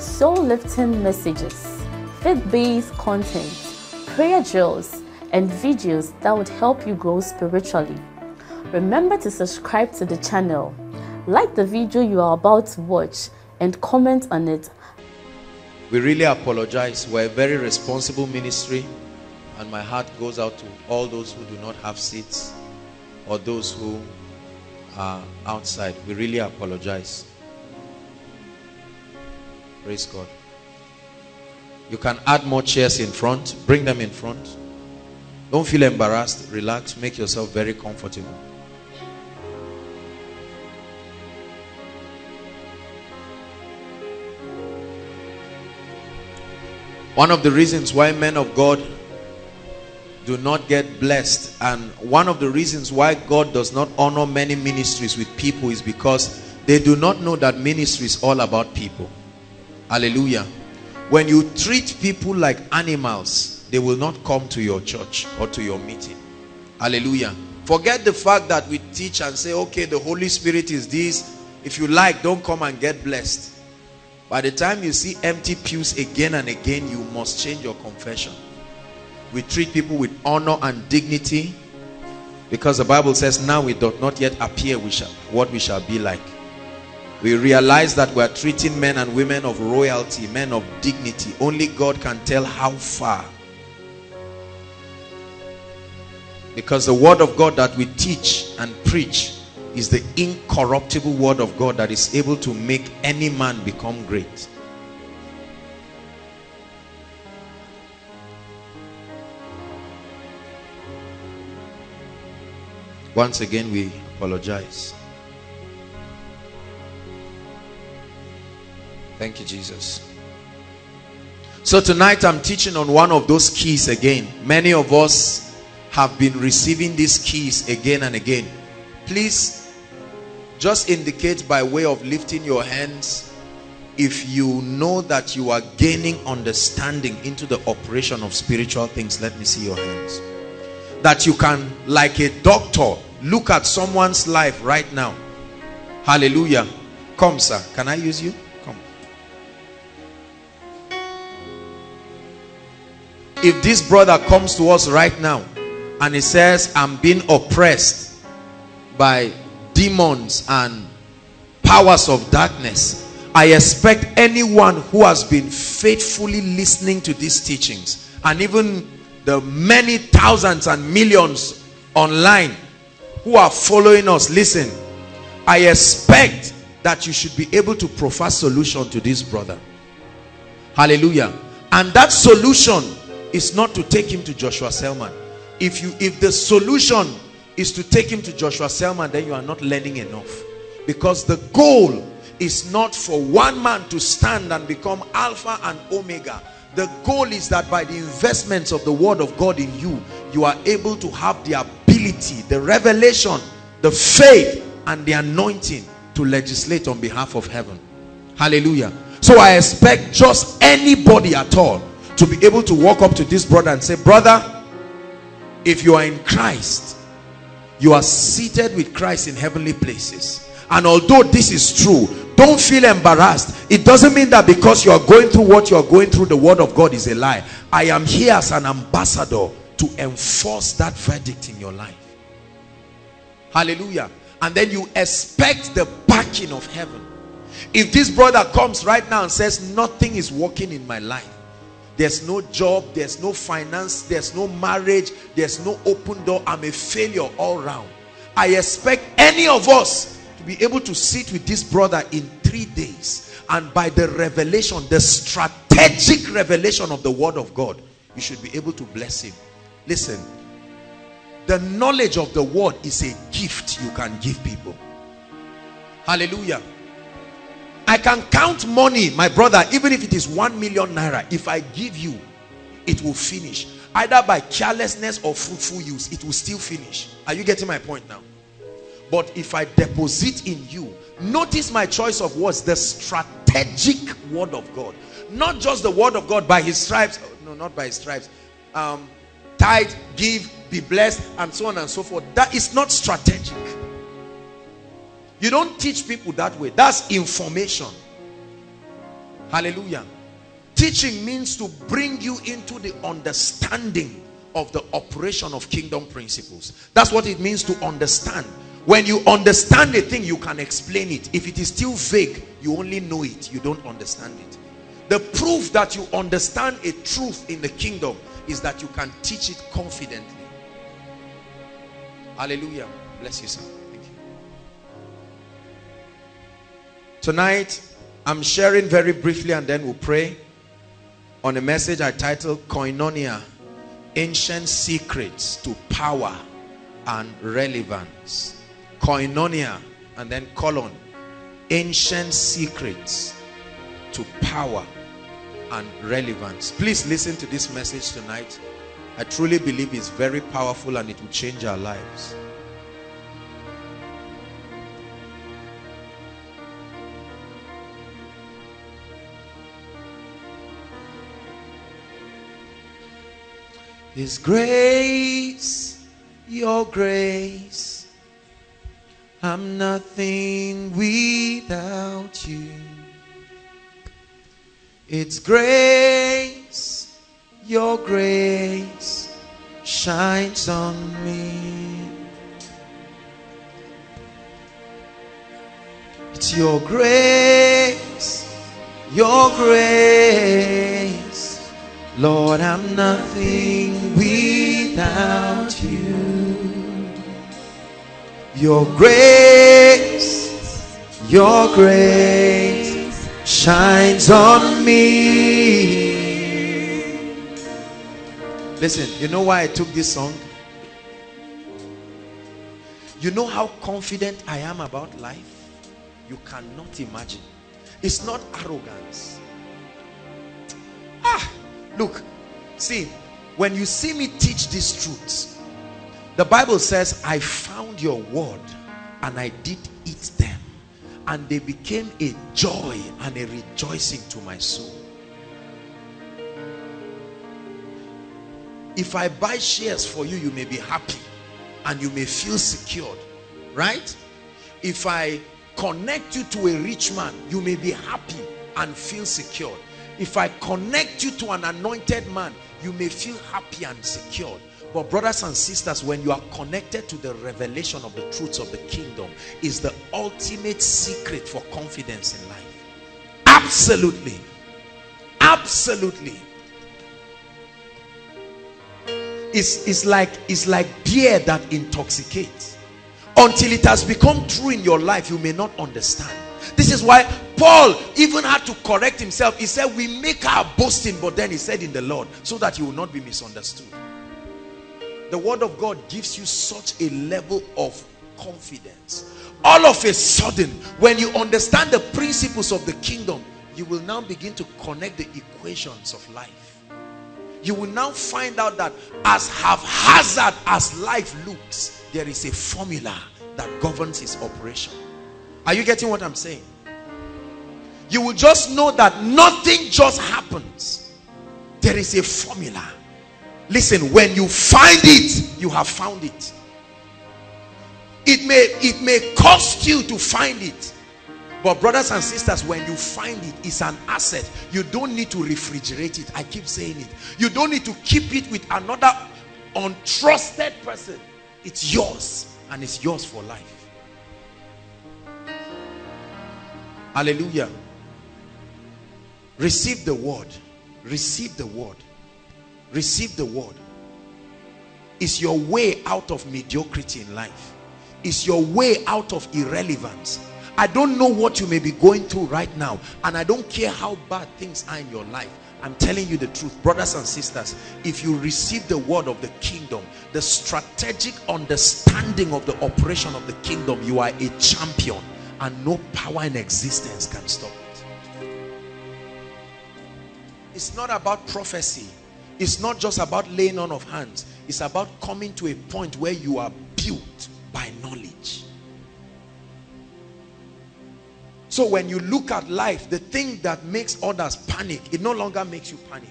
soul-lifting messages, faith-based content, prayer drills, and videos that would help you grow spiritually. Remember to subscribe to the channel, like the video you are about to watch, and comment on it. We really apologize. We're a very responsible ministry, and my heart goes out to all those who do not have seats or those who are outside. We really apologize. Praise God. You can add more chairs in front. Bring them in front. Don't feel embarrassed. Relax. Make yourself very comfortable. One of the reasons why men of God do not get blessed and one of the reasons why God does not honor many ministries with people is because they do not know that ministry is all about people hallelujah. When you treat people like animals they will not come to your church or to your meeting. Hallelujah. Forget the fact that we teach and say okay the Holy Spirit is this. If you like don't come and get blessed. By the time you see empty pews again and again you must change your confession. We treat people with honor and dignity because the Bible says now we do not yet appear we shall, what we shall be like we realize that we are treating men and women of royalty men of dignity. Only God can tell how far. Because the word of God that we teach and preach is the incorruptible word of God that is able to make any man become great. Once again, we apologize. Thank you, Jesus. So tonight I'm teaching on one of those keys again. Many of us have been receiving these keys again and again. Please just indicate by way of lifting your hands if you know that you are gaining understanding into the operation of spiritual things. Let me see your hands that you can like a doctor look at someone's life right now hallelujah come sir can i use you if this brother comes to us right now and he says i'm being oppressed by demons and powers of darkness i expect anyone who has been faithfully listening to these teachings and even the many thousands and millions online who are following us listen i expect that you should be able to provide solution to this brother. Hallelujah. And that solution is not to take him to joshua selman if you if the solution is to take him to joshua selman then you are not learning enough because the goal is not for one man to stand and become alpha and omega the goal is that by the investments of the word of God in you, you are able to have the ability, the revelation, the faith, and the anointing to legislate on behalf of heaven. Hallelujah. So I expect just anybody at all to be able to walk up to this brother and say, brother, if you are in Christ, you are seated with Christ in heavenly places. And although this is true, don't feel embarrassed. It doesn't mean that because you are going through what you are going through, the word of God is a lie. I am here as an ambassador to enforce that verdict in your life. Hallelujah. And then you expect the backing of heaven. If this brother comes right now and says, nothing is working in my life. There's no job, there's no finance, there's no marriage, there's no open door. I'm a failure all round. I expect any of us to be able to sit with this brother in three days and by the revelation the strategic revelation of the word of God you should be able to bless him listen the knowledge of the word is a gift you can give people hallelujah I can count money, my brother, even if it is one million naira. If I give you, it will finish. Either by carelessness or fruitful use, it will still finish. Are you getting my point now? But if I deposit in you, notice my choice of words, the strategic word of God. Not just the word of God by his stripes. Oh, no, not by his stripes. Um, tithe, give, be blessed, and so on and so forth. That is not strategic. You don't teach people that way. That's information. Hallelujah. Teaching means to bring you into the understanding of the operation of kingdom principles. That's what it means to understand. When you understand a thing, you can explain it. If it is still vague, you only know it. You don't understand it. The proof that you understand a truth in the kingdom is that you can teach it confidently. Hallelujah. Bless you, sir. Tonight, I'm sharing very briefly and then we'll pray on a message I titled Koinonia Ancient Secrets to Power and Relevance. Koinonia and then colon Ancient Secrets to Power and relevance. Please listen to this message tonight. I truly believe it's very powerful and it will change our lives. His grace, your grace. I'm nothing without you. It's grace, your grace shines on me. It's your grace, your grace. Lord, I'm nothing without you. Your grace, your grace shines on me. Listen, you know why I took this song? You know how confident I am about life? You cannot imagine. It's not arrogance. Ah, look, see, when you see me teach these truths, the Bible says, I found your word and I did eat them and they became a joy and a rejoicing to my soul. If I buy shares for you, you may be happy and you may feel secured, right? If I connect you to a rich man, you may be happy and feel secured. If I connect you to an anointed man, you may feel happy and secured. But brothers and sisters, when you are connected to the revelation of the truths of the kingdom, is the ultimate secret for confidence in life. Absolutely. Absolutely. It's, it's like it's like beer that intoxicates. Until it has become true in your life, you may not understand. This is why Paul even had to correct himself. He said, we make our boasting, but then he said in the Lord, so that you will not be misunderstood. The word of God gives you such a level of confidence. All of a sudden, when you understand the principles of the kingdom, you will now begin to connect the equations of life. You will now find out that as haphazard as life looks, there is a formula that governs its operation. Are you getting what I'm saying? You will just know that nothing just happens. There is a formula. Listen, when you find it, you have found it. It may, it may cost you to find it. But brothers and sisters, when you find it, it's an asset. You don't need to refrigerate it. I keep saying it. You don't need to keep it with another untrusted person. It's yours and it's yours for life. Hallelujah. Receive the word. Receive the word. Receive the word. It's your way out of mediocrity in life. It's your way out of irrelevance. I don't know what you may be going through right now. And I don't care how bad things are in your life. I'm telling you the truth, brothers and sisters. If you receive the word of the kingdom, the strategic understanding of the operation of the kingdom, you are a champion and no power in existence can stop it. It's not about prophecy. It's not just about laying on of hands. It's about coming to a point where you are built by knowledge. So when you look at life, the thing that makes others panic, it no longer makes you panic.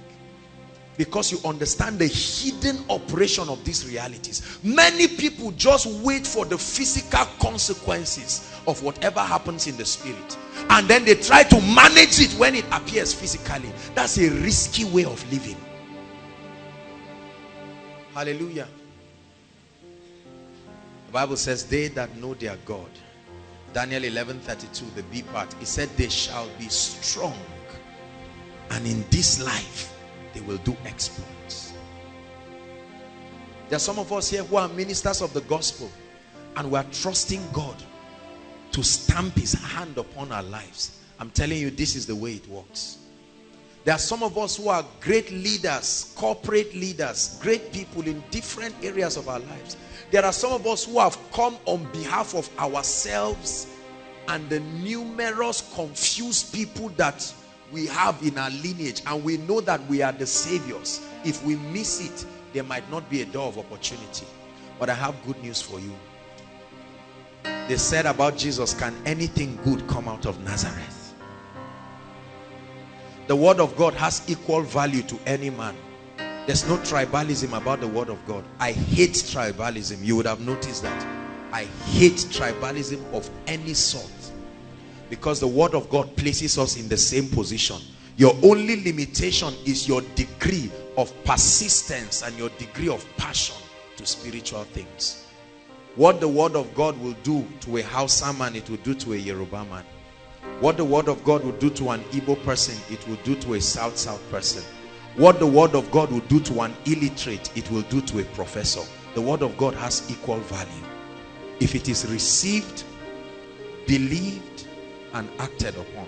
Because you understand the hidden operation of these realities. Many people just wait for the physical consequences of whatever happens in the spirit. And then they try to manage it when it appears physically. That's a risky way of living. Hallelujah. The Bible says, they that know their God Daniel 11:32, the B part. He said, They shall be strong, and in this life they will do exploits. There are some of us here who are ministers of the gospel, and we are trusting God to stamp his hand upon our lives. I'm telling you, this is the way it works. There are some of us who are great leaders, corporate leaders, great people in different areas of our lives. There are some of us who have come on behalf of ourselves and the numerous confused people that we have in our lineage and we know that we are the saviors. If we miss it, there might not be a door of opportunity. But I have good news for you. They said about Jesus, can anything good come out of Nazareth? The word of God has equal value to any man. There's no tribalism about the word of God. I hate tribalism. You would have noticed that. I hate tribalism of any sort. Because the word of God places us in the same position. Your only limitation is your degree of persistence and your degree of passion to spiritual things. What the word of God will do to a Hausa man, it will do to a Yoruba man. What the word of God will do to an Igbo person, it will do to a South-South person. What the word of God will do to an illiterate, it will do to a professor. The word of God has equal value. If it is received, believed, and acted upon.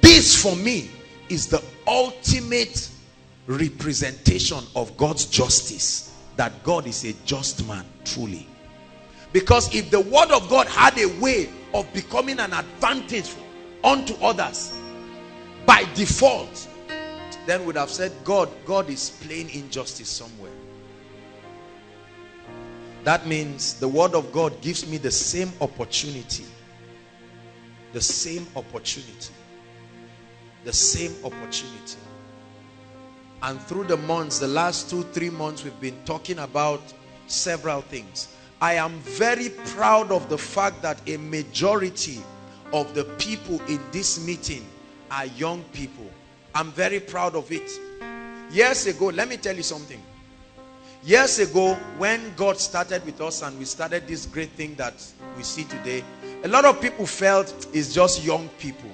This for me is the ultimate representation of God's justice. That God is a just man, truly. Because if the word of God had a way of becoming an advantage unto others, by default, then would have said, God, God is playing injustice somewhere. That means the word of God gives me the same opportunity. The same opportunity. The same opportunity. And through the months, the last two, three months, we've been talking about several things. I am very proud of the fact that a majority of the people in this meeting are young people I'm very proud of it. Years ago, let me tell you something. Years ago, when God started with us and we started this great thing that we see today, a lot of people felt it's just young people.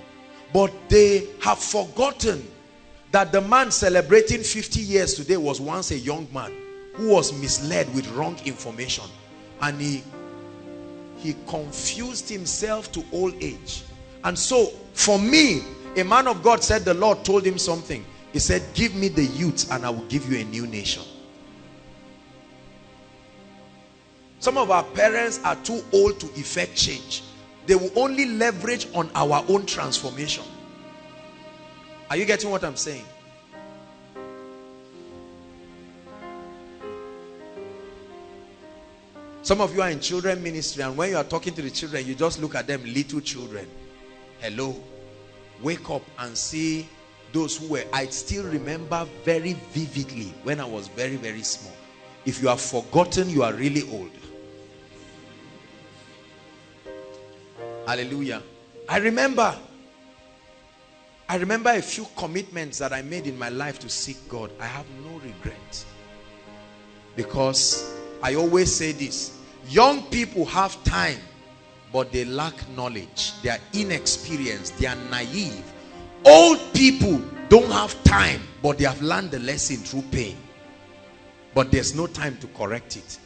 But they have forgotten that the man celebrating 50 years today was once a young man who was misled with wrong information. And he, he confused himself to old age. And so, for me, a man of God said the Lord told him something. He said, give me the youth and I will give you a new nation. Some of our parents are too old to effect change. They will only leverage on our own transformation. Are you getting what I'm saying? Some of you are in children ministry and when you are talking to the children, you just look at them, little children. Hello wake up and see those who were I still remember very vividly when I was very very small if you have forgotten you are really old hallelujah. I remember I remember a few commitments that I made in my life to seek God. I have no regret because I always say this young people have time but they lack knowledge. They are inexperienced. They are naive. Old people don't have time but they have learned the lesson through pain. But there's no time to correct it.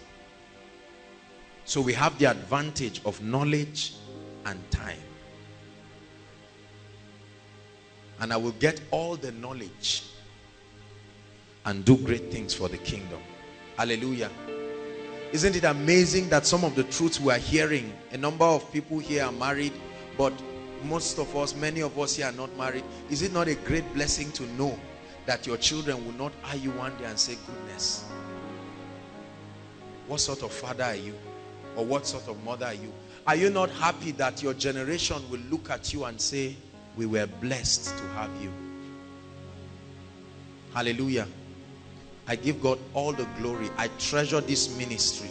So we have the advantage of knowledge and time and I will get all the knowledge and do great things for the kingdom hallelujah Isn't it amazing that some of the truths we are hearing, a number of people here are married, but most of us, many of us here are not married. Is it not a great blessing to know that your children will not eye you one day and say, goodness, what sort of father are you? Or what sort of mother are you? Are you not happy that your generation will look at you and say, we were blessed to have you? Hallelujah. I give God all the glory. I treasure this ministry.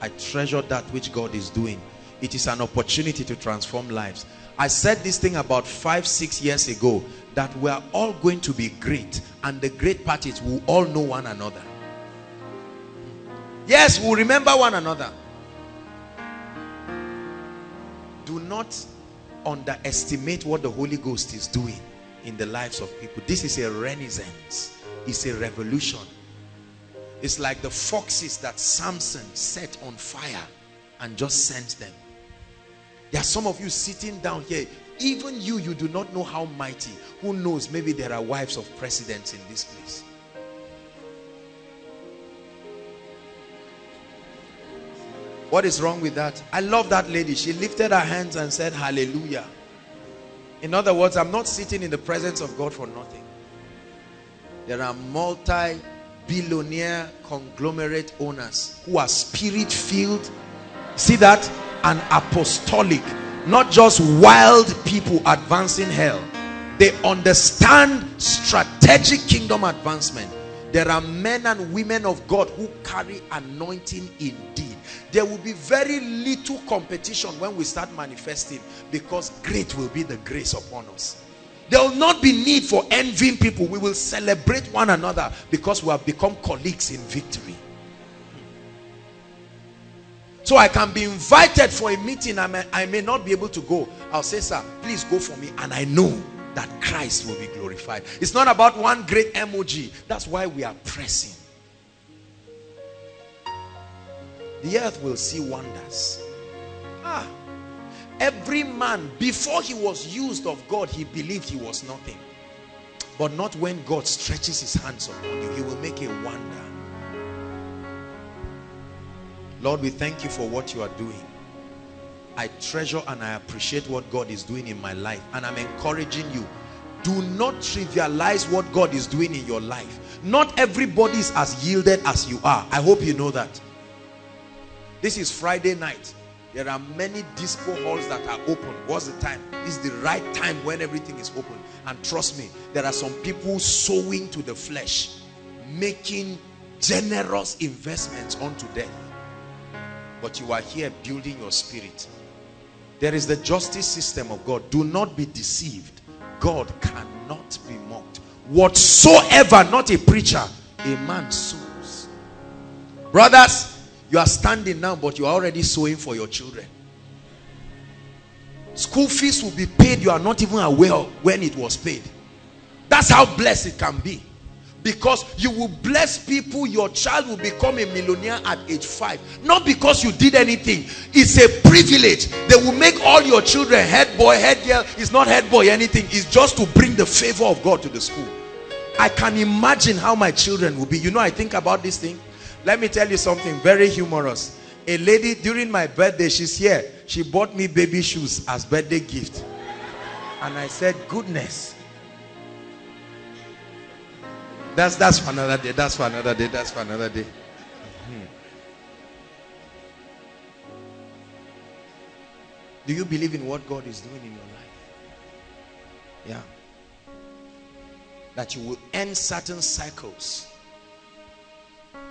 I treasure that which God is doing. It is an opportunity to transform lives. I said this thing about five, six years ago that we are all going to be great and the great part is we all know one another. Yes, we'll remember one another. Do not underestimate what the Holy Ghost is doing in the lives of people. This is a renaissance. It's a revolution. It's like the foxes that Samson set on fire and just sent them. There are some of you sitting down here. Even you, you do not know how mighty. Who knows? Maybe there are wives of presidents in this place. What is wrong with that? I love that lady. She lifted her hands and said, Hallelujah. In other words, I'm not sitting in the presence of God for nothing. There are multi-billionaire conglomerate owners who are spirit-filled. See that? And apostolic. Not just wild people advancing hell. They understand strategic kingdom advancement. There are men and women of God who carry anointing indeed there will be very little competition when we start manifesting because great will be the grace upon us. There will not be need for envying people. We will celebrate one another because we have become colleagues in victory. So I can be invited for a meeting. I may, I may not be able to go. I'll say sir please go for me and I know that Christ will be glorified. It's not about one great emoji that's why we are pressing the earth will see wonders. Ah, every man, before he was used of God, he believed he was nothing. But not when God stretches his hands upon you. He will make a wonder. Lord, we thank you for what you are doing. I treasure and I appreciate what God is doing in my life. And I'm encouraging you. Do not trivialize what God is doing in your life. Not everybody is as yielded as you are. I hope you know that. This is Friday night. There are many disco halls that are open. What's the time? It's the right time when everything is open. And trust me, there are some people sowing to the flesh, making generous investments unto death. But you are here building your spirit. There is the justice system of God. Do not be deceived. God cannot be mocked. Whatsoever, not a preacher, a man sows. Brothers, you are standing now, but you are already sowing for your children. School fees will be paid. You are not even aware when it was paid. That's how blessed it can be. Because you will bless people, your child will become a millionaire at age five. Not because you did anything. It's a privilege. They will make all your children head boy, head girl. It's not head boy anything. It's just to bring the favor of God to the school. I can imagine how my children will be. You know, I think about this thing. Let me tell you something very humorous. A lady during my birthday, she's here. She bought me baby shoes as birthday gift. And I said, goodness. That's that's for another day. That's for another day. That's for another day. Hmm. Do you believe in what God is doing in your life? Yeah. That you will end certain cycles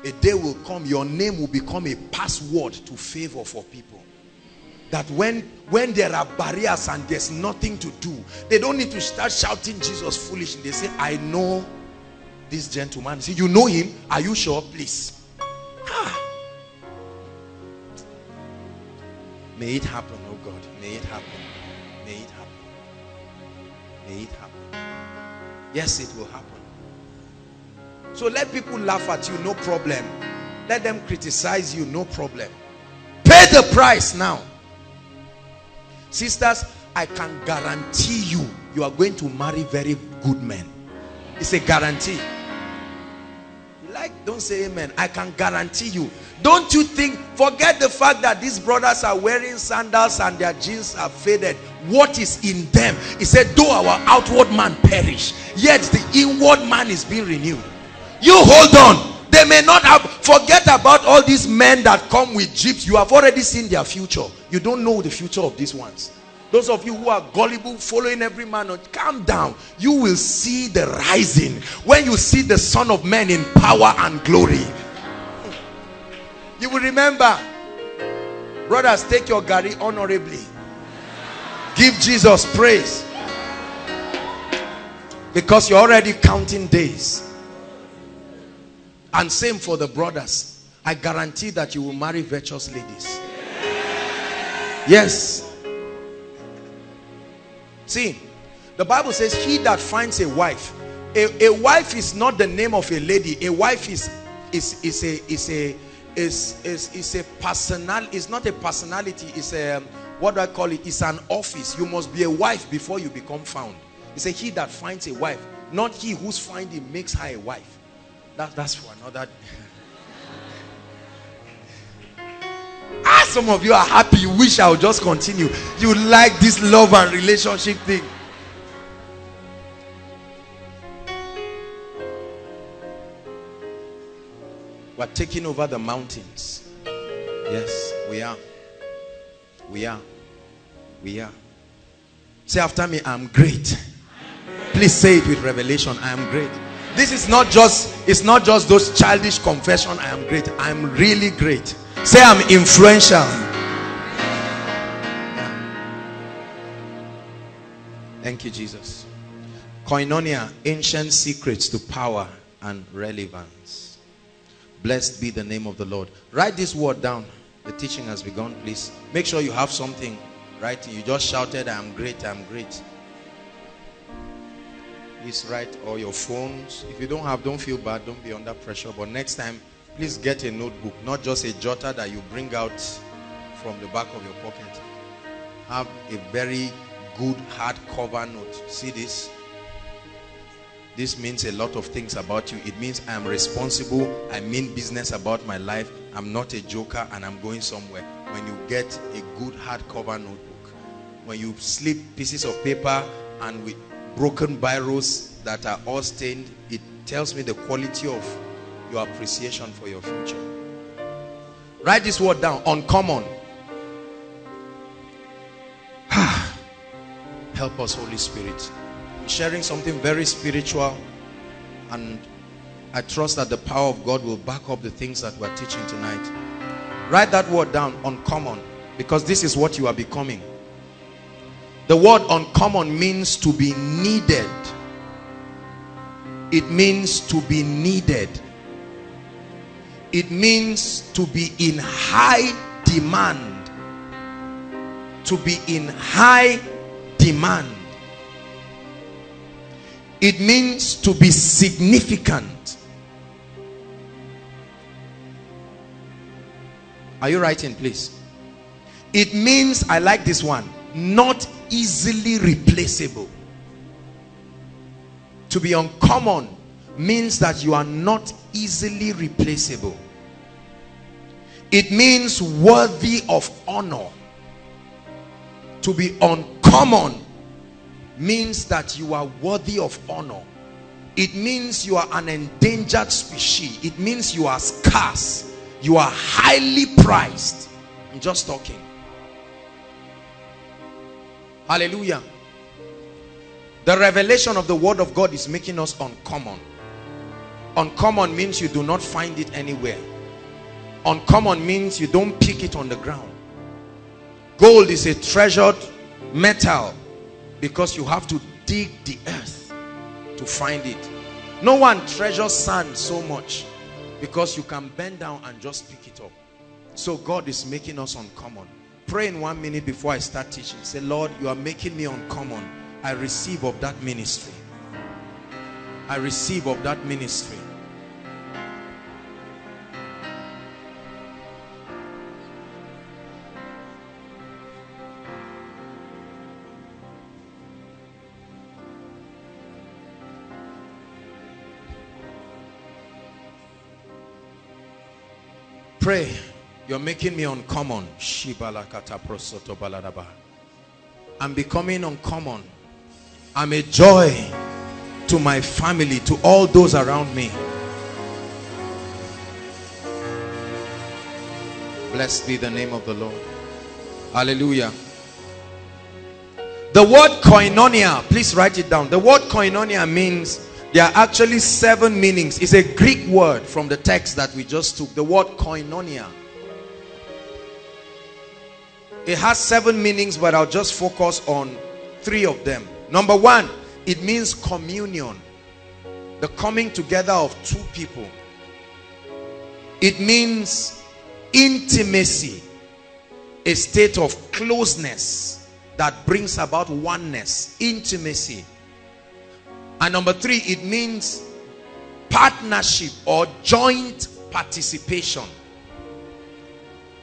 a day will come your name will become a password to favor for people. That when when there are barriers and there's nothing to do they don't need to start shouting jesus foolish. They say i know this gentleman. See you know him. Are you sure? Please. Ah. may it happen oh god. May it happen. May it happen. May it happen. Yes it will happen so let people laugh at you, no problem. Let them criticize you, no problem. Pay the price now. Sisters, I can guarantee you, you are going to marry very good men. It's a guarantee. like don't say amen i can guarantee you don't you think forget the fact that these brothers are wearing sandals and their jeans are faded what is in them he said though our outward man perish yet the inward man is being renewed you hold on they may not have forget about all these men that come with jeeps you have already seen their future you don't know the future of these ones those of you who are gullible, following every man, calm down. You will see the rising when you see the Son of Man in power and glory. You will remember, brothers, take your gari honorably. Give Jesus praise. Because you're already counting days. And same for the brothers. I guarantee that you will marry virtuous ladies. Yes. See, the Bible says, He that finds a wife, a, a wife is not the name of a lady, a wife is is is a is a is is is a personal it's not a personality it's a what do i call it it's an office you must be a wife before you become found he said he that finds a wife not he who's finding makes her a wife that, that's for another Ah, some of you are happy. You wish I would just continue. You like this love and relationship thing. We're taking over the mountains. Yes, we are. We are. We are. Say after me, I'm great. Please say it with revelation. I am great. This is not just, it's not just those childish confession. I am great. I'm really great. Say I'm influential. Thank you, Jesus. Koinonia, ancient secrets to power and relevance. Blessed be the name of the Lord. Write this word down. The teaching has begun, please. Make sure you have something. Right? You just shouted, I am great, I am great. Please write all your phones. If you don't have, don't feel bad. Don't be under pressure. But next time, please get a notebook not just a jotter that you bring out from the back of your pocket have a very good hardcover note see this this means a lot of things about you it means i am responsible i mean business about my life i'm not a joker and i'm going somewhere when you get a good hardcover notebook when you slip pieces of paper and with broken biros that are all stained it tells me the quality of your appreciation for your future. Write this word down uncommon. Help us, Holy Spirit. I'm sharing something very spiritual, and I trust that the power of God will back up the things that we're teaching tonight. Write that word down uncommon because this is what you are becoming. The word uncommon means to be needed. It means to be needed. It means to be in high demand. To be in high demand. It means to be significant. Are you writing please? It means i like this one not easily replaceable. To be uncommon means that you are not easily replaceable. It means worthy of honor. To be uncommon means that you are worthy of honor. It means you are an endangered species. It means you are scarce. You are highly prized. I'm just talking hallelujah the revelation of the word of god is making us uncommon Uncommon means you do not find it anywhere. Uncommon means you don't pick it on the ground. Gold is a treasured metal because you have to dig the earth to find it. No one treasures sand so much because you can bend down and just pick it up. So God is making us uncommon. Pray in one minute before I start teaching. Say, Lord, you are making me uncommon. I receive of that ministry. I receive of that ministry. Pray. You're making me uncommon. I'm becoming uncommon. I'm a joy to my family, to all those around me. Blessed be the name of the Lord. Hallelujah. The word koinonia, please write it down. The word koinonia means there are actually seven meanings. It's a Greek word from the text that we just took. The word koinonia. It has seven meanings, but I'll just focus on three of them. Number one, it means communion. The coming together of two people. It means intimacy. A state of closeness that brings about oneness. Intimacy. And number three, it means partnership or joint participation.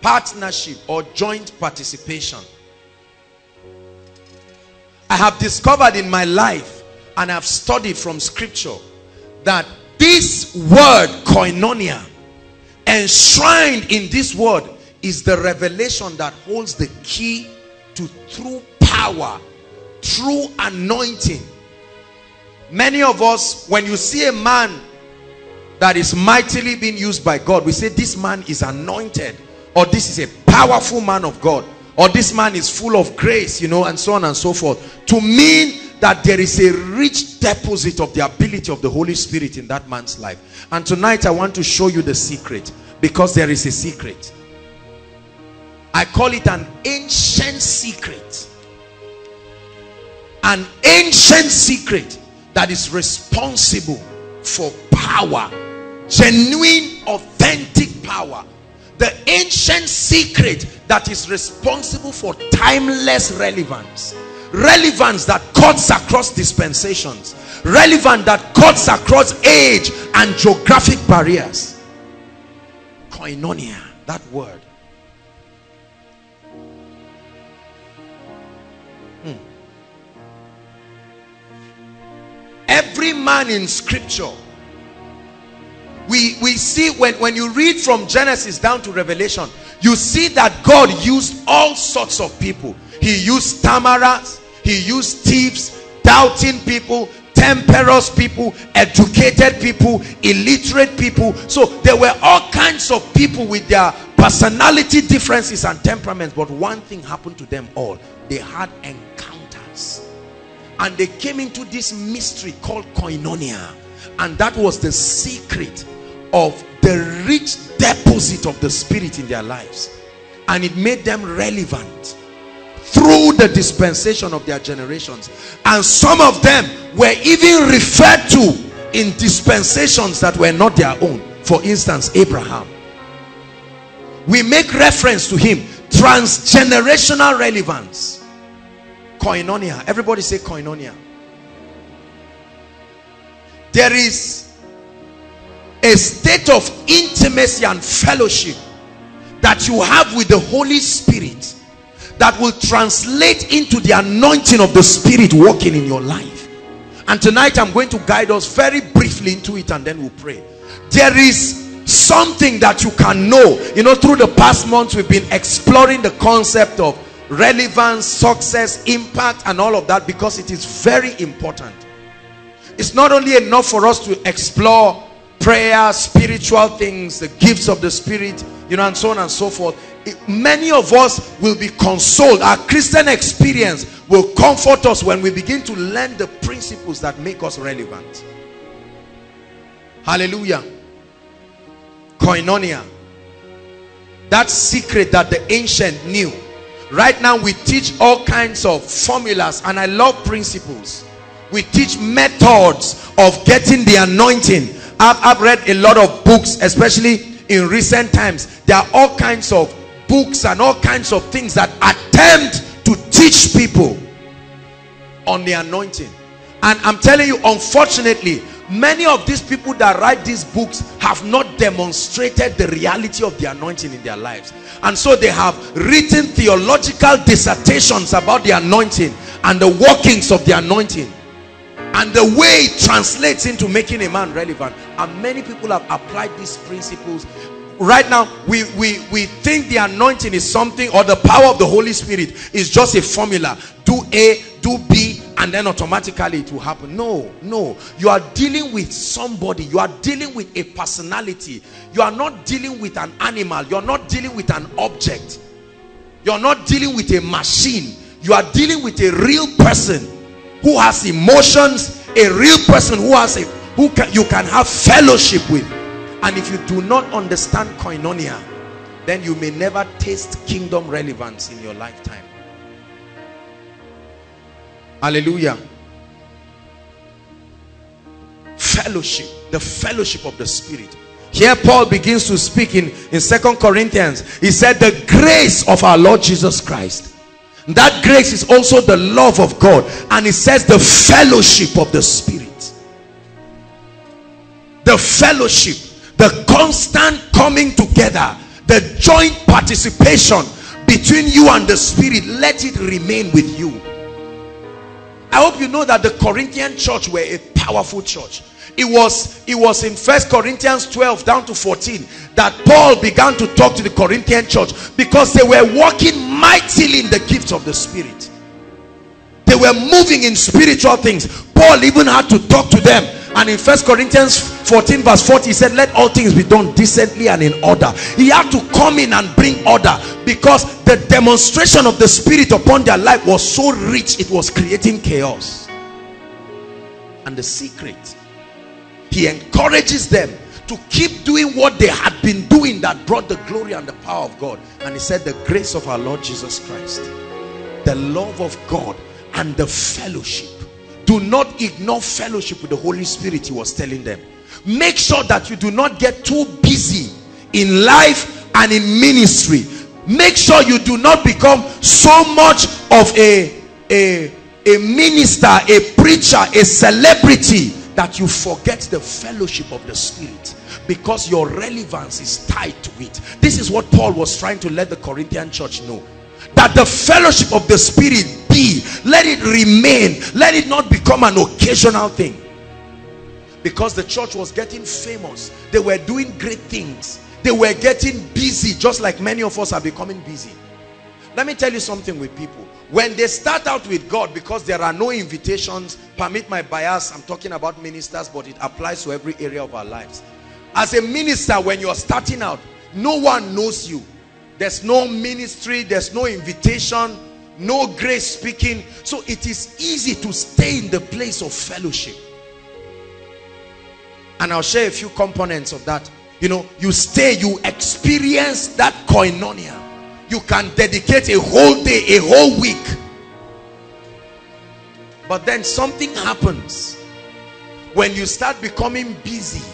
Partnership or joint participation. I have discovered in my life and I've studied from scripture that this word koinonia enshrined in this word is the revelation that holds the key to true power, true anointing Many of us, when you see a man that is mightily being used by God, we say this man is anointed or this is a powerful man of God or this man is full of grace, you know, and so on and so forth. To mean that there is a rich deposit of the ability of the Holy Spirit in that man's life. And tonight I want to show you the secret because there is a secret. I call it an ancient secret. An ancient secret that is responsible for power genuine authentic power the ancient secret that is responsible for timeless relevance. Relevance that cuts across dispensations. Relevant that cuts across age and geographic barriers. Koinonia that word. Hmm. Every man in scripture we we see when when you read from genesis down to revelation you see that god used all sorts of people. He used tamarats he used thieves doubting people temperous people educated people illiterate people. So there were all kinds of people with their personality differences and temperaments but one thing happened to them all. They had encounters. And they came into this mystery called koinonia. And that was the secret of the rich deposit of the spirit in their lives. And it made them relevant through the dispensation of their generations. And some of them were even referred to in dispensations that were not their own. For instance Abraham. We make reference to him. Transgenerational relevance. Koinonia. Everybody say koinonia. There is a state of intimacy and fellowship that you have with the Holy Spirit that will translate into the anointing of the Spirit working in your life. And tonight I'm going to guide us very briefly into it and then we'll pray. There is something that you can know. You know through the past months we've been exploring the concept of relevance success impact and all of that because it is very important. It's not only enough for us to explore prayer spiritual things the gifts of the spirit you know and so on and so forth. It, many of us will be consoled. Our christian experience will comfort us when we begin to learn the principles that make us relevant. Hallelujah. Koinonia. That secret that the ancient knew. Right now we teach all kinds of formulas and i love principles. We teach methods of getting the anointing I've, I've read a lot of books especially in recent times. There are all kinds of books and all kinds of things that attempt to teach people on the anointing. And i'm telling you unfortunately many of these people that write these books have not demonstrated the reality of the anointing in their lives. And so they have written theological dissertations about the anointing and the workings of the anointing and the way it translates into making a man relevant and many people have applied these principles. Right now we we we think the anointing is something or the power of the holy spirit is just a formula. Do a do b and then automatically it will happen. No no. You are dealing with somebody. You are dealing with a personality. You are not dealing with an animal. You're not dealing with an object. You're not dealing with a machine. You are dealing with a real person who has emotions a real person who has a who can you can have fellowship with and if you do not understand koinonia, then you may never taste kingdom relevance in your lifetime. Hallelujah. Fellowship, the fellowship of the Spirit. Here Paul begins to speak in, in Second Corinthians. He said the grace of our Lord Jesus Christ. That grace is also the love of God. And it says the fellowship of the Spirit. The fellowship the constant coming together the joint participation between you and the spirit let it remain with you i hope you know that the corinthian church were a powerful church it was it was in first corinthians 12 down to 14 that paul began to talk to the corinthian church because they were walking mightily in the gifts of the spirit. They were moving in spiritual things. Paul even had to talk to them. And in first corinthians 14 verse 40 he said let all things be done decently and in order. He had to come in and bring order because the demonstration of the spirit upon their life was so rich it was creating chaos. And the secret he encourages them to keep doing what they had been doing that brought the glory and the power of God. And he said the grace of our Lord Jesus Christ the love of God and the fellowship. Do not ignore fellowship with the Holy Spirit he was telling them. Make sure that you do not get too busy in life and in ministry. Make sure you do not become so much of a a a minister a preacher a celebrity that you forget the fellowship of the spirit because your relevance is tied to it. This is what paul was trying to let the corinthian church know. That the fellowship of the spirit be let it remain let it not become an occasional thing. Because the church was getting famous. They were doing great things. They were getting busy just like many of us are becoming busy let me tell you something with people. When they start out with God because there are no invitations permit my bias I'm talking about ministers but it applies to every area of our lives. As a minister when you're starting out no one knows you. There's no ministry there's no invitation no grace speaking. So it is easy to stay in the place of fellowship. And I'll share a few components of that. You know you stay you experience that koinonia you can dedicate a whole day a whole week. But then something happens. When you start becoming busy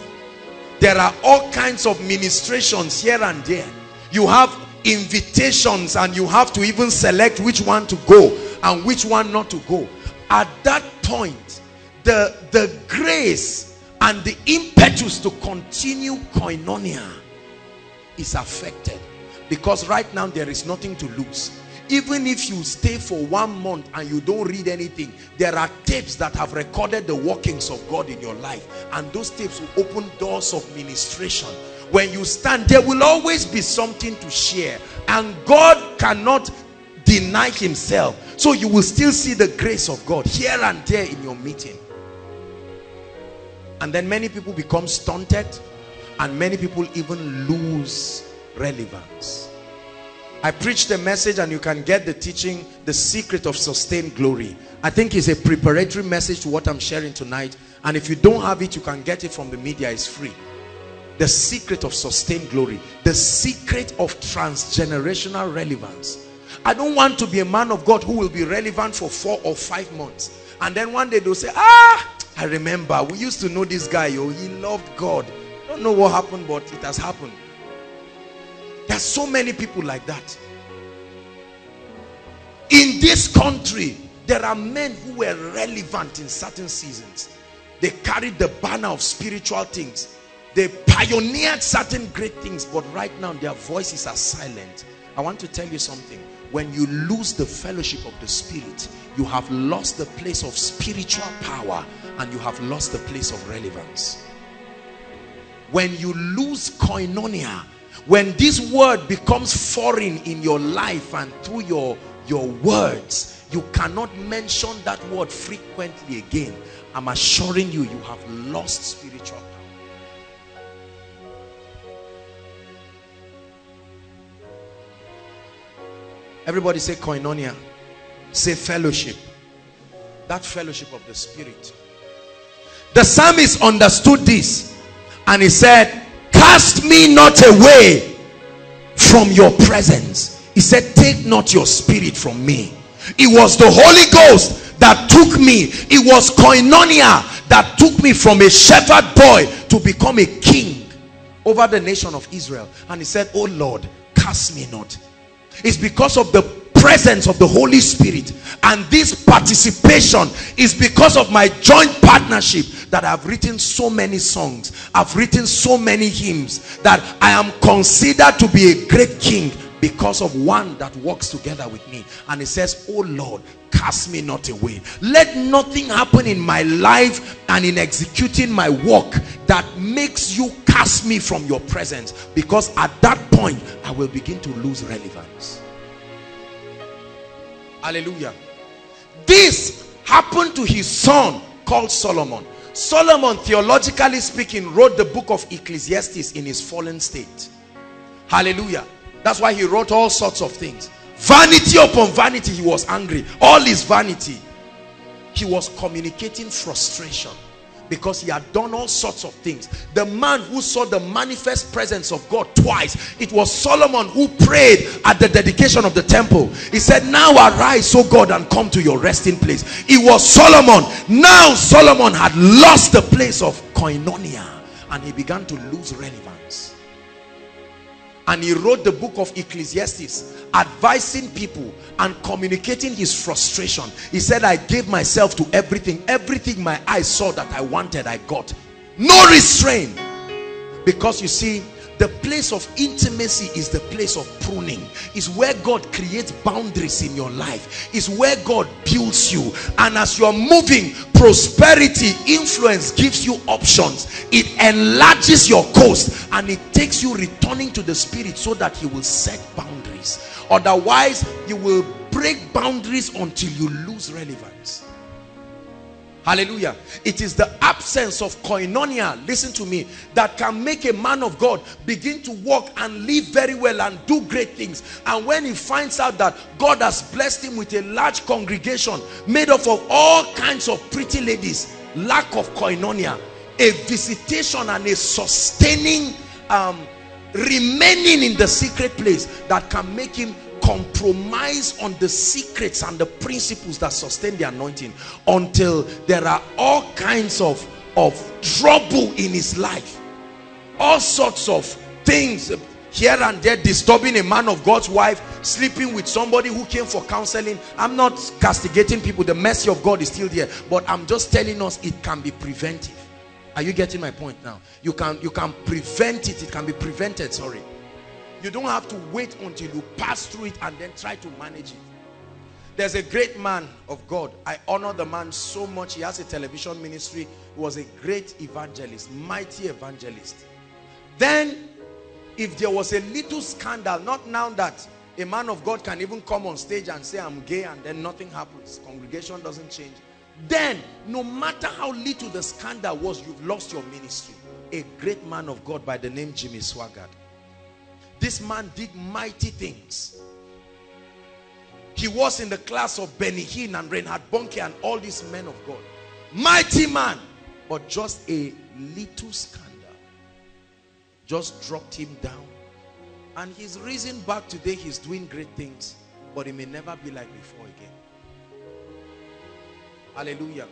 there are all kinds of ministrations here and there. You have invitations and you have to even select which one to go and which one not to go. At that point the the grace and the impetus to continue koinonia is affected because right now there is nothing to lose. Even if you stay for one month and you don't read anything there are tapes that have recorded the workings of God in your life. And those tapes will open doors of ministration. When you stand there will always be something to share. And God cannot deny himself. So you will still see the grace of God here and there in your meeting. And then many people become stunted. And many people even lose relevance. I preached the message and you can get the teaching the secret of sustained glory. I think it's a preparatory message to what I'm sharing tonight. And if you don't have it you can get it from the media. It's free. The secret of sustained glory. The secret of transgenerational relevance. I don't want to be a man of God who will be relevant for four or five months. And then one day they'll say ah I remember. We used to know this guy. Oh he loved God. Don't know what happened but it has happened there's so many people like that. In this country there are men who were relevant in certain seasons. They carried the banner of spiritual things. They pioneered certain great things but right now their voices are silent. I want to tell you something. When you lose the fellowship of the spirit you have lost the place of spiritual power and you have lost the place of relevance. When you lose koinonia when this word becomes foreign in your life and through your your words you cannot mention that word frequently again. I'm assuring you you have lost spiritual power. Everybody say koinonia. Say fellowship. That fellowship of the spirit. The psalmist understood this and he said cast me not away from your presence. He said take not your spirit from me. It was the holy ghost that took me. It was koinonia that took me from a shepherd boy to become a king over the nation of israel. And he said oh lord cast me not. It's because of the presence of the Holy Spirit. And this participation is because of my joint partnership that I've written so many songs. I've written so many hymns that I am considered to be a great king because of one that works together with me. And he says oh Lord cast me not away. Let nothing happen in my life and in executing my work that makes you cast me from your presence because at that point I will begin to lose relevance hallelujah. This happened to his son called Solomon. Solomon theologically speaking wrote the book of Ecclesiastes in his fallen state. Hallelujah. That's why he wrote all sorts of things. Vanity upon vanity he was angry. All his vanity he was communicating frustration because he had done all sorts of things. The man who saw the manifest presence of God twice it was Solomon who prayed at the dedication of the temple. He said now arise O God and come to your resting place. It was Solomon. Now Solomon had lost the place of koinonia and he began to lose relevance and he wrote the book of Ecclesiastes advising people and communicating his frustration. He said I gave myself to everything. Everything my eyes saw that I wanted I got. No restraint. Because you see the place of intimacy is the place of pruning. Is where God creates boundaries in your life. Is where God builds you. And as you are moving prosperity influence gives you options. It enlarges your coast. And it takes you returning to the spirit so that he will set boundaries. Otherwise you will break boundaries until you lose relevance hallelujah. It is the absence of koinonia listen to me that can make a man of God begin to walk and live very well and do great things. And when he finds out that God has blessed him with a large congregation made up of all kinds of pretty ladies lack of koinonia a visitation and a sustaining um, remaining in the secret place that can make him compromise on the secrets and the principles that sustain the anointing until there are all kinds of of trouble in his life. All sorts of things here and there disturbing a man of God's wife sleeping with somebody who came for counseling. I'm not castigating people. The mercy of God is still there. But I'm just telling us it can be preventive. Are you getting my point now? You can you can prevent it. It can be prevented. Sorry you don't have to wait until you pass through it and then try to manage it. There's a great man of God. I honor the man so much. He has a television ministry. He was a great evangelist, mighty evangelist. Then, if there was a little scandal, not now that a man of God can even come on stage and say, I'm gay, and then nothing happens. Congregation doesn't change. Then, no matter how little the scandal was, you've lost your ministry. A great man of God by the name Jimmy Swaggart this man did mighty things. He was in the class of Benny Hinn and Reinhard Bonnke and all these men of God. Mighty man. But just a little scandal just dropped him down. And he's risen back today. He's doing great things. But he may never be like before again. Hallelujah.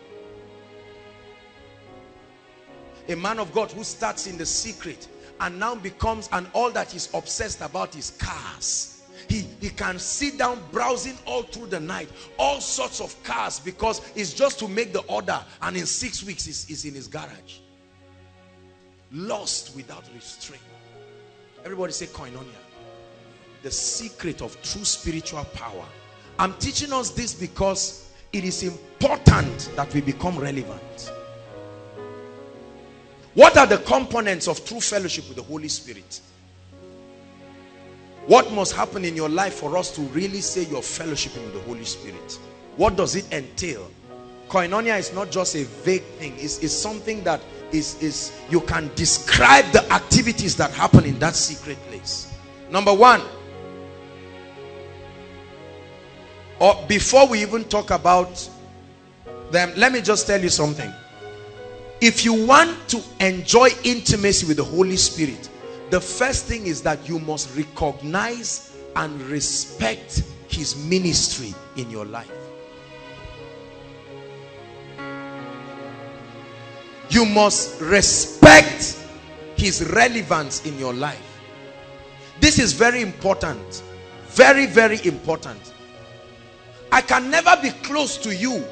A man of God who starts in the secret and now becomes and all that he's obsessed about is cars. He he can sit down browsing all through the night all sorts of cars because it's just to make the order and in six weeks he's, he's in his garage. Lost without restraint. Everybody say koinonia. The secret of true spiritual power. I'm teaching us this because it is important that we become relevant what are the components of true fellowship with the Holy Spirit? What must happen in your life for us to really say you're fellowshipping with the Holy Spirit? What does it entail? Koinonia is not just a vague thing. It's, it's something that is, is you can describe the activities that happen in that secret place. Number one, or before we even talk about them, let me just tell you something. If you want to enjoy intimacy with the Holy Spirit, the first thing is that you must recognize and respect his ministry in your life. You must respect his relevance in your life. This is very important. Very, very important. I can never be close to you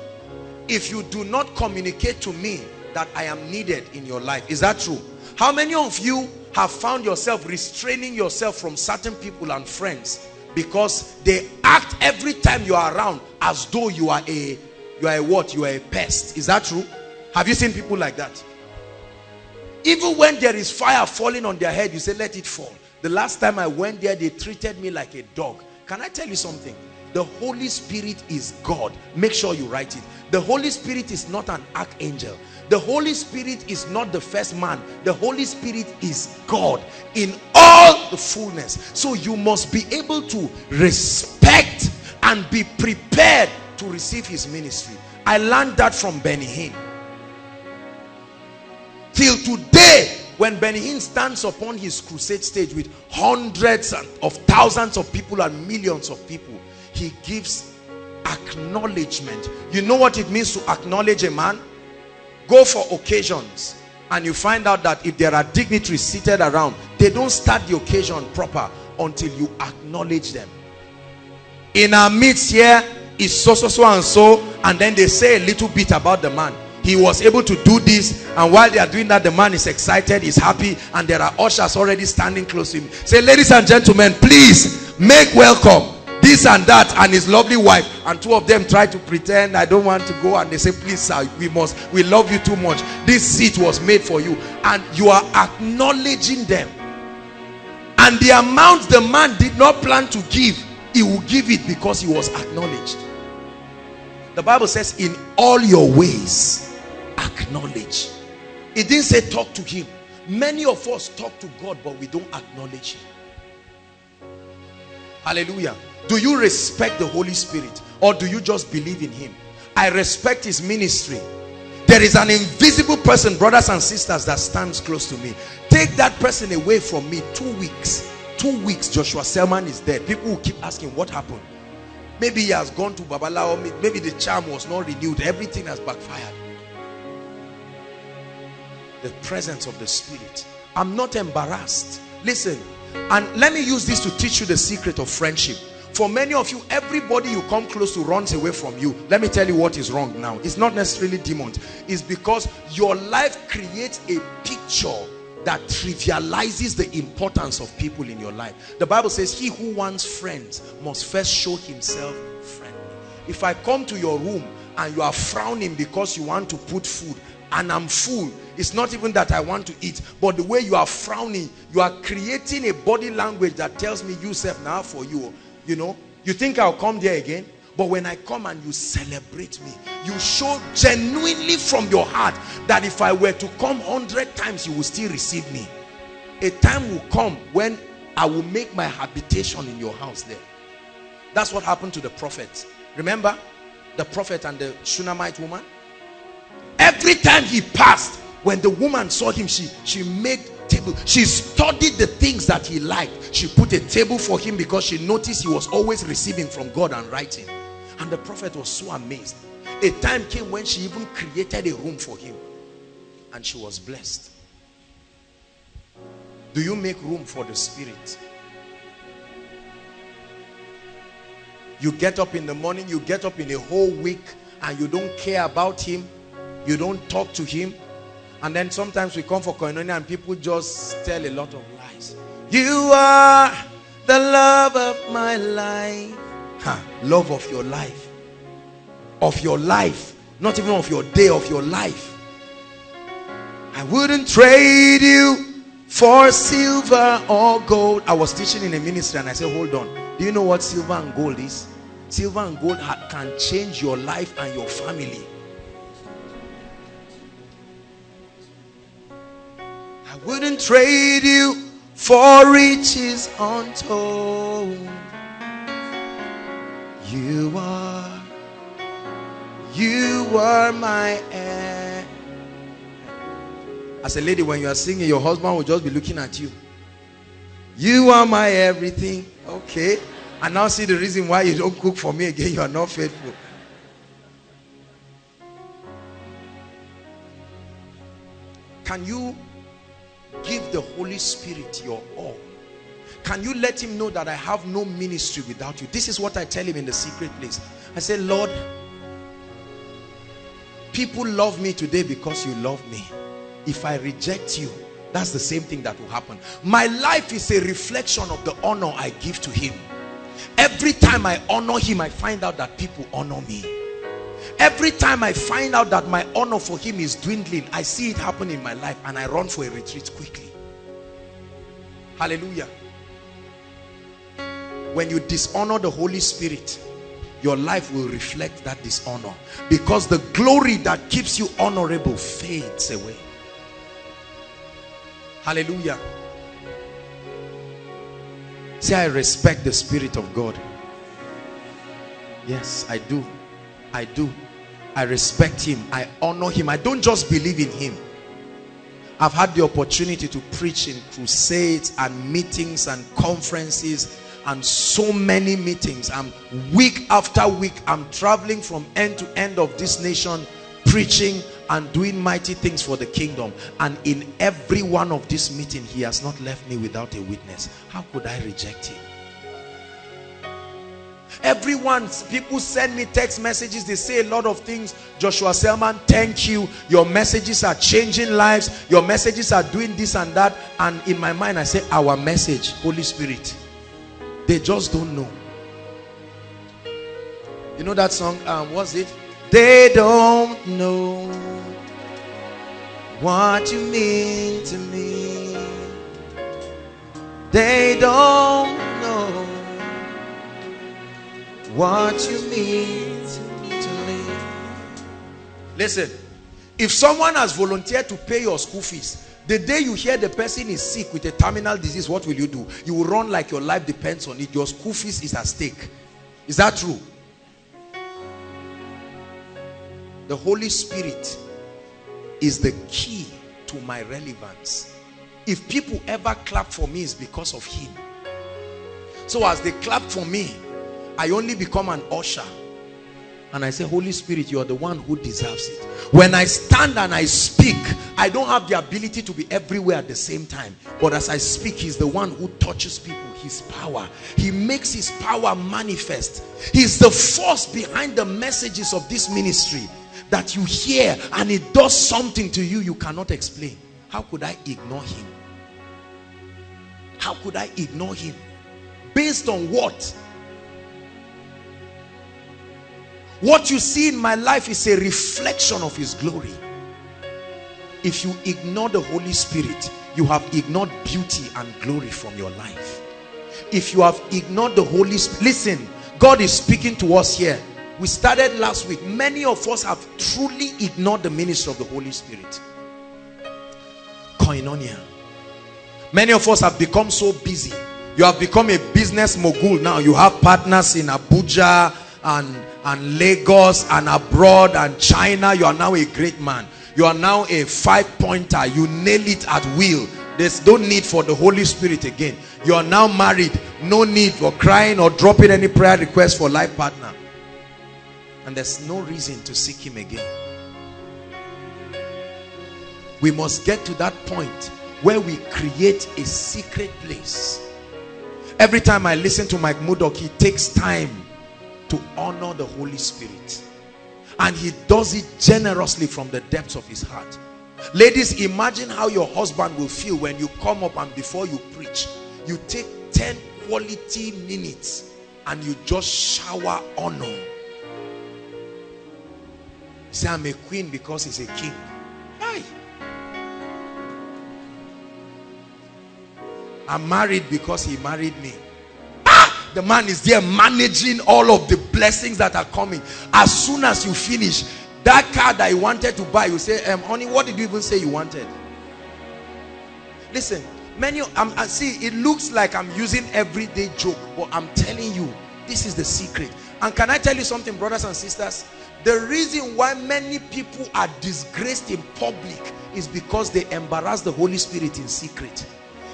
if you do not communicate to me that I am needed in your life. Is that true? How many of you have found yourself restraining yourself from certain people and friends because they act every time you are around as though you are a you are a what? You are a pest. Is that true? Have you seen people like that? Even when there is fire falling on their head, you say, let it fall. The last time I went there, they treated me like a dog. Can I tell you something? The Holy Spirit is God. Make sure you write it. The Holy Spirit is not an archangel. The Holy Spirit is not the first man. The Holy Spirit is God in all the fullness. So you must be able to respect and be prepared to receive his ministry. I learned that from Benny Hinn. Till today, when Benny Hinn stands upon his crusade stage with hundreds of thousands of people and millions of people, he gives acknowledgement. You know what it means to acknowledge a man? Go for occasions and you find out that if there are dignitaries seated around, they don't start the occasion proper until you acknowledge them. In our midst here is so, so, so and so, and then they say a little bit about the man he was able to do this and while they are doing that the man is excited he's happy and there are ushers already standing close to him say ladies and gentlemen please make welcome this and that and his lovely wife and two of them try to pretend i don't want to go and they say please sir we must we love you too much. This seat was made for you. And you are acknowledging them. And the amount the man did not plan to give he will give it because he was acknowledged. The bible says in all your ways acknowledge. It didn't say talk to him. Many of us talk to god but we don't acknowledge him. Hallelujah do you respect the holy spirit or do you just believe in him? I respect his ministry. There is an invisible person brothers and sisters that stands close to me. Take that person away from me. Two weeks two weeks joshua selman is dead. People will keep asking what happened? Maybe he has gone to babalawo maybe the charm was not renewed. Everything has backfired. The presence of the spirit. I'm not embarrassed. Listen and let me use this to teach you the secret of friendship for many of you everybody you come close to runs away from you let me tell you what is wrong now it's not necessarily demons it's because your life creates a picture that trivializes the importance of people in your life the bible says he who wants friends must first show himself friendly if i come to your room and you are frowning because you want to put food and I'm full. It's not even that I want to eat, but the way you are frowning, you are creating a body language that tells me you now for you. You know, you think I'll come there again? But when I come and you celebrate me, you show genuinely from your heart that if I were to come hundred times, you will still receive me. A time will come when I will make my habitation in your house there. That's what happened to the prophet. Remember the prophet and the Shunammite woman? every time he passed when the woman saw him she she made table. She studied the things that he liked. She put a table for him because she noticed he was always receiving from god and writing. And the prophet was so amazed. A time came when she even created a room for him. And she was blessed. Do you make room for the spirit? You get up in the morning you get up in a whole week and you don't care about him. You don't talk to him and then sometimes we come for koinonia and people just tell a lot of lies you are the love of my life huh. love of your life of your life not even of your day of your life I wouldn't trade you for silver or gold. I was teaching in a ministry and I said, hold on. Do you know what silver and gold is? Silver and gold can change your life and your family. Wouldn't trade you for riches untold. You are, you are my heir. As a lady, when you are singing, your husband will just be looking at you. You are my everything. Okay. And now see the reason why you don't cook for me again. You are not faithful. Can you give the Holy Spirit your all? Can you let him know that I have no ministry without you? This is what I tell him in the secret place. I say, Lord, people love me today because you love me if I reject you, that's the same thing that will happen. My life is a reflection of the honor I give to him. Every time I honor him, I find out that people honor me. Every time I find out that my honor for him is dwindling, I see it happen in my life and I run for a retreat quickly. Hallelujah. When you dishonor the Holy Spirit, your life will reflect that dishonor because the glory that keeps you honorable fades away. Hallelujah. Say, I respect the Spirit of God. Yes, I do. I do. I respect him. I honor him. I don't just believe in him. I've had the opportunity to preach in crusades and meetings and conferences and so many meetings. I'm week after week. I'm traveling from end to end of this nation preaching and doing mighty things for the kingdom and in every one of this meeting he has not left me without a witness how could i reject him everyone people send me text messages. They say a lot of things. Joshua selman thank you. Your messages are changing lives. Your messages are doing this and that. And in my mind i say our message holy spirit. They just don't know. You know that song? Um what's it? They don't know what you mean to me. They don't what you mean to me. Listen, if someone has volunteered to pay your school fees, the day you hear the person is sick with a terminal disease, what will you do? You will run like your life depends on it. Your school fees is at stake. Is that true? The Holy Spirit is the key to my relevance. If people ever clap for me, it's because of him. So as they clap for me, I only become an usher. And I say, Holy Spirit, you are the one who deserves it. When I stand and I speak, I don't have the ability to be everywhere at the same time. But as I speak, he's the one who touches people. His power. He makes his power manifest. He's the force behind the messages of this ministry that you hear and it does something to you you cannot explain how could i ignore him how could i ignore him based on what what you see in my life is a reflection of his glory. If you ignore the holy spirit you have ignored beauty and glory from your life. If you have ignored the holy spirit listen god is speaking to us here. We started last week. Many of us have truly ignored the ministry of the Holy Spirit. Koinonia. Many of us have become so busy. You have become a business mogul now. You have partners in Abuja and and Lagos and abroad and China you are now a great man. You are now a five pointer you nail it at will. There's no need for the Holy Spirit again. You are now married. No need for crying or dropping any prayer request for life partner. And there's no reason to seek him again. We must get to that point where we create a secret place. Every time I listen to Mike Murdock he takes time to honor the Holy Spirit and he does it generously from the depths of his heart ladies imagine how your husband will feel when you come up and before you preach you take 10 quality minutes and you just shower honor Say, I'm a queen because he's a king. Why? I'm married because he married me. The man is there managing all of the blessings that are coming. As soon as you finish, that car that you wanted to buy, you say, um, honey, what did you even say you wanted? Listen, many, um, I see, it looks like I'm using everyday joke, but I'm telling you, this is the secret. And can I tell you something, brothers and sisters? The reason why many people are disgraced in public is because they embarrass the Holy Spirit in secret.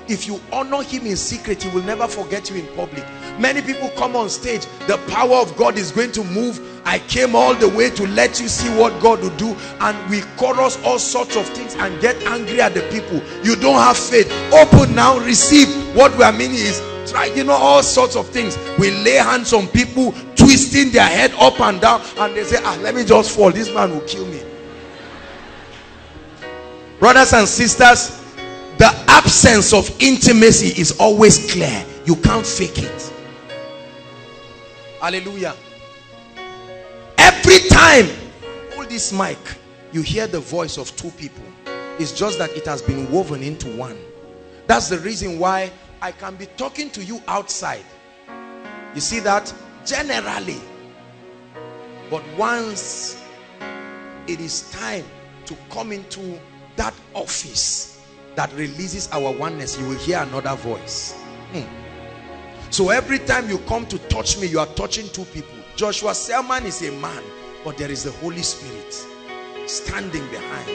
If you honor him in secret, he will never forget you in public. Many people come on stage, the power of God is going to move. I came all the way to let you see what God will do. And we chorus all sorts of things and get angry at the people. You don't have faith. Open now, receive. What we are meaning is try, you know, all sorts of things. We lay hands on people, twisting their head up and down, and they say, ah, let me just fall. This man will kill me. Brothers and sisters, the absence of intimacy is always clear. You can't fake it. Hallelujah. Every time, hold this mic, you hear the voice of two people. It's just that it has been woven into one. That's the reason why I can be talking to you outside. You see that? Generally. But once it is time to come into that office that releases our oneness, you will hear another voice. Hmm. So every time you come to touch me, you are touching two people. Joshua Selman is a man, but there is the Holy Spirit standing behind.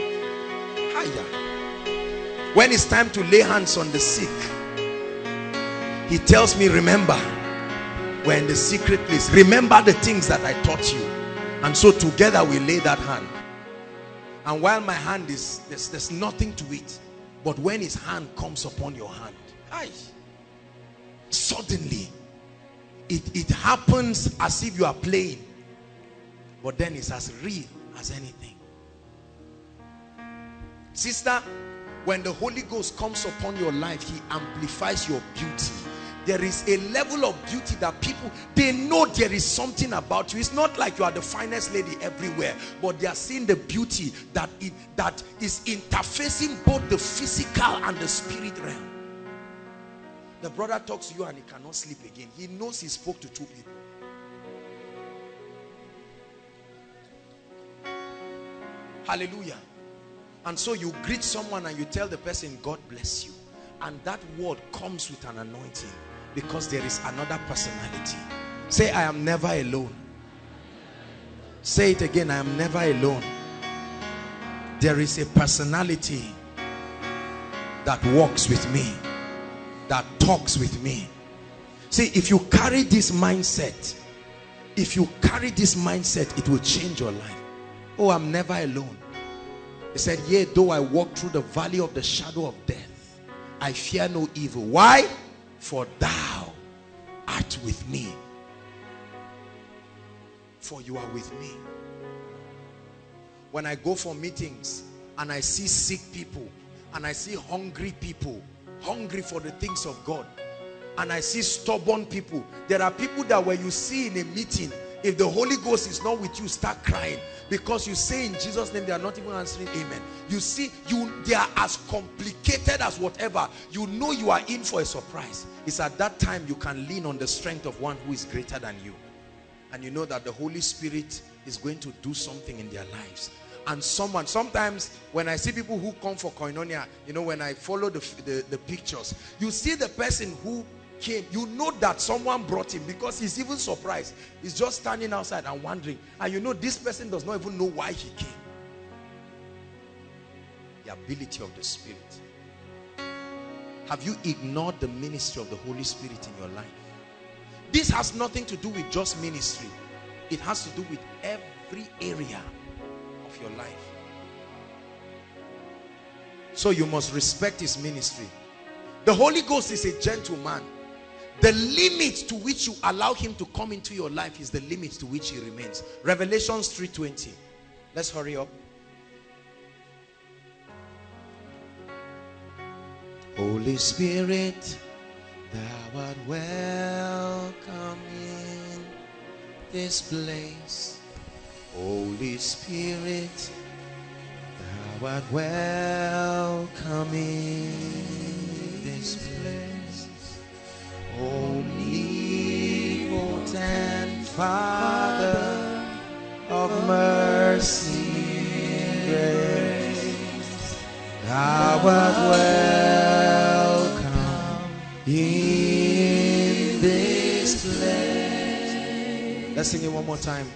Higher. When it's time to lay hands on the sick, he tells me, remember, we're in the secret place. Remember the things that I taught you. And so together we lay that hand. And while my hand is, there's, there's nothing to it. But when his hand comes upon your hand, aye, suddenly, it, it happens as if you are playing. But then it's as real as anything. Sister, when the Holy Ghost comes upon your life, he amplifies your beauty there is a level of beauty that people they know there is something about you. It's not like you are the finest lady everywhere but they are seeing the beauty that it that is interfacing both the physical and the spirit realm. The brother talks to you and he cannot sleep again. He knows he spoke to two people. Hallelujah. And so you greet someone and you tell the person god bless you. And that word comes with an anointing because there is another personality. Say i am never alone. Say it again i am never alone. There is a personality that walks with me that talks with me. See if you carry this mindset if you carry this mindset it will change your life. Oh i'm never alone. He said yea though i walk through the valley of the shadow of death i fear no evil. Why for thou art with me. For you are with me. When I go for meetings and I see sick people and I see hungry people hungry for the things of God and I see stubborn people there are people that when you see in a meeting if the Holy Ghost is not with you start crying. Because you say in Jesus name they are not even answering amen. You see you they are as complicated as whatever. You know you are in for a surprise it's at that time you can lean on the strength of one who is greater than you and you know that the Holy Spirit is going to do something in their lives and someone sometimes when I see people who come for koinonia you know when I follow the, the, the pictures you see the person who came, you know that someone brought him because he's even surprised. He's just standing outside and wondering. And you know this person does not even know why he came. The ability of the Spirit. Have you ignored the ministry of the Holy Spirit in your life? This has nothing to do with just ministry. It has to do with every area of your life. So you must respect his ministry. The Holy Ghost is a gentleman the limit to which you allow him to come into your life is the limit to which he remains revelations 3:20 let's hurry up Holy Spirit, thou art welcome in this place. Holy Spirit, thou art welcome in this place. Omnipotent Father of mercy and grace, thou art welcome in this place. Let's sing it one more time.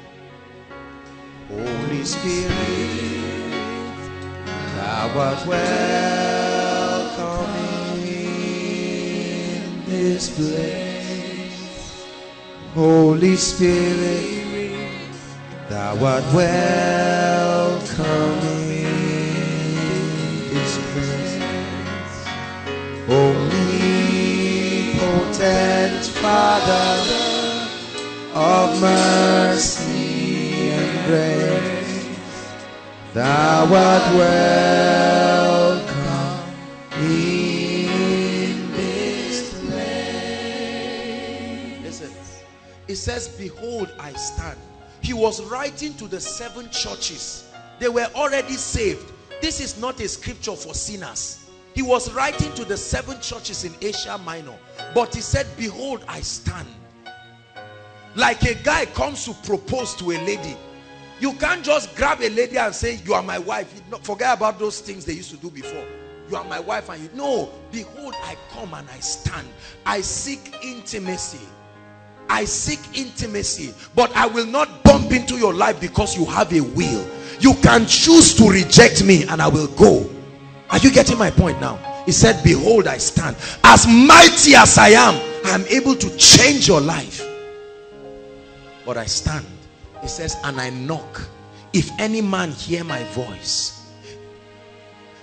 Holy Spirit, thou art welcome in this place. Holy Spirit, thou art welcome Omnipotent Father of mercy and grace, thou art welcome in this place. Listen, it says, Behold, I stand. He was writing to the seven churches, they were already saved. This is not a scripture for sinners. He was writing to the seven churches in Asia Minor, but he said, Behold, I stand. Like a guy comes to propose to a lady. You can't just grab a lady and say, You are my wife. Forget about those things they used to do before. You are my wife, and you know, behold, I come and I stand. I seek intimacy. I seek intimacy, but I will not bump into your life because you have a will. You can choose to reject me, and I will go. Are you getting my point now? He said, Behold, I stand. As mighty as I am, I am able to change your life. But I stand. He says, and I knock. If any man hear my voice,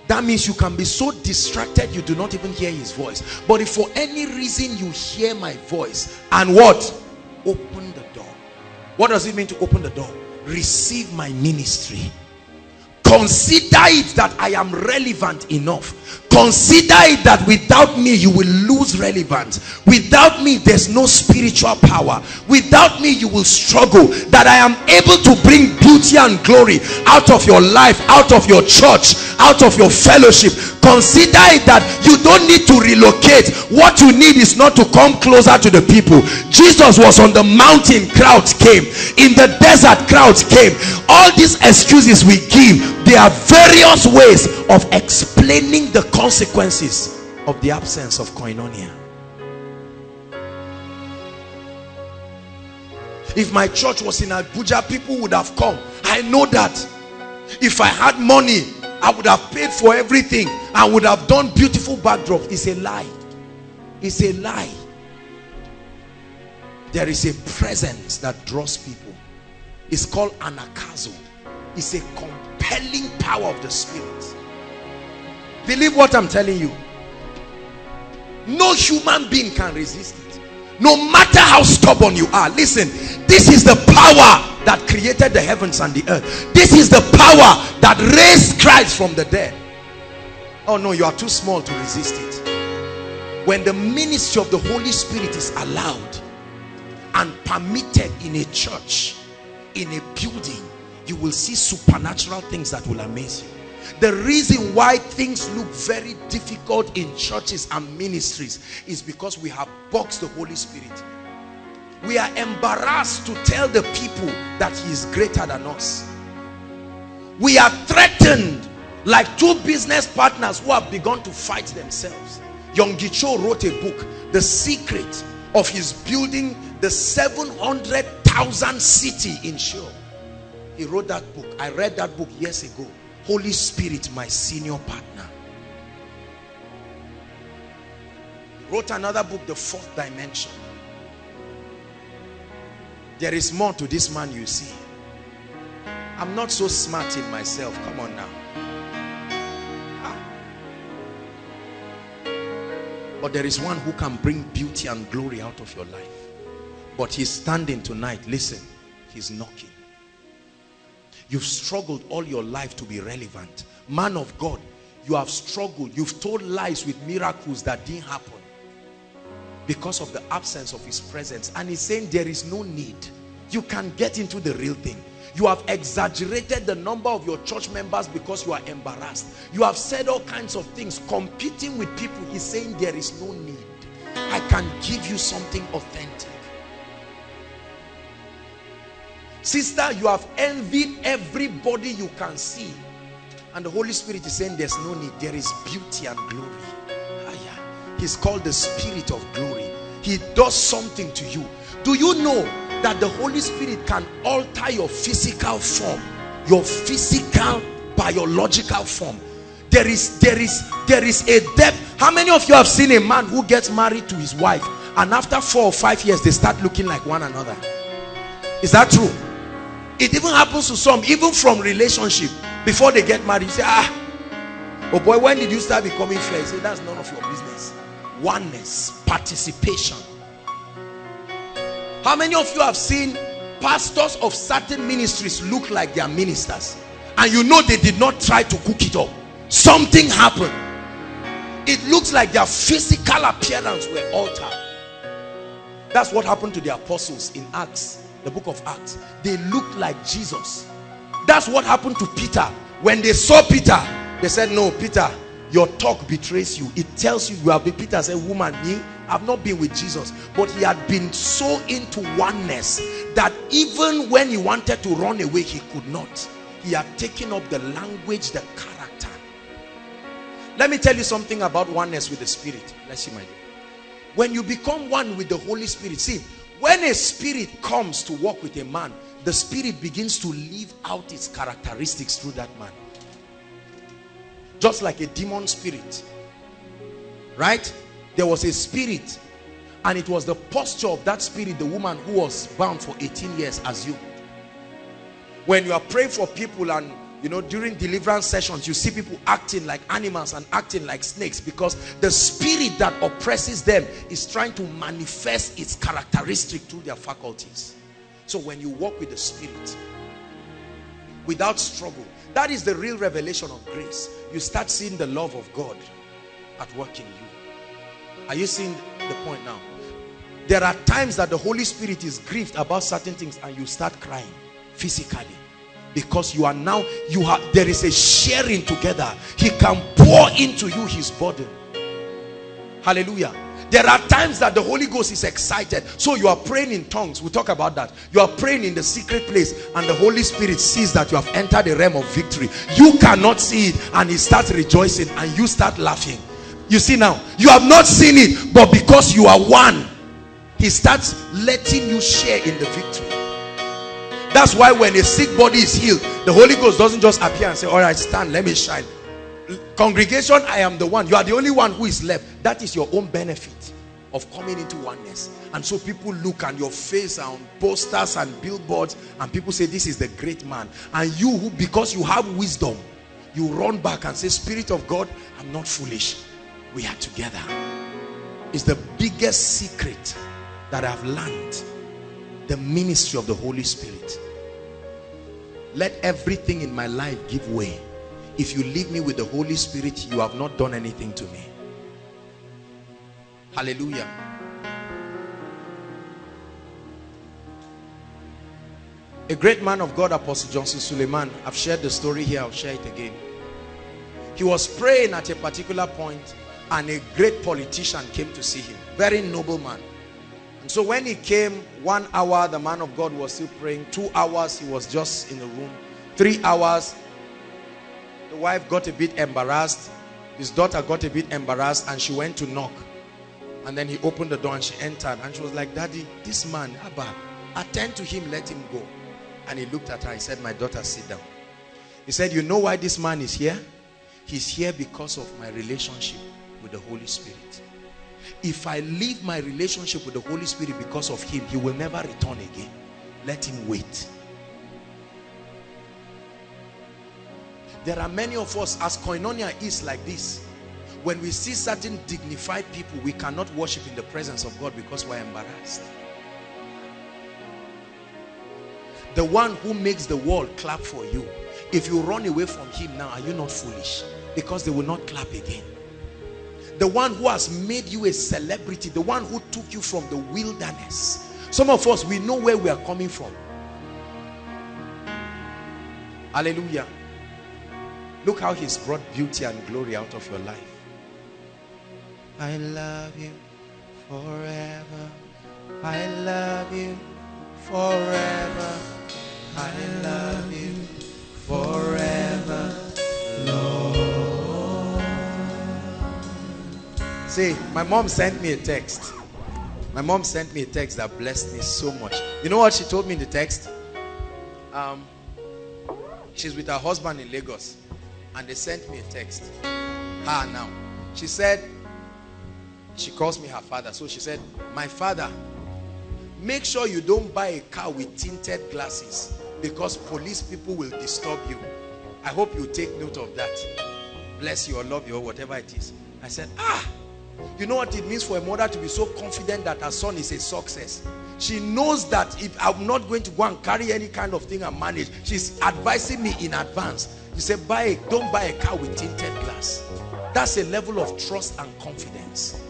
that means you can be so distracted you do not even hear his voice. But if for any reason you hear my voice and what? Open the door. What does it mean to open the door? Receive my ministry consider it that I am relevant enough. Consider it that without me you will lose relevance. Without me there's no spiritual power. Without me you will struggle. That I am able to bring beauty and glory out of your life out of your church out of your fellowship. Consider it that you don't need to relocate. What you need is not to come closer to the people. Jesus was on the mountain crowds came. In the desert crowds came. All these excuses we give there are various ways of explaining the consequences of the absence of koinonia. If my church was in Abuja people would have come. I know that. If I had money I would have paid for everything. I would have done beautiful backdrop. It's a lie. It's a lie. There is a presence that draws people. It's called anagkazo it's a compelling power of the spirit. Believe what i'm telling you. No human being can resist it. No matter how stubborn you are listen this is the power that created the heavens and the earth. This is the power that raised christ from the dead. Oh no you are too small to resist it. When the ministry of the holy spirit is allowed and permitted in a church in a building you will see supernatural things that will amaze you. The reason why things look very difficult in churches and ministries is because we have boxed the Holy Spirit. We are embarrassed to tell the people that he is greater than us. We are threatened like two business partners who have begun to fight themselves. Yonggi Cho wrote a book the secret of his building the 700,000 city in Seoul he wrote that book. I read that book years ago. Holy spirit my senior partner. He wrote another book the fourth dimension. There is more to this man you see. I'm not so smart in myself. Come on now. But there is one who can bring beauty and glory out of your life. But he's standing tonight. Listen he's knocking You've struggled all your life to be relevant. Man of God, you have struggled. You've told lies with miracles that didn't happen because of the absence of his presence. And he's saying there is no need. You can get into the real thing. You have exaggerated the number of your church members because you are embarrassed. You have said all kinds of things competing with people. He's saying there is no need. I can give you something authentic. Sister, you have envied everybody you can see. And the Holy Spirit is saying there's no need. There is beauty and glory. Ah, yeah. He's called the Spirit of glory. He does something to you. Do you know that the Holy Spirit can alter your physical form? Your physical, biological form. There is, there is, there is a depth. How many of you have seen a man who gets married to his wife and after four or five years they start looking like one another? Is that true? It even happens to some, even from relationship. Before they get married, you say, ah, oh boy, when did you start becoming fair? Say, that's none of your business. Oneness, participation. How many of you have seen pastors of certain ministries look like their ministers? And you know they did not try to cook it up. Something happened. It looks like their physical appearance were altered. That's what happened to the apostles in Acts the book of Acts. They looked like Jesus. That's what happened to Peter. When they saw Peter, they said, no, Peter, your talk betrays you. It tells you you have been, Peter said, woman, me, I've not been with Jesus. But he had been so into oneness that even when he wanted to run away, he could not. He had taken up the language, the character. Let me tell you something about oneness with the Spirit. Let's see, my dear. When you become one with the Holy Spirit, see, when a spirit comes to walk with a man, the spirit begins to live out its characteristics through that man. Just like a demon spirit. Right? There was a spirit and it was the posture of that spirit, the woman who was bound for 18 years as you. When you are praying for people and you know during deliverance sessions you see people acting like animals and acting like snakes because the spirit that oppresses them is trying to manifest its characteristic through their faculties. So when you walk with the spirit without struggle that is the real revelation of grace. You start seeing the love of God at work in you. Are you seeing the point now? There are times that the Holy Spirit is grieved about certain things and you start crying physically because you are now you have there is a sharing together. He can pour into you his burden. Hallelujah. There are times that the Holy Ghost is excited. So you are praying in tongues. We'll talk about that. You are praying in the secret place and the Holy Spirit sees that you have entered the realm of victory. You cannot see it and he starts rejoicing and you start laughing. You see now you have not seen it but because you are one he starts letting you share in the victory that's why when a sick body is healed, the Holy Ghost doesn't just appear and say, all right, stand, let me shine. Congregation, I am the one. You are the only one who is left. That is your own benefit of coming into oneness. And so people look and your face on posters and billboards and people say, this is the great man. And you who, because you have wisdom, you run back and say, Spirit of God, I'm not foolish. We are together. It's the biggest secret that I've learned. The ministry of the Holy Spirit. Let everything in my life give way. If you leave me with the Holy Spirit you have not done anything to me. Hallelujah. A great man of God Apostle Johnson Suleman I've shared the story here I'll share it again. He was praying at a particular point and a great politician came to see him. Very noble man so when he came, one hour, the man of God was still praying. Two hours, he was just in the room. Three hours, the wife got a bit embarrassed. His daughter got a bit embarrassed and she went to knock. And then he opened the door and she entered. And she was like, Daddy, this man, Abba, attend to him, let him go. And he looked at her. He said, my daughter, sit down. He said, you know why this man is here? He's here because of my relationship with the Holy Spirit if I leave my relationship with the Holy Spirit because of him, he will never return again. Let him wait. There are many of us, as koinonia is like this, when we see certain dignified people, we cannot worship in the presence of God because we're embarrassed. The one who makes the world clap for you, if you run away from him now, are you not foolish? Because they will not clap again the one who has made you a celebrity the one who took you from the wilderness. Some of us we know where we are coming from. Hallelujah. Look how he's brought beauty and glory out of your life. I love you forever. I love you forever. I love you forever See, my mom sent me a text. My mom sent me a text that blessed me so much. You know what she told me in the text? Um, she's with her husband in Lagos. And they sent me a text. Her now. She said, she calls me her father. So she said, my father, make sure you don't buy a car with tinted glasses because police people will disturb you. I hope you take note of that. Bless you or love you or whatever it is. I said, ah, you know what it means for a mother to be so confident that her son is a success. She knows that if I'm not going to go and carry any kind of thing and manage, she's advising me in advance. You say, buy, a, don't buy a car with tinted glass. That's a level of trust and confidence.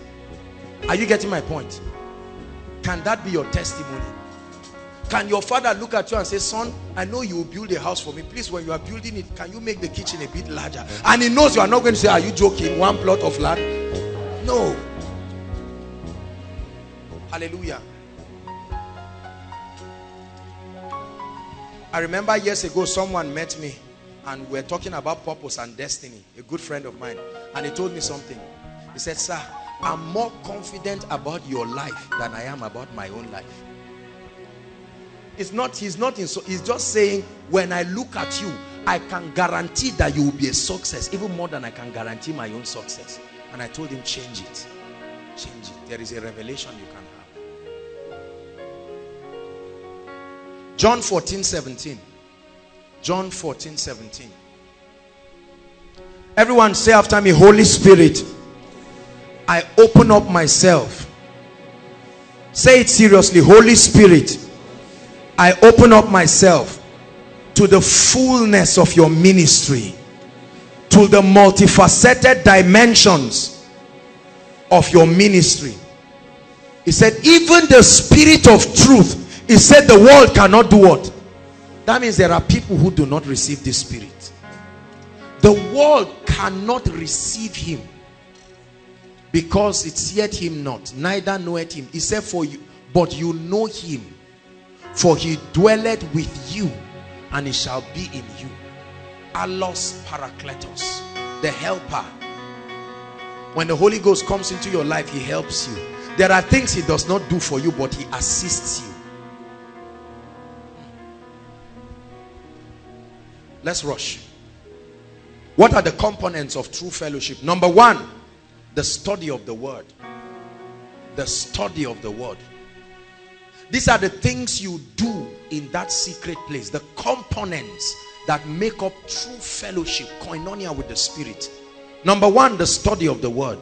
Are you getting my point? Can that be your testimony? Can your father look at you and say, son, I know you will build a house for me. Please, when you are building it, can you make the kitchen a bit larger? And he knows you are not going to say, are you joking? One plot of land? No. Hallelujah. I remember years ago, someone met me and we are talking about purpose and destiny. A good friend of mine. And he told me something. He said, sir, I'm more confident about your life than I am about my own life. It's not, he's not, in, so he's just saying, when I look at you, I can guarantee that you will be a success, even more than I can guarantee my own success. And I told him, change it. Change it. There is a revelation you can have. John 14, 17. John 14, 17. Everyone say after me, Holy Spirit, I open up myself. Say it seriously, Holy Spirit, I open up myself to the fullness of your ministry, to the multifaceted dimensions of your ministry. He said, even the spirit of truth, he said the world cannot do what? That means there are people who do not receive this spirit. The world cannot receive him because it seeth him not, neither knoweth him. He said, for you, but you know him for he dwelleth with you and he shall be in you allos parakletos the helper. When the holy ghost comes into your life he helps you. There are things he does not do for you but he assists you. Let's rush. What are the components of true fellowship? Number one the study of the word. The study of the word. These are the things you do in that secret place. The components that make up true fellowship, koinonia with the Spirit. Number one, the study of the Word.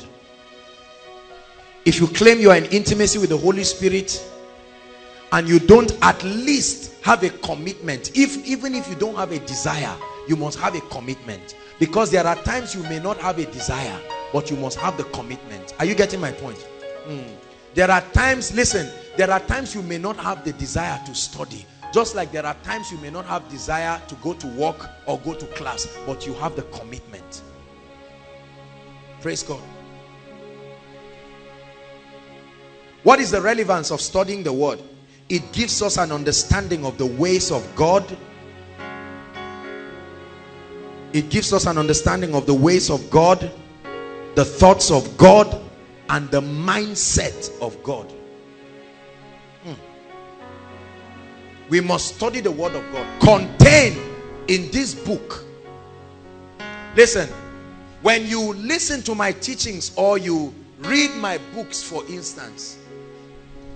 If you claim you are in intimacy with the Holy Spirit and you don't at least have a commitment, if even if you don't have a desire, you must have a commitment. Because there are times you may not have a desire, but you must have the commitment. Are you getting my point? Mm. There are times, listen, there are times you may not have the desire to study. Just like there are times you may not have desire to go to work or go to class, but you have the commitment. Praise God. What is the relevance of studying the word? It gives us an understanding of the ways of God. It gives us an understanding of the ways of God, the thoughts of God, and the mindset of God. We must study the word of God contained in this book. Listen, when you listen to my teachings or you read my books, for instance,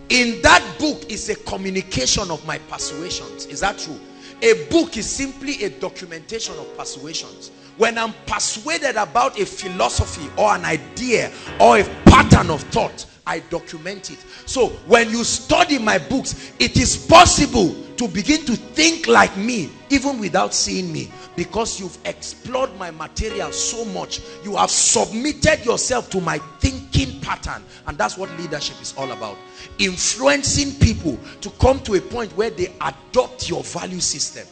in that book is a communication of my persuasions. Is that true? A book is simply a documentation of persuasions when I'm persuaded about a philosophy or an idea or a pattern of thought, I document it. So when you study my books, it is possible to begin to think like me even without seeing me because you've explored my material so much. You have submitted yourself to my thinking pattern and that's what leadership is all about. Influencing people to come to a point where they adopt your value system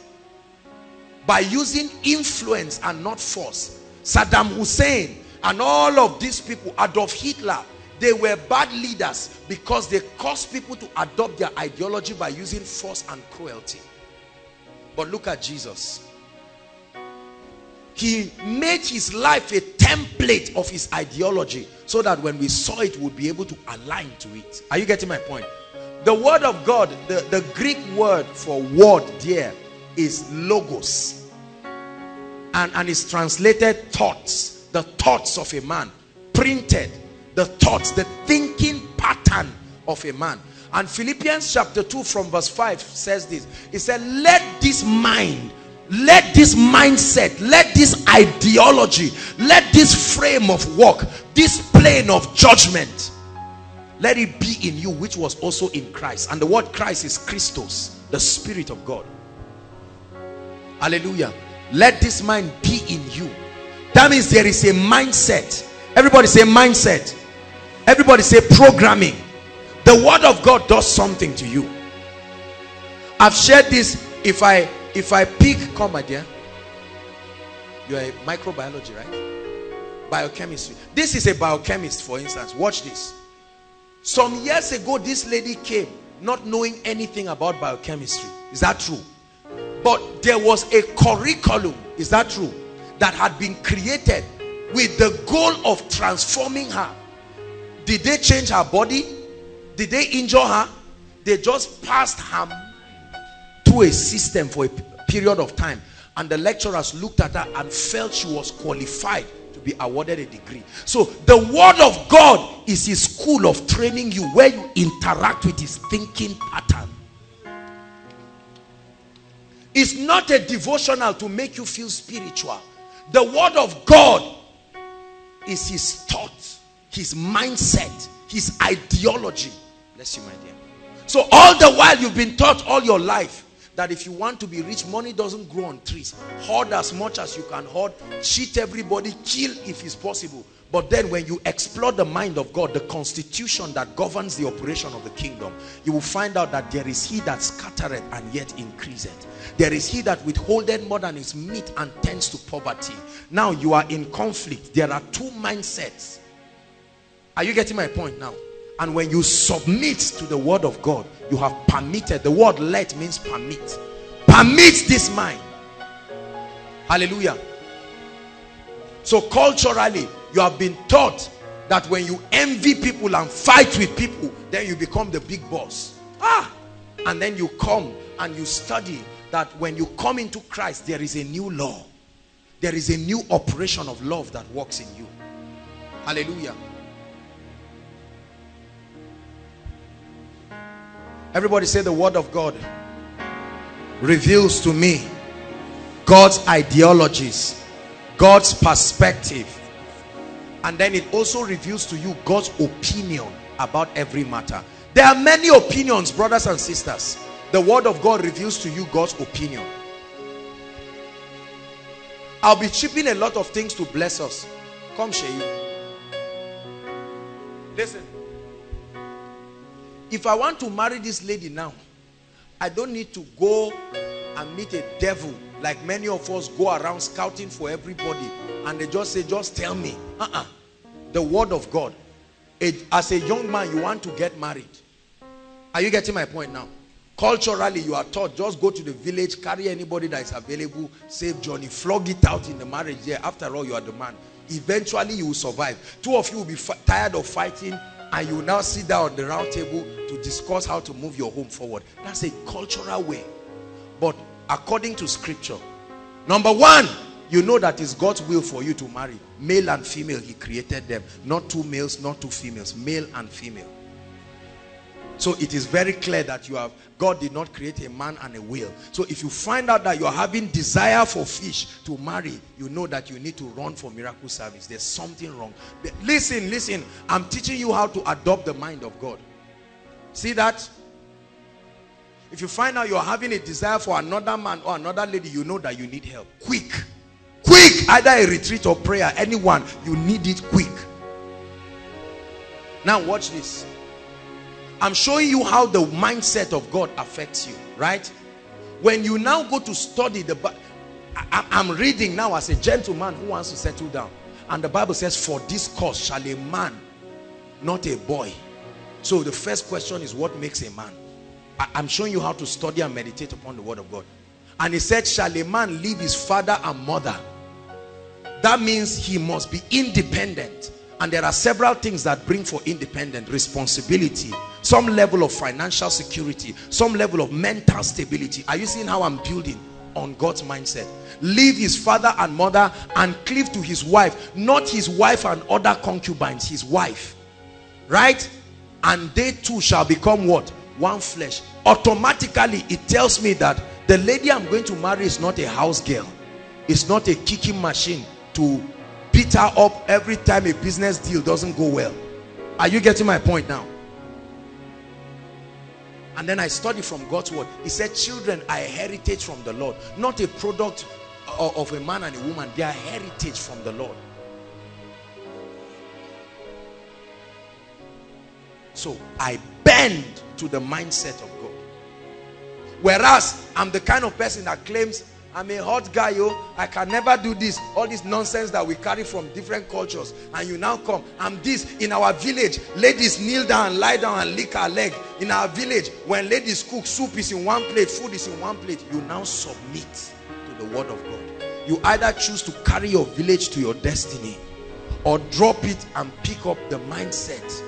by using influence and not force. Saddam Hussein and all of these people, Adolf Hitler, they were bad leaders because they caused people to adopt their ideology by using force and cruelty. But look at Jesus. he made his life a template of his ideology so that when we saw it, we'd be able to align to it. Are you getting my point? The word of God, the, the Greek word for word there is logos. And, and is translated thoughts. The thoughts of a man. Printed. The thoughts, the thinking pattern of a man. And Philippians chapter 2 from verse 5 says this. He said, let this mind let this mindset let this ideology let this frame of work this plane of judgment let it be in you which was also in christ and the word christ is christos the spirit of god hallelujah let this mind be in you that means there is a mindset everybody say mindset everybody say programming the word of god does something to you i've shared this if i if I pick, come my dear. You are a microbiology, right? Biochemistry. This is a biochemist, for instance. Watch this. Some years ago, this lady came not knowing anything about biochemistry. Is that true? But there was a curriculum, is that true? That had been created with the goal of transforming her. Did they change her body? Did they injure her? They just passed her through a system for a period of time and the lecturers looked at her and felt she was qualified to be awarded a degree so the word of god is his school of training you where you interact with his thinking pattern it's not a devotional to make you feel spiritual the word of god is his thought his mindset his ideology bless you my dear so all the while you've been taught all your life that if you want to be rich, money doesn't grow on trees. Hoard as much as you can hoard. Cheat everybody. Kill if it's possible. But then when you explore the mind of God, the constitution that governs the operation of the kingdom, you will find out that there is he that scattereth and yet increaseth. There is he that withholdeth more than his meat and tends to poverty. Now you are in conflict. There are two mindsets. Are you getting my point now? And when you submit to the word of God, you have permitted. The word let means permit. Permit this mind. Hallelujah. So culturally, you have been taught that when you envy people and fight with people, then you become the big boss. Ah! And then you come and you study that when you come into Christ, there is a new law. There is a new operation of love that works in you. Hallelujah. Everybody say the word of God reveals to me God's ideologies, God's perspective. And then it also reveals to you God's opinion about every matter. There are many opinions, brothers and sisters. The word of God reveals to you God's opinion. I'll be chipping a lot of things to bless us. Come, Sheyi. Listen. If I want to marry this lady now, I don't need to go and meet a devil like many of us go around scouting for everybody and they just say, just tell me. Uh -uh. The word of God. As a young man, you want to get married. Are you getting my point now? Culturally, you are taught, just go to the village, carry anybody that is available, save Johnny, flog it out in the marriage there. After all, you are the man. Eventually, you will survive. Two of you will be tired of fighting and you will now sit down on the round table to discuss how to move your home forward. That's a cultural way. But according to scripture, number one, you know that it's God's will for you to marry. Male and female, he created them. Not two males, not two females. Male and female. So it is very clear that you have God did not create a man and a whale. So if you find out that you are having desire for fish to marry, you know that you need to run for miracle service. There's something wrong. But listen, listen. I'm teaching you how to adopt the mind of God. See that? If you find out you're having a desire for another man or another lady, you know that you need help. Quick. Quick. Either a retreat or prayer. Anyone. You need it quick. Now watch this. I'm showing you how the mindset of God affects you, right? When you now go to study the I, I'm reading now as a gentleman who wants to settle down. And the Bible says, for this cause shall a man, not a boy. So the first question is what makes a man? I'm showing you how to study and meditate upon the word of God. And he said, shall a man leave his father and mother that means he must be independent and there are several things that bring for independent responsibility. Some level of financial security some level of mental stability. Are you seeing how i'm building on god's mindset? Leave his father and mother and cleave to his wife not his wife and other concubines his wife. Right? And they two shall become what? One flesh. Automatically it tells me that the lady i'm going to marry is not a house girl. It's not a kicking machine to beat her up every time a business deal doesn't go well. Are you getting my point now? And then I study from God's word. He said children are a heritage from the Lord. Not a product of a man and a woman. They are heritage from the Lord. So I bend to the mindset of God. Whereas I'm the kind of person that claims I'm a hot guy, yo. I can never do this. All this nonsense that we carry from different cultures. And you now come. I'm this. In our village, ladies kneel down, lie down and lick our leg. In our village, when ladies cook, soup is in one plate, food is in one plate. You now submit to the word of God. You either choose to carry your village to your destiny or drop it and pick up the mindset.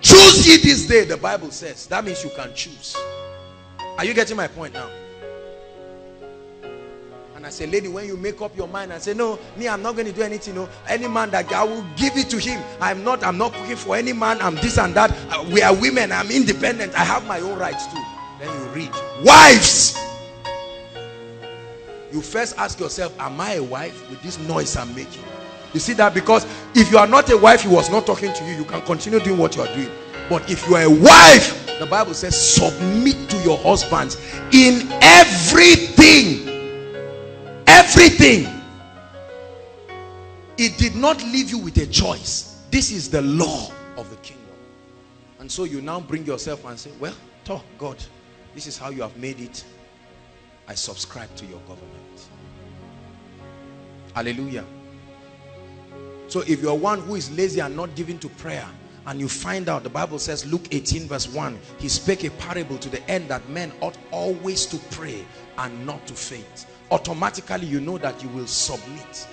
Choose ye this day, the Bible says. That means you can choose. Are you getting my point now? And I say, lady, when you make up your mind and say, no, me, I'm not going to do anything. No, any man that I will give it to him. I'm not, I'm not cooking for any man. I'm this and that. Uh, we are women. I'm independent. I have my own rights too. Then you read, wives. You first ask yourself, am I a wife with this noise I'm making? You see that because if you are not a wife, he was not talking to you. You can continue doing what you are doing. But if you are a wife, the Bible says, submit to your husbands in everything everything. It did not leave you with a choice. This is the law of the kingdom. And so you now bring yourself and say well talk god. This is how you have made it. I subscribe to your government. Hallelujah. So if you're one who is lazy and not giving to prayer and you find out the bible says luke 18 verse 1 he spake a parable to the end that men ought always to pray and not to faint automatically you know that you will submit.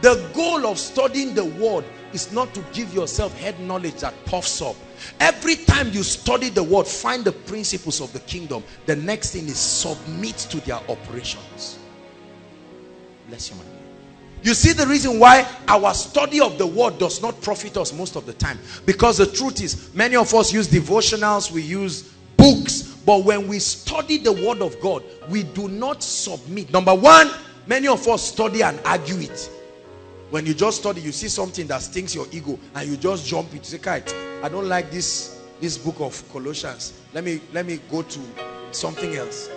The goal of studying the word is not to give yourself head knowledge that puffs up. Every time you study the word find the principles of the kingdom. The next thing is submit to their operations. Bless you man you see the reason why our study of the word does not profit us most of the time? Because the truth is many of us use devotionals we use books but when we study the word of God, we do not submit. Number one, many of us study and argue it. When you just study, you see something that stings your ego and you just jump it. Say, Kite, I don't like this, this book of Colossians. Let me, let me go to something else.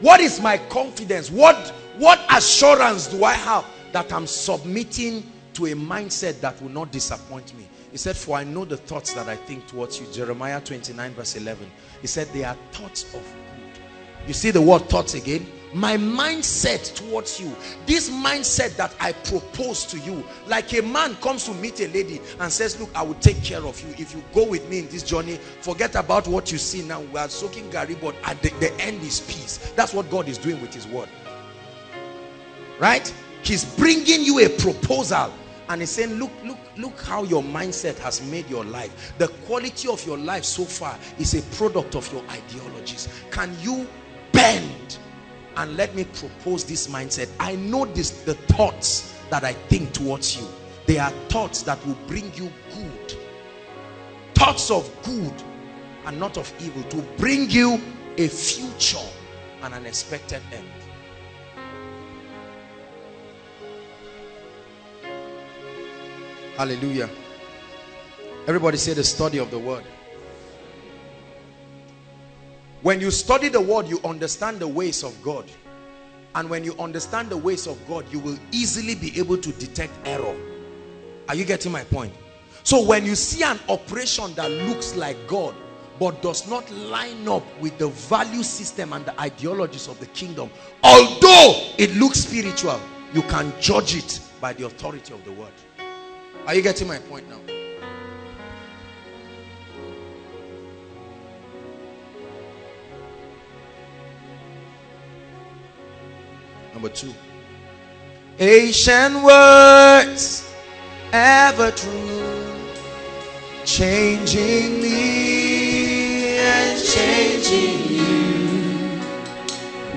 What is my confidence? What, what assurance do I have that I'm submitting to a mindset that will not disappoint me. He said, for I know the thoughts that I think towards you. Jeremiah 29 verse 11. He said, they are thoughts of good. You see the word thoughts again? My mindset towards you. This mindset that I propose to you. Like a man comes to meet a lady and says, look, I will take care of you. If you go with me in this journey, forget about what you see now. We are soaking Gary, but at the, the end is peace. That's what God is doing with his word. Right? He's bringing you a proposal and he's saying look look look how your mindset has made your life. The quality of your life so far is a product of your ideologies. Can you bend and let me propose this mindset? I know this the thoughts that i think towards you. They are thoughts that will bring you good. Thoughts of good and not of evil to bring you a future and an expected end Hallelujah. Everybody say the study of the word. When you study the word, you understand the ways of God. And when you understand the ways of God, you will easily be able to detect error. Are you getting my point? So when you see an operation that looks like God, but does not line up with the value system and the ideologies of the kingdom, although it looks spiritual, you can judge it by the authority of the word. Are you getting my point now? Number two. Ancient words, ever true, changing me and changing you.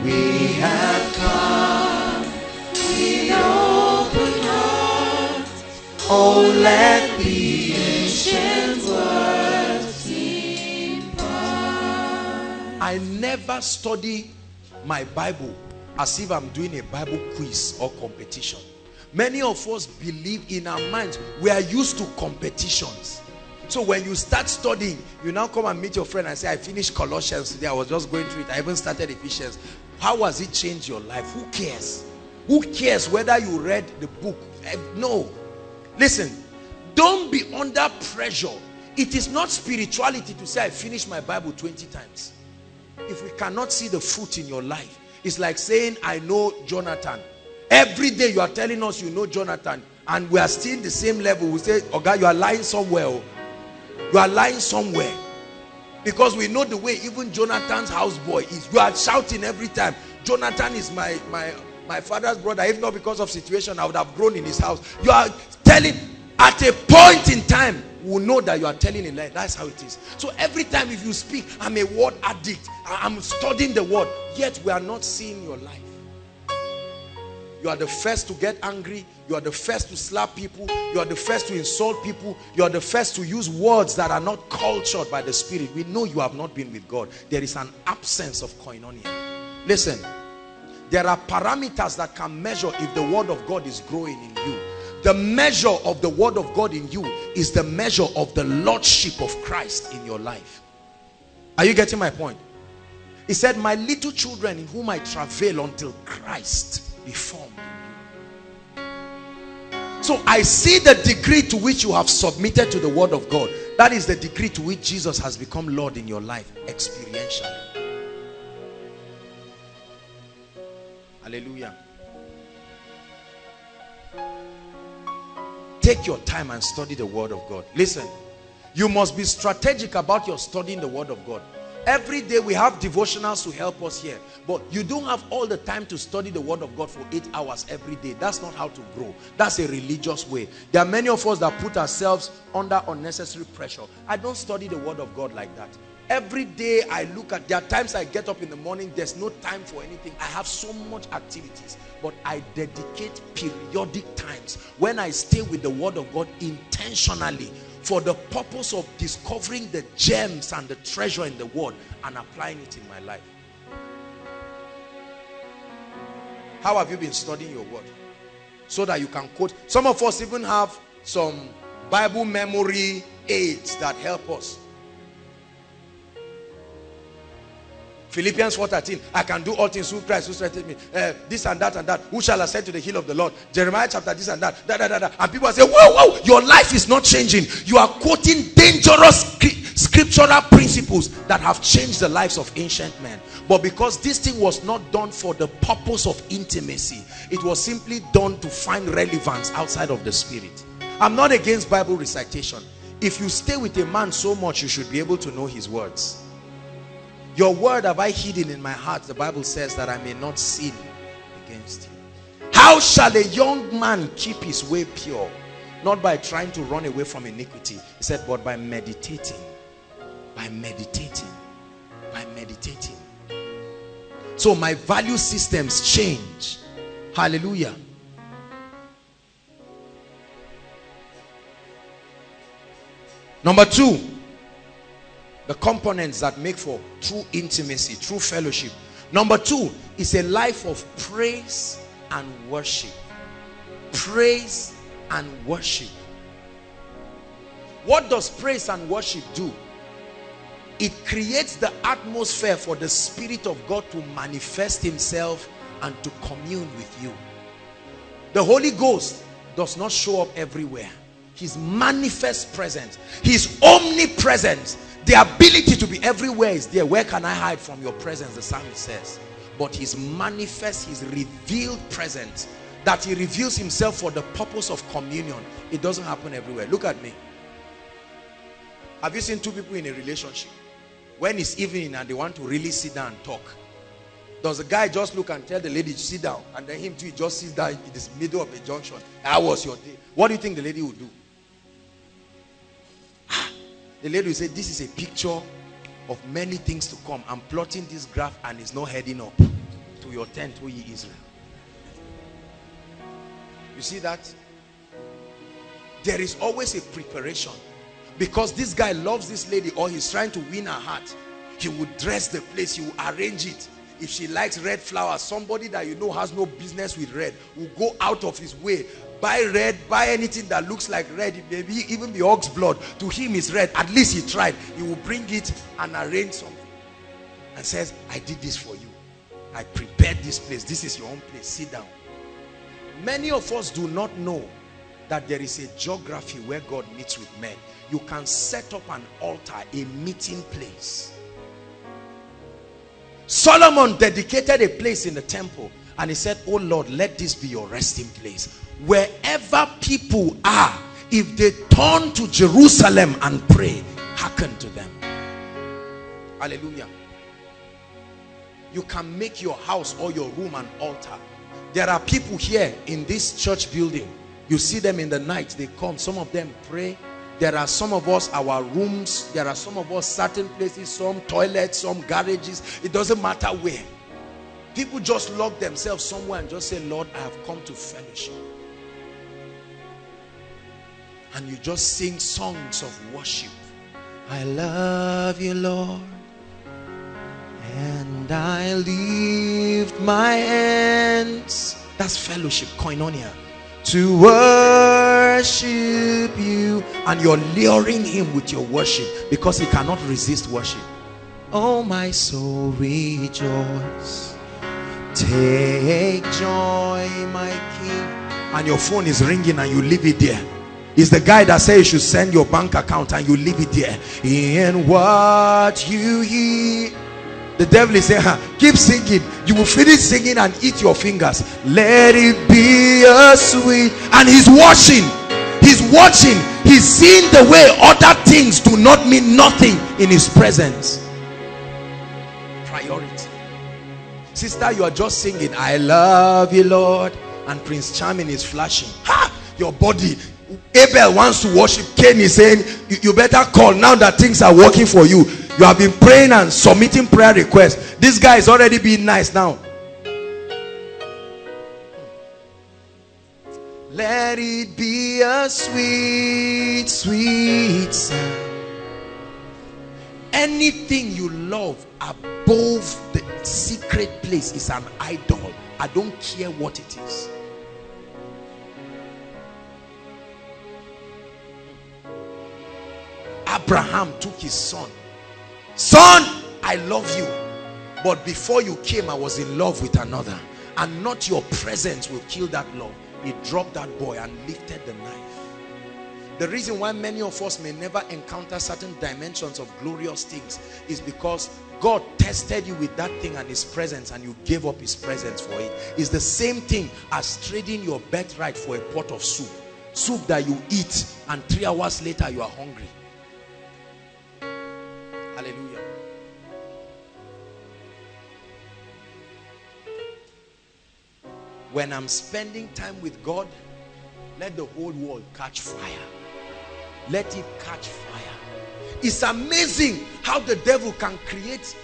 We have Oh, let the ancient words impart. I never study my Bible as if I'm doing a Bible quiz or competition. Many of us believe in our minds, we are used to competitions. So when you start studying, you now come and meet your friend and say, I finished Colossians today. I was just going through it. I even started Ephesians. How has it changed your life? Who cares? Who cares whether you read the book? Eh, no. Listen, don't be under pressure. It is not spirituality to say, I finished my Bible 20 times. If we cannot see the fruit in your life, it's like saying, I know Jonathan. Every day you are telling us you know Jonathan and we are still in the same level. We say, oh God, you are lying somewhere. Oh. You are lying somewhere. Because we know the way even Jonathan's houseboy is. You are shouting every time. Jonathan is my, my, my father's brother. If not because of situation, I would have grown in his house. You are telling, at a point in time, will know that you are telling a lie. That's how it is. So every time if you speak, I'm a word addict. I'm studying the word. Yet we are not seeing your life. You are the first to get angry. You are the first to slap people. You are the first to insult people. You are the first to use words that are not cultured by the Spirit. We know you have not been with God. There is an absence of koinonia. Listen, there are parameters that can measure if the word of God is growing in you. The measure of the word of God in you is the measure of the lordship of Christ in your life. Are you getting my point? He said, my little children in whom I travail until Christ be formed So I see the degree to which you have submitted to the word of God. That is the degree to which Jesus has become Lord in your life experientially. Hallelujah. Take your time and study the word of God. Listen, you must be strategic about your studying the word of God. Every day we have devotionals to help us here. But you don't have all the time to study the word of God for eight hours every day. That's not how to grow. That's a religious way. There are many of us that put ourselves under unnecessary pressure. I don't study the word of God like that. Every day I look at, there are times I get up in the morning, there's no time for anything. I have so much activities, but I dedicate periodic times when I stay with the word of God intentionally for the purpose of discovering the gems and the treasure in the word and applying it in my life. How have you been studying your word? So that you can quote. Some of us even have some Bible memory aids that help us. Philippians 4.13, I can do all things through Christ who strengthens me. Uh, this and that and that. Who shall ascend to the hill of the Lord? Jeremiah chapter this and that. Da, da, da, da. And people say, whoa, whoa, your life is not changing. You are quoting dangerous scriptural principles that have changed the lives of ancient men. But because this thing was not done for the purpose of intimacy, it was simply done to find relevance outside of the spirit. I'm not against Bible recitation. If you stay with a man so much, you should be able to know his words. Your word have I hidden in my heart. The Bible says that I may not sin against you. How shall a young man keep his way pure? Not by trying to run away from iniquity. He said, but by meditating. By meditating. By meditating. So my value systems change. Hallelujah. Number two, the components that make for true intimacy, true fellowship. Number two is a life of praise and worship. Praise and worship. What does praise and worship do? It creates the atmosphere for the Spirit of God to manifest himself and to commune with you. The Holy Ghost does not show up everywhere. His manifest presence. His omnipresence the ability to be everywhere is there. Where can I hide from your presence? The psalmist says. But his manifest, his revealed presence, that he reveals himself for the purpose of communion. It doesn't happen everywhere. Look at me. Have you seen two people in a relationship? When it's evening and they want to really sit down and talk. Does the guy just look and tell the lady to sit down and then him too he just sits down in the middle of the junction? How was your day? What do you think the lady would do? The lady will say, This is a picture of many things to come. I'm plotting this graph and it's not heading up to your tent, O ye Israel. You see that? There is always a preparation. Because this guy loves this lady or he's trying to win her heart. He would dress the place, he will arrange it if she likes red flowers, somebody that you know has no business with red will go out of his way. Buy red, buy anything that looks like red. Maybe even the ox blood. To him is red. At least he tried. He will bring it and arrange something. And says, I did this for you. I prepared this place. This is your own place. Sit down. Many of us do not know that there is a geography where God meets with men. You can set up an altar, a meeting place Solomon dedicated a place in the temple and he said, Oh Lord, let this be your resting place. Wherever people are, if they turn to Jerusalem and pray, hearken to them. Hallelujah. You can make your house or your room an altar. There are people here in this church building. You see them in the night, they come. Some of them pray, there are some of us, our rooms, there are some of us, certain places, some toilets, some garages. It doesn't matter where. People just lock themselves somewhere and just say, Lord, I have come to fellowship. And you just sing songs of worship. I love you, Lord. And I lift my hands. That's fellowship, koinonia to worship you and you're luring him with your worship because he cannot resist worship oh my soul rejoice take joy my king and your phone is ringing and you leave it there is the guy that says you should send your bank account and you leave it there in what you hear the devil is saying, keep singing. You will finish singing and eat your fingers. Let it be a sweet. And he's watching. He's watching. He's seeing the way other things do not mean nothing in his presence. Sister, you are just singing, I love you, Lord. And Prince Charming is flashing. Ha! Your body. Abel wants to worship. Cain is saying, you better call now that things are working for you you have been praying and submitting prayer requests. This guy is already being nice now. Let it be a sweet, sweet sound. Anything you love above the secret place is an idol. I don't care what it is. Abraham took his son. Son i love you. But before you came i was in love with another. And not your presence will kill that love. He dropped that boy and lifted the knife. The reason why many of us may never encounter certain dimensions of glorious things is because God tested you with that thing and his presence and you gave up his presence for it. It's the same thing as trading your birthright for a pot of soup. Soup that you eat and three hours later you are hungry. Hallelujah. When I'm spending time with God, let the whole world catch fire. Let it catch fire. It's amazing how the devil can create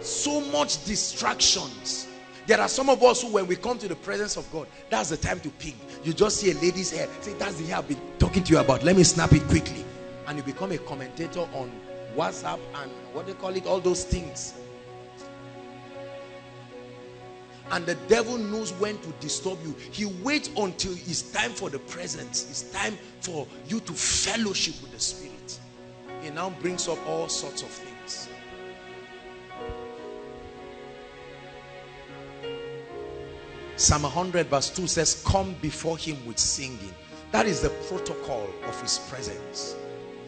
so much distractions. There are some of us who, when we come to the presence of God, that's the time to ping. You just see a lady's hair. Say, that's the hair I've been talking to you about. Let me snap it quickly. And you become a commentator on WhatsApp and what they call it, all those things. And the devil knows when to disturb you. He waits until it's time for the presence. It's time for you to fellowship with the Spirit. He now brings up all sorts of things. Psalm 100 verse 2 says, Come before him with singing. That is the protocol of his presence.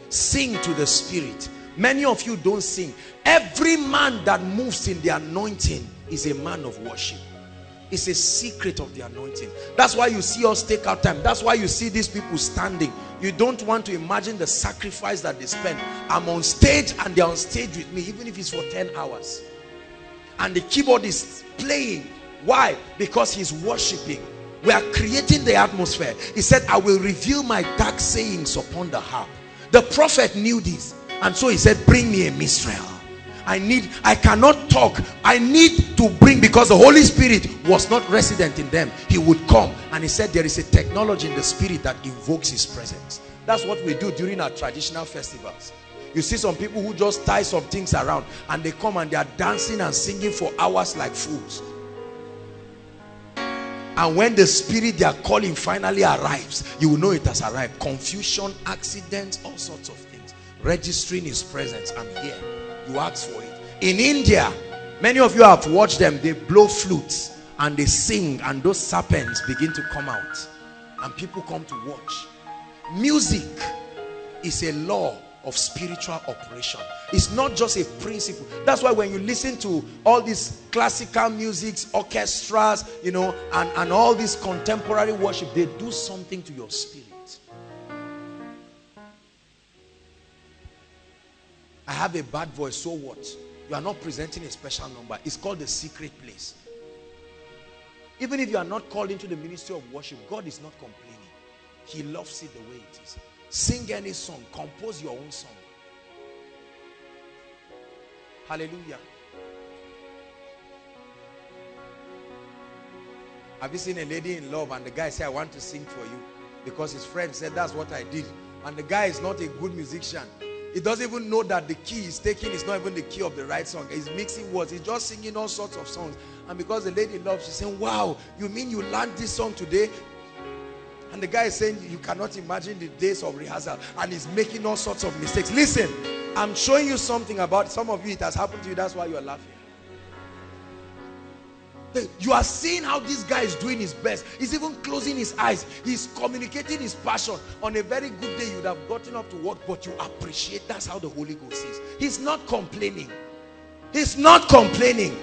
Sing to the Spirit. Many of you don't sing. Every man that moves in the anointing is a man of worship. It's a secret of the anointing. That's why you see us take our time. That's why you see these people standing. You don't want to imagine the sacrifice that they spend. I'm on stage and they're on stage with me, even if it's for 10 hours. and the keyboard is playing. Why? Because he's worshiping. We are creating the atmosphere. He said i will reveal my dark sayings upon the harp. The prophet knew this. And so he said bring me a minstrel I need, I cannot talk. I need to bring, because the Holy Spirit was not resident in them. He would come and he said there is a technology in the spirit that invokes his presence. That's what we do during our traditional festivals. You see some people who just tie some things around and they come and they are dancing and singing for hours like fools. And when the spirit they are calling finally arrives, you will know it has arrived. Confusion, accidents, all sorts of things. Registering his presence. I'm here. You ask for it. In India, many of you have watched them. They blow flutes and they sing and those serpents begin to come out. And people come to watch. Music is a law of spiritual operation. It's not just a principle. That's why when you listen to all these classical musics, orchestras, you know, and, and all this contemporary worship, they do something to your spirit. I have a bad voice, so what? You are not presenting a special number. It's called the secret place. Even if you are not called into the ministry of worship, God is not complaining. He loves it the way it is. Sing any song. Compose your own song. Hallelujah. Have you seen a lady in love and the guy say, I want to sing for you? Because his friend said, that's what I did. And the guy is not a good musician. He doesn't even know that the key he's taking is not even the key of the right song. He's mixing words. He's just singing all sorts of songs. And because the lady loves, she's saying, wow, you mean you learned this song today? And the guy is saying, you cannot imagine the days of rehearsal. And he's making all sorts of mistakes. Listen, I'm showing you something about some of you. It has happened to you. That's why you're laughing. You are seeing how this guy is doing his best. He's even closing his eyes. He's communicating his passion. On a very good day, you'd have gotten up to work, but you appreciate. That's how the Holy Ghost is. He's not complaining. He's not complaining.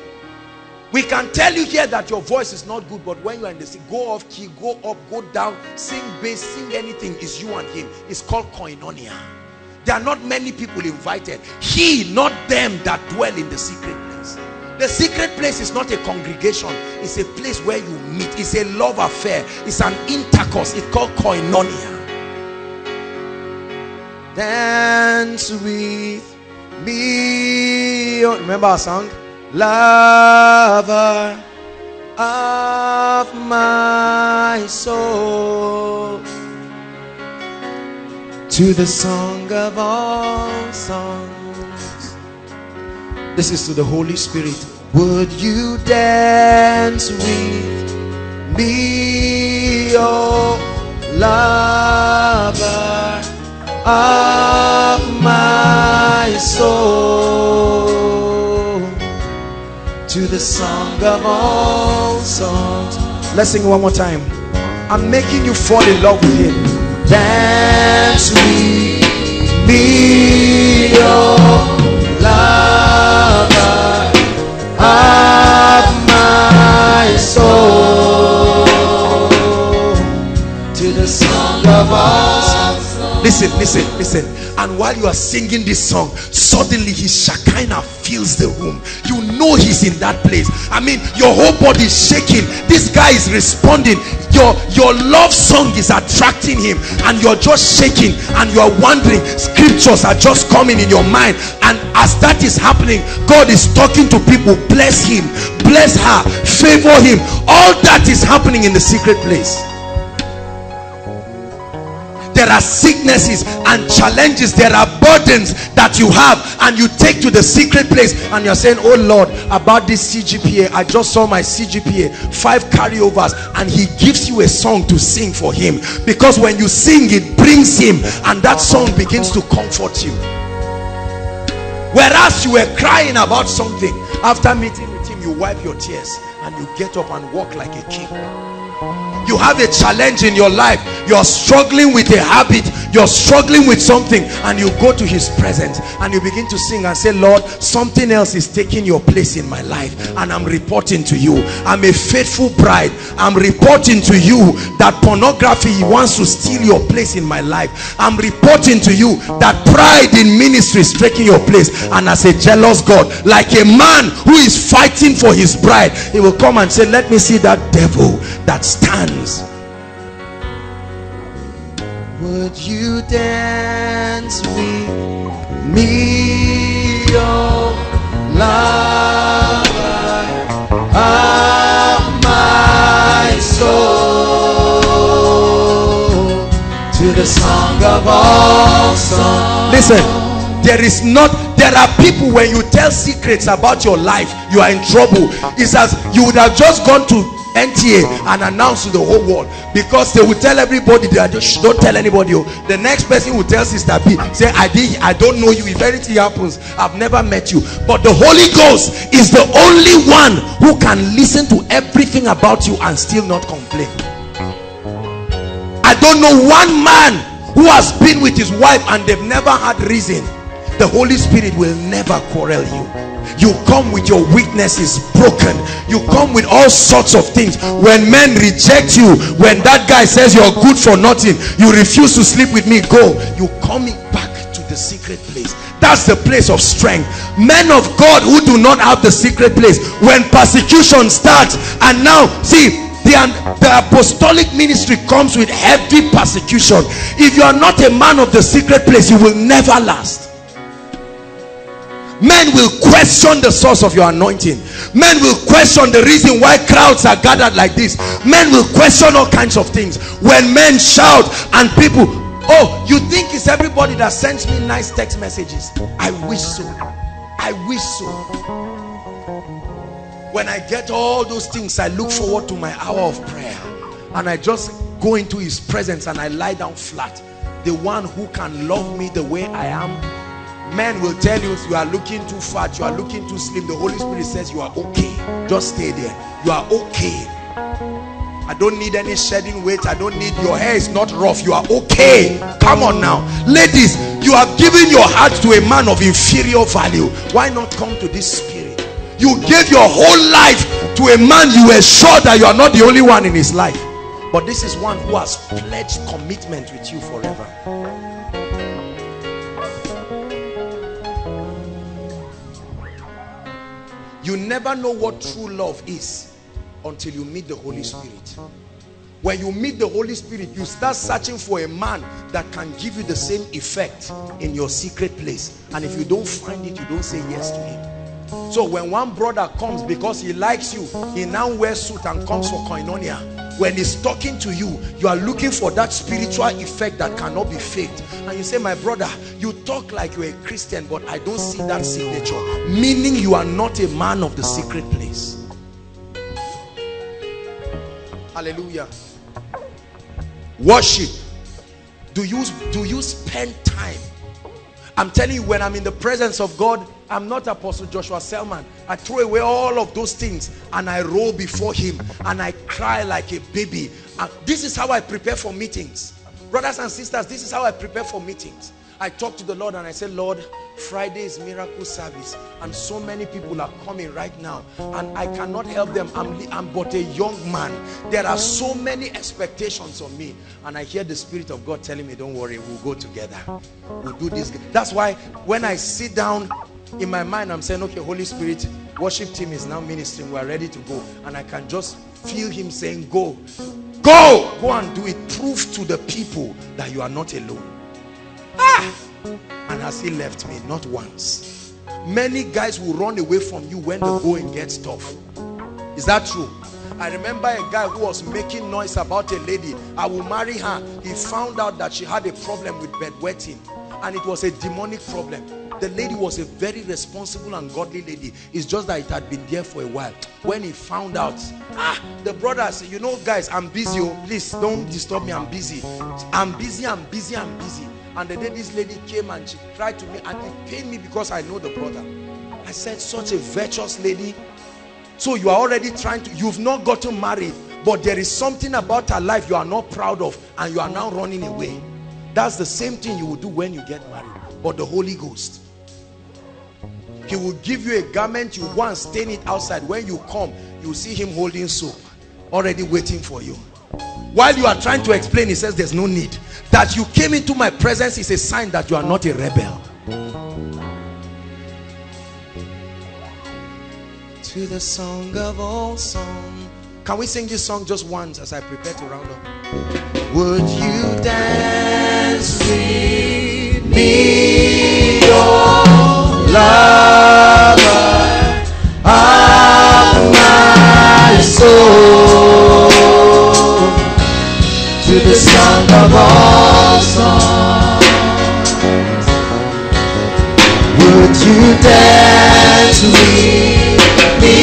We can tell you here that your voice is not good, but when you are in the sea, go off key, go up, go down, sing bass, sing anything. It's you and him. It's called koinonia. There are not many people invited. He, not them that dwell in the secret. The secret place is not a congregation. It's a place where you meet. It's a love affair. It's an intercourse. It's called koinonia. Dance with me. Remember our song? lover of my soul to the song of all songs this is to the Holy Spirit would you dance with me oh lover of my soul to the song of all songs. Let's sing one more time. I'm making you fall in love with him. Dance with me, oh lover of my soul. To the song of songs. Listen, listen, listen. And while you are singing this song suddenly his Shekinah fills the room. You know he's in that place. I mean your whole body is shaking. This guy is responding. Your your love song is attracting him. And you're just shaking. And you're wondering scriptures are just coming in your mind. And as that is happening God is talking to people. Bless him. Bless her. Favor him. All that is happening in the secret place there are sicknesses and challenges there are burdens that you have and you take to the secret place and you're saying oh lord about this cgpa i just saw my cgpa five carryovers and he gives you a song to sing for him. Because when you sing it brings him and that song begins to comfort you. Whereas you were crying about something after meeting with him you wipe your tears and you get up and walk like a king you have a challenge in your life. You're struggling with a habit. You're struggling with something. And you go to his presence. And you begin to sing and say lord something else is taking your place in my life. And i'm reporting to you. I'm a faithful bride. I'm reporting to you that pornography wants to steal your place in my life. I'm reporting to you that pride in ministry is taking your place. And as a jealous god like a man who is fighting for his bride he will come and say let me see that devil that stands would you dance with me, oh lover of my soul, to the song of all songs? Listen, there is not there are people when you tell secrets about your life you are in trouble. It's as you would have just gone to NTA and announce to the whole world. Because they will tell everybody that don't tell anybody oh. the next person will tell sister B say I did I don't know you. If anything happens I've never met you. But the Holy Ghost is the only one who can listen to everything about you and still not complain. I don't know one man who has been with his wife and they've never had reason the Holy Spirit will never quarrel you. You come with your weaknesses broken. You come with all sorts of things. When men reject you when that guy says you're good for nothing you refuse to sleep with me go. You coming back to the secret place. That's the place of strength. Men of God who do not have the secret place when persecution starts and now see the, the apostolic ministry comes with heavy persecution. If you are not a man of the secret place you will never last men will question the source of your anointing. Men will question the reason why crowds are gathered like this. Men will question all kinds of things. When men shout and people oh you think it's everybody that sends me nice text messages? I wish so. I wish so. When i get all those things i look forward to my hour of prayer. And i just go into his presence and i lie down flat. The one who can love me the way i am men will tell you you are looking too fat you are looking too slim. The holy spirit says you are okay. Just stay there. You are okay. I don't need any shedding weight. I don't need your hair is not rough. You are okay. Come on now. Ladies you have given your heart to a man of inferior value. Why not come to this spirit? You gave your whole life to a man. You were sure that you are not the only one in his life. But this is one who has pledged commitment with you forever you never know what true love is until you meet the Holy Spirit. When you meet the Holy Spirit you start searching for a man that can give you the same effect in your secret place. And if you don't find it you don't say yes to him. So when one brother comes because he likes you he now wears suit and comes for koinonia when he's talking to you you are looking for that spiritual effect that cannot be faked. And you say my brother you talk like you're a christian but i don't see that signature meaning you are not a man of the secret place. Hallelujah. Worship. Do you do you spend time? I'm telling you when i'm in the presence of god I'm not Apostle Joshua Selman. I throw away all of those things and I roll before him and I cry like a baby. And this is how I prepare for meetings. Brothers and sisters, this is how I prepare for meetings. I talk to the Lord and I say, Lord, Friday is miracle service and so many people are coming right now and I cannot help them. I'm, I'm but a young man. There are so many expectations on me and I hear the Spirit of God telling me, don't worry, we'll go together. We'll do this. That's why when I sit down in my mind i'm saying okay holy spirit worship team is now ministering. We're ready to go. And i can just feel him saying go. Go! Go and do it. Prove to the people that you are not alone. Ah! And has he left me? Not once. Many guys will run away from you when the going gets tough. Is that true? I remember a guy who was making noise about a lady. I will marry her. He found out that she had a problem with bedwetting. And it was a demonic problem the lady was a very responsible and godly lady. It's just that it had been there for a while. When he found out ah the brother said you know guys i'm busy oh please don't disturb me i'm busy. I'm busy i'm busy i'm busy. And the day this lady came and she cried to me and it pained me because i know the brother. I said such a virtuous lady. So you are already trying to you've not gotten married but there is something about her life you are not proud of and you are now running away. That's the same thing you will do when you get married but the Holy Ghost he will give you a garment you and stain it outside. When you come you see him holding soap already waiting for you. While you are trying to explain he says there's no need. That you came into my presence is a sign that you are not a rebel. To the song of all songs can we sing this song just once as I prepare to round up? Would you dance with me, oh lover soul? To the song of all songs. Would you dance with me,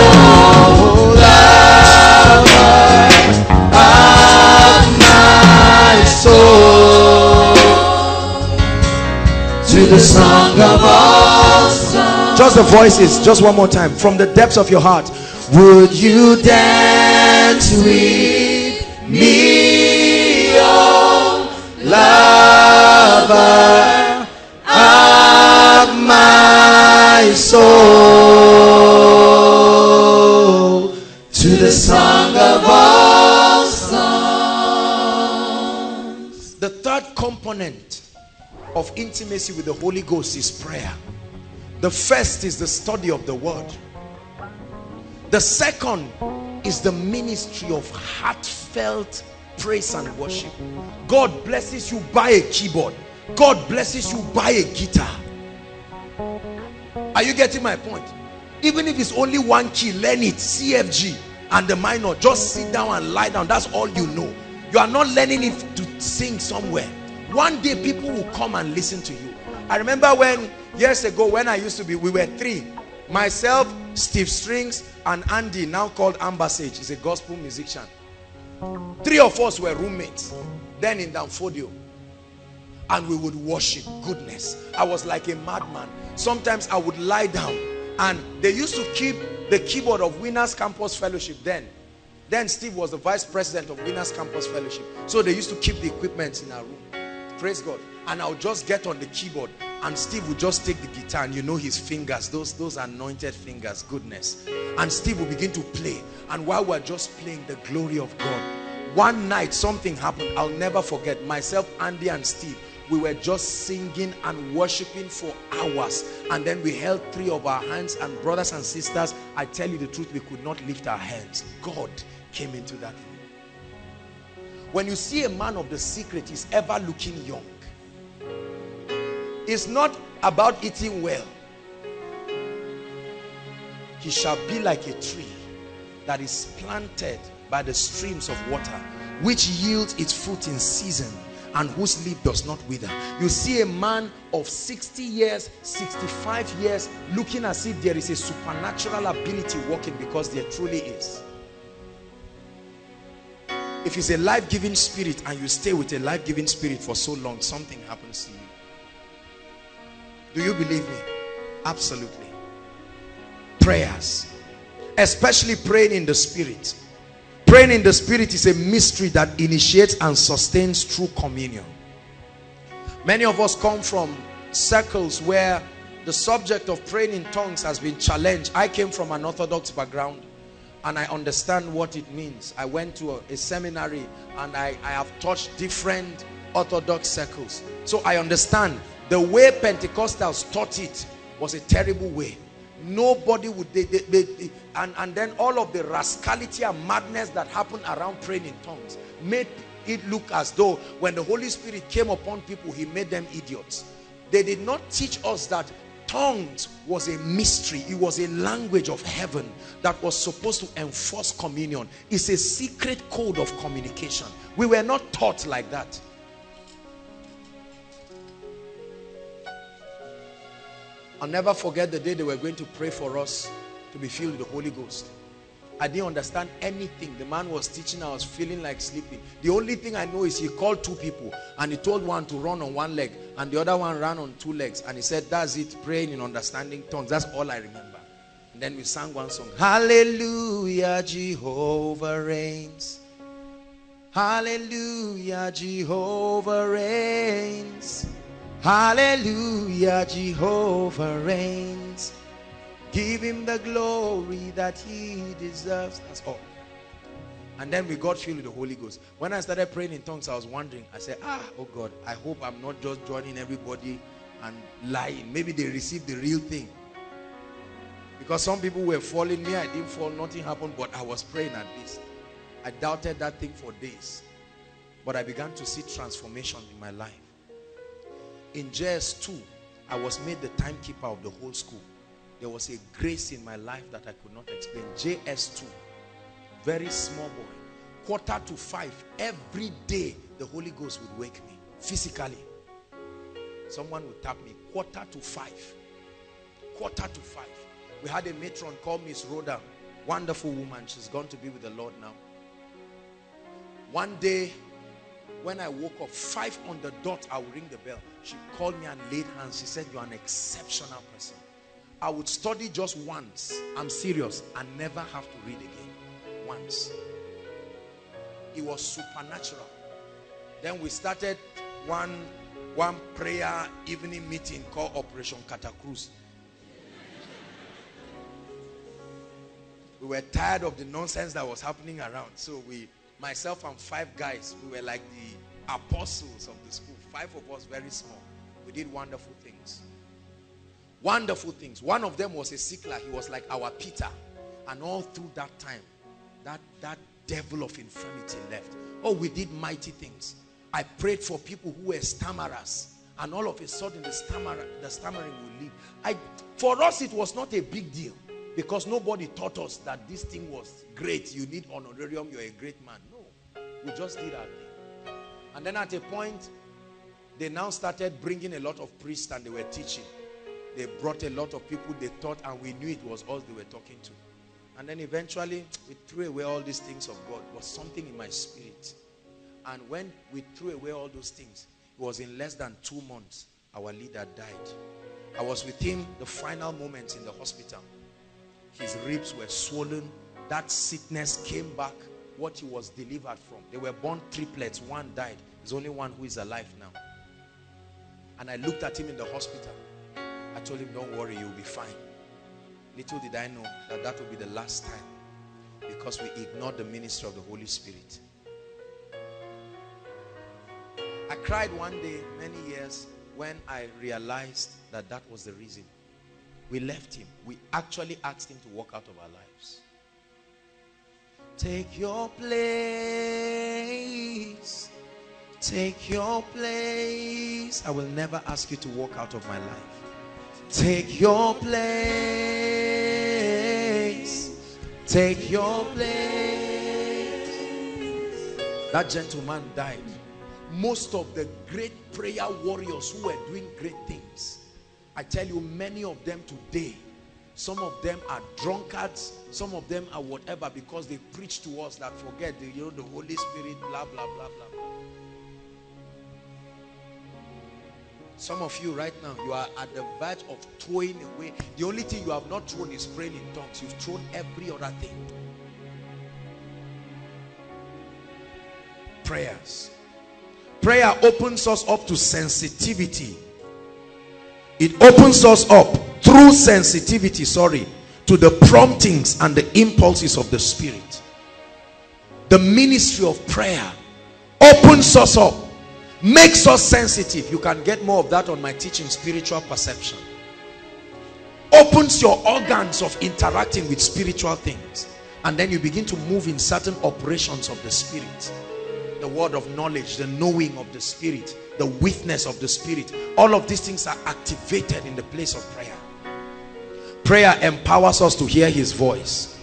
oh to the song of all songs. Just the voices, just one more time. From the depths of your heart. Would you dance with me, oh lover of my soul? To the song of all songs. The third component of intimacy with the Holy Ghost is prayer. The first is the study of the word. The second is the ministry of heartfelt praise and worship. God blesses you buy a keyboard. God blesses you buy a guitar. Are you getting my point? Even if it's only one key, learn it. CFG and the minor. Just sit down and lie down. That's all you know. You are not learning it to sing somewhere one day people will come and listen to you i remember when years ago when i used to be we were three myself steve strings and andy now called ambassage is a gospel musician. Three of us were roommates then in danfodio and we would worship goodness. I was like a madman. Sometimes i would lie down and they used to keep the keyboard of winners campus fellowship then. Then steve was the vice president of winners campus fellowship. So they used to keep the equipment in our room. Praise God and I'll just get on the keyboard and Steve will just take the guitar and you know his fingers those those anointed fingers goodness. And Steve will begin to play. And while we're just playing the glory of God one night something happened. I'll never forget. Myself Andy and Steve we were just singing and worshiping for hours. And then we held three of our hands. And brothers and sisters I tell you the truth we could not lift our hands. God came into that room. When you see a man of the secret he's ever looking young it's not about eating well. He shall be like a tree that is planted by the streams of water which yields its fruit in season and whose leaf does not wither. You see a man of 60 years 65 years looking as if there is a supernatural ability working because there truly is. If it's a life-giving spirit and you stay with a life-giving spirit for so long something happens to you do you believe me? Absolutely. Prayers. Especially praying in the spirit. Praying in the spirit is a mystery that initiates and sustains true communion. Many of us come from circles where the subject of praying in tongues has been challenged. I came from an orthodox background and I understand what it means. I went to a, a seminary and I, I have touched different orthodox circles. So I understand the way Pentecostals taught it was a terrible way. Nobody would, they, they, they, and, and then all of the rascality and madness that happened around praying in tongues made it look as though when the Holy Spirit came upon people, he made them idiots. They did not teach us that tongues was a mystery it was a language of heaven that was supposed to enforce communion it's a secret code of communication we were not taught like that I'll never forget the day they were going to pray for us to be filled with the Holy Ghost I didn't understand anything. The man was teaching, I was feeling like sleeping. The only thing I know is he called two people and he told one to run on one leg and the other one ran on two legs. And he said, that's it, praying in understanding tongues. That's all I remember. And then we sang one song. Hallelujah, Jehovah reigns. Hallelujah, Jehovah reigns. Hallelujah, Jehovah reigns. Give him the glory that he deserves. That's all. And then we got filled with the Holy Ghost. When I started praying in tongues, I was wondering. I said, ah, oh God, I hope I'm not just joining everybody and lying. Maybe they received the real thing. Because some people were falling. Me, I didn't fall. Nothing happened. But I was praying at least. I doubted that thing for days. But I began to see transformation in my life. In JS2, I was made the timekeeper of the whole school. There was a grace in my life that I could not explain. JS2, very small boy. Quarter to five, every day the Holy Ghost would wake me physically. Someone would tap me, quarter to five. Quarter to five. We had a matron called Miss Rhoda. Wonderful woman. She's gone to be with the Lord now. One day, when I woke up, five on the dot, I would ring the bell. She called me and laid hands. She said, you're an exceptional person. I would study just once. I'm serious. And never have to read again. Once. It was supernatural. Then we started one, one prayer evening meeting called Operation Catacruz. we were tired of the nonsense that was happening around. So we, myself and five guys, we were like the apostles of the school. Five of us, very small. We did wonderful things. Wonderful things. One of them was a sickler. He was like our Peter. And all through that time, that, that devil of infirmity left. Oh, we did mighty things. I prayed for people who were stammerers. And all of a sudden, the, stammer, the stammering will leave. I, for us, it was not a big deal. Because nobody taught us that this thing was great. You need honorarium. You're a great man. No. We just did our thing. And then at a point, they now started bringing a lot of priests and they were teaching. They brought a lot of people they taught and we knew it was us they were talking to. And then eventually, we threw away all these things of God. It was something in my spirit. And when we threw away all those things, it was in less than two months, our leader died. I was with him the final moments in the hospital. His ribs were swollen. That sickness came back, what he was delivered from. They were born triplets. One died. There's only one who is alive now. And I looked at him in the hospital. I told him, don't worry, you'll be fine. Little did I know that that would be the last time because we ignored the ministry of the Holy Spirit. I cried one day, many years, when I realized that that was the reason. We left him. We actually asked him to walk out of our lives. Take your place. Take your place. I will never ask you to walk out of my life. Take your place. Take your place. That gentleman died. Most of the great prayer warriors who were doing great things I tell you, many of them today, some of them are drunkards, some of them are whatever because they preach to us that forget the, you know, the Holy Spirit, blah, blah, blah, blah. Some of you right now, you are at the verge of throwing away. The only thing you have not thrown is praying in tongues. You've thrown every other thing. Prayers. Prayer opens us up to sensitivity it opens us up through sensitivity, sorry, to the promptings and the impulses of the Spirit. The ministry of prayer opens us up, makes us sensitive. You can get more of that on my teaching, Spiritual Perception. Opens your organs of interacting with spiritual things. And then you begin to move in certain operations of the Spirit. The word of knowledge, the knowing of the Spirit, the witness of the spirit all of these things are activated in the place of prayer prayer empowers us to hear his voice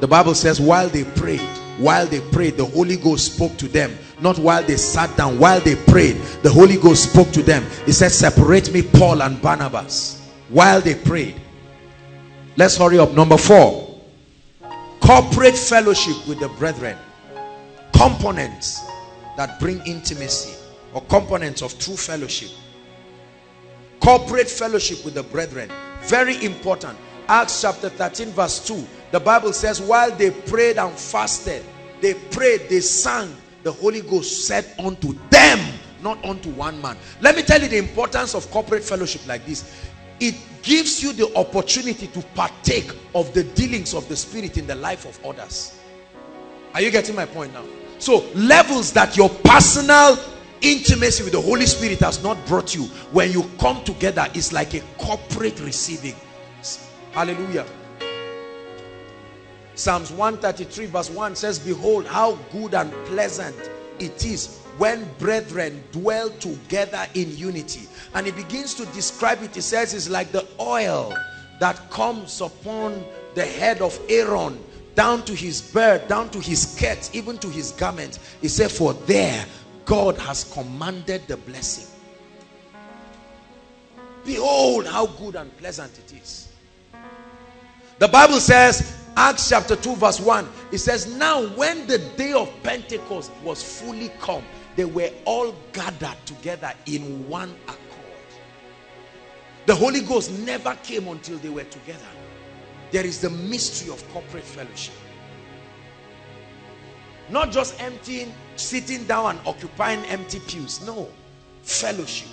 the bible says while they prayed while they prayed the holy ghost spoke to them not while they sat down while they prayed the holy ghost spoke to them. He said separate me paul and barnabas. While they prayed. Let's hurry up. Number four. Corporate fellowship with the brethren. Components that bring intimacy or components of true fellowship. Corporate fellowship with the brethren. Very important. Acts chapter 13 verse 2, the Bible says while they prayed and fasted, they prayed, they sang, the Holy Ghost said unto them, not unto one man. Let me tell you the importance of corporate fellowship like this. It gives you the opportunity to partake of the dealings of the Spirit in the life of others. Are you getting my point now? So levels that your personal intimacy with the Holy Spirit has not brought you, when you come together, it's like a corporate receiving. Hallelujah. Psalms 133 verse 1 says, Behold, how good and pleasant it is when brethren dwell together in unity. And he begins to describe it. He says it's like the oil that comes upon the head of Aaron down to his beard, down to his skirt, even to his garment. He said, for there God has commanded the blessing. Behold how good and pleasant it is. The Bible says, Acts chapter 2 verse 1, it says, Now when the day of Pentecost was fully come, they were all gathered together in one accord. The Holy Ghost never came until they were together. There is the mystery of corporate fellowship. Not just emptying, sitting down and occupying empty pews. No. Fellowship.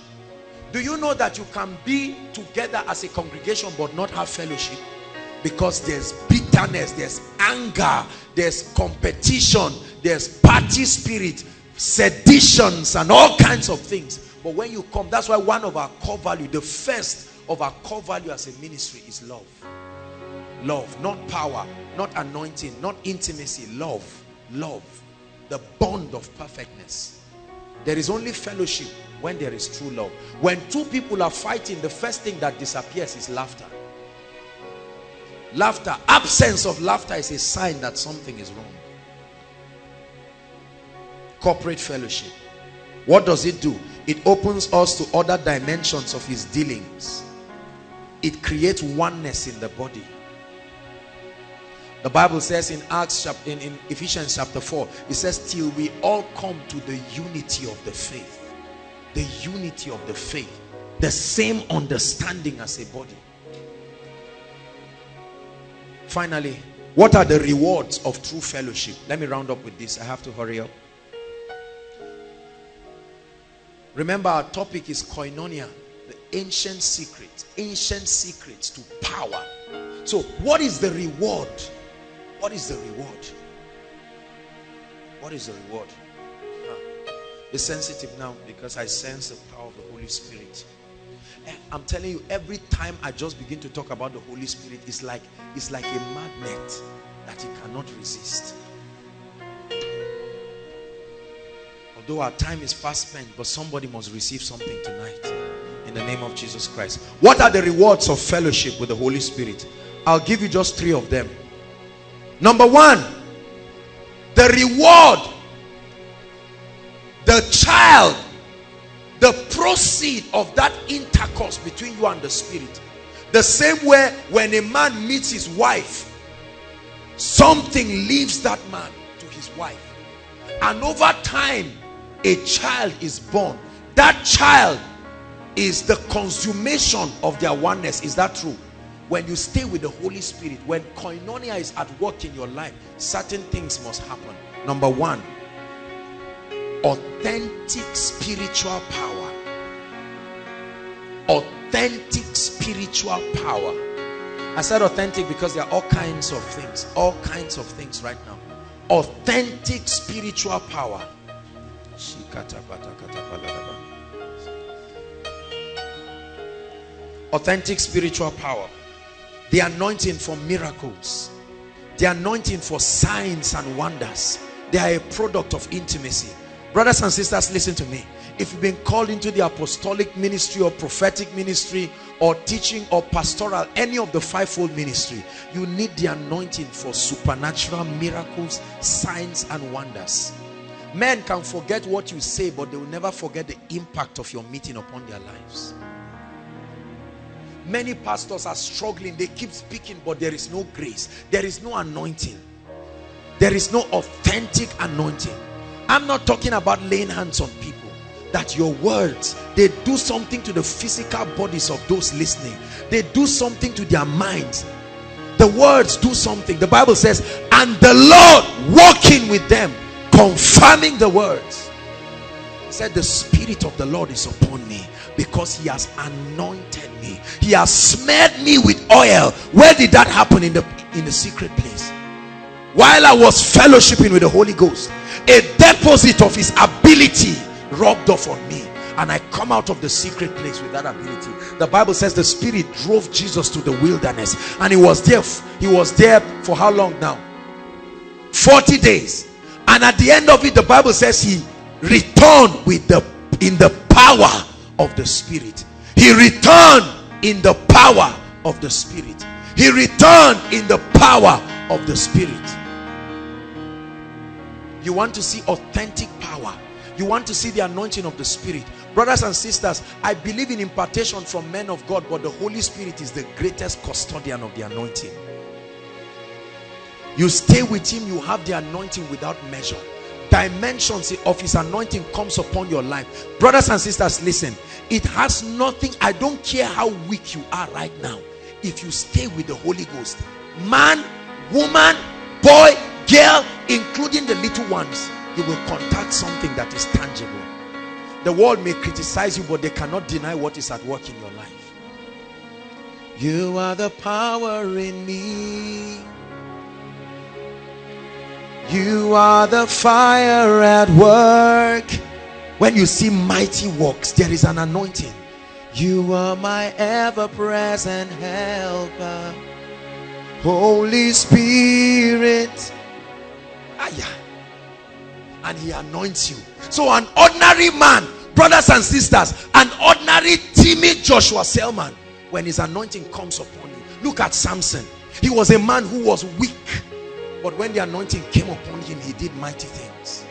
Do you know that you can be together as a congregation but not have fellowship? Because there's bitterness, there's anger, there's competition, there's party spirit, seditions and all kinds of things. But when you come, that's why one of our core value, the first of our core value as a ministry is love. Love, not power, not anointing, not intimacy, love love the bond of perfectness there is only fellowship when there is true love when two people are fighting the first thing that disappears is laughter laughter absence of laughter is a sign that something is wrong corporate fellowship what does it do it opens us to other dimensions of his dealings it creates oneness in the body the Bible says in Acts chapter in, in Ephesians chapter 4, it says, till we all come to the unity of the faith. The unity of the faith. The same understanding as a body. Finally, what are the rewards of true fellowship? Let me round up with this. I have to hurry up. Remember, our topic is koinonia, the ancient secret, ancient secrets to power. So, what is the reward what is the reward? What is the reward? Huh. Be sensitive now because I sense the power of the Holy Spirit. I'm telling you, every time I just begin to talk about the Holy Spirit, it's like it's like a magnet that you cannot resist. Although our time is fast spent, but somebody must receive something tonight. In the name of Jesus Christ. What are the rewards of fellowship with the Holy Spirit? I'll give you just three of them. Number one, the reward, proceed of that intercourse between you and the spirit. The same way when a man meets his wife, something leaves that man to his wife. And over time, a child is born. That child is the consummation of their oneness. Is that true? when you stay with the Holy Spirit, when koinonia is at work in your life, certain things must happen. Number one, authentic spiritual power. Authentic spiritual power. I said authentic because there are all kinds of things, all kinds of things right now. Authentic spiritual power. Authentic spiritual power the anointing for miracles the anointing for signs and wonders they are a product of intimacy brothers and sisters listen to me if you've been called into the apostolic ministry or prophetic ministry or teaching or pastoral any of the fivefold ministry you need the anointing for supernatural miracles signs and wonders men can forget what you say but they will never forget the impact of your meeting upon their lives Many pastors are struggling. They keep speaking, but there is no grace. There is no anointing. There is no authentic anointing. I'm not talking about laying hands on people. That your words, they do something to the physical bodies of those listening. They do something to their minds. the words do something. The bible says and the lord walking with them confirming the words. Said the spirit of the lord is upon me because he has anointed me. He has smeared me with oil. Where did that happen? In the in the secret place. While i was fellowshipping with the holy ghost a deposit of his ability rubbed off on me and I come out of the secret place with that ability. The Bible says the Spirit drove Jesus to the wilderness and he was there. He was there for how long now? 40 days. And at the end of it, the Bible says he returned with the in the power of the Spirit. He returned in the power of the Spirit. He returned in the power of the Spirit. You want to see authentic. You want to see the anointing of the Spirit. Brothers and sisters i believe in impartation from men of god but the holy spirit is the greatest custodian of the anointing. You stay with him you have the anointing without measure. Dimensions of his anointing comes upon your life. Brothers and sisters listen. It has nothing i don't care how weak you are right now if you stay with the holy ghost. Man woman boy girl including the little ones you will contact something that is tangible the world may criticize you, but they cannot deny what is at work in your life. You are the power in me. You are the fire at work. When you see mighty works, there is an anointing. You are my ever-present helper. Holy Spirit. Ah, yeah. And he anoints you so an ordinary man, brothers and sisters, an ordinary timid Joshua Selman, when his anointing comes upon you. Look at Samson. He was a man who was weak. But when the anointing came upon him, he did mighty things.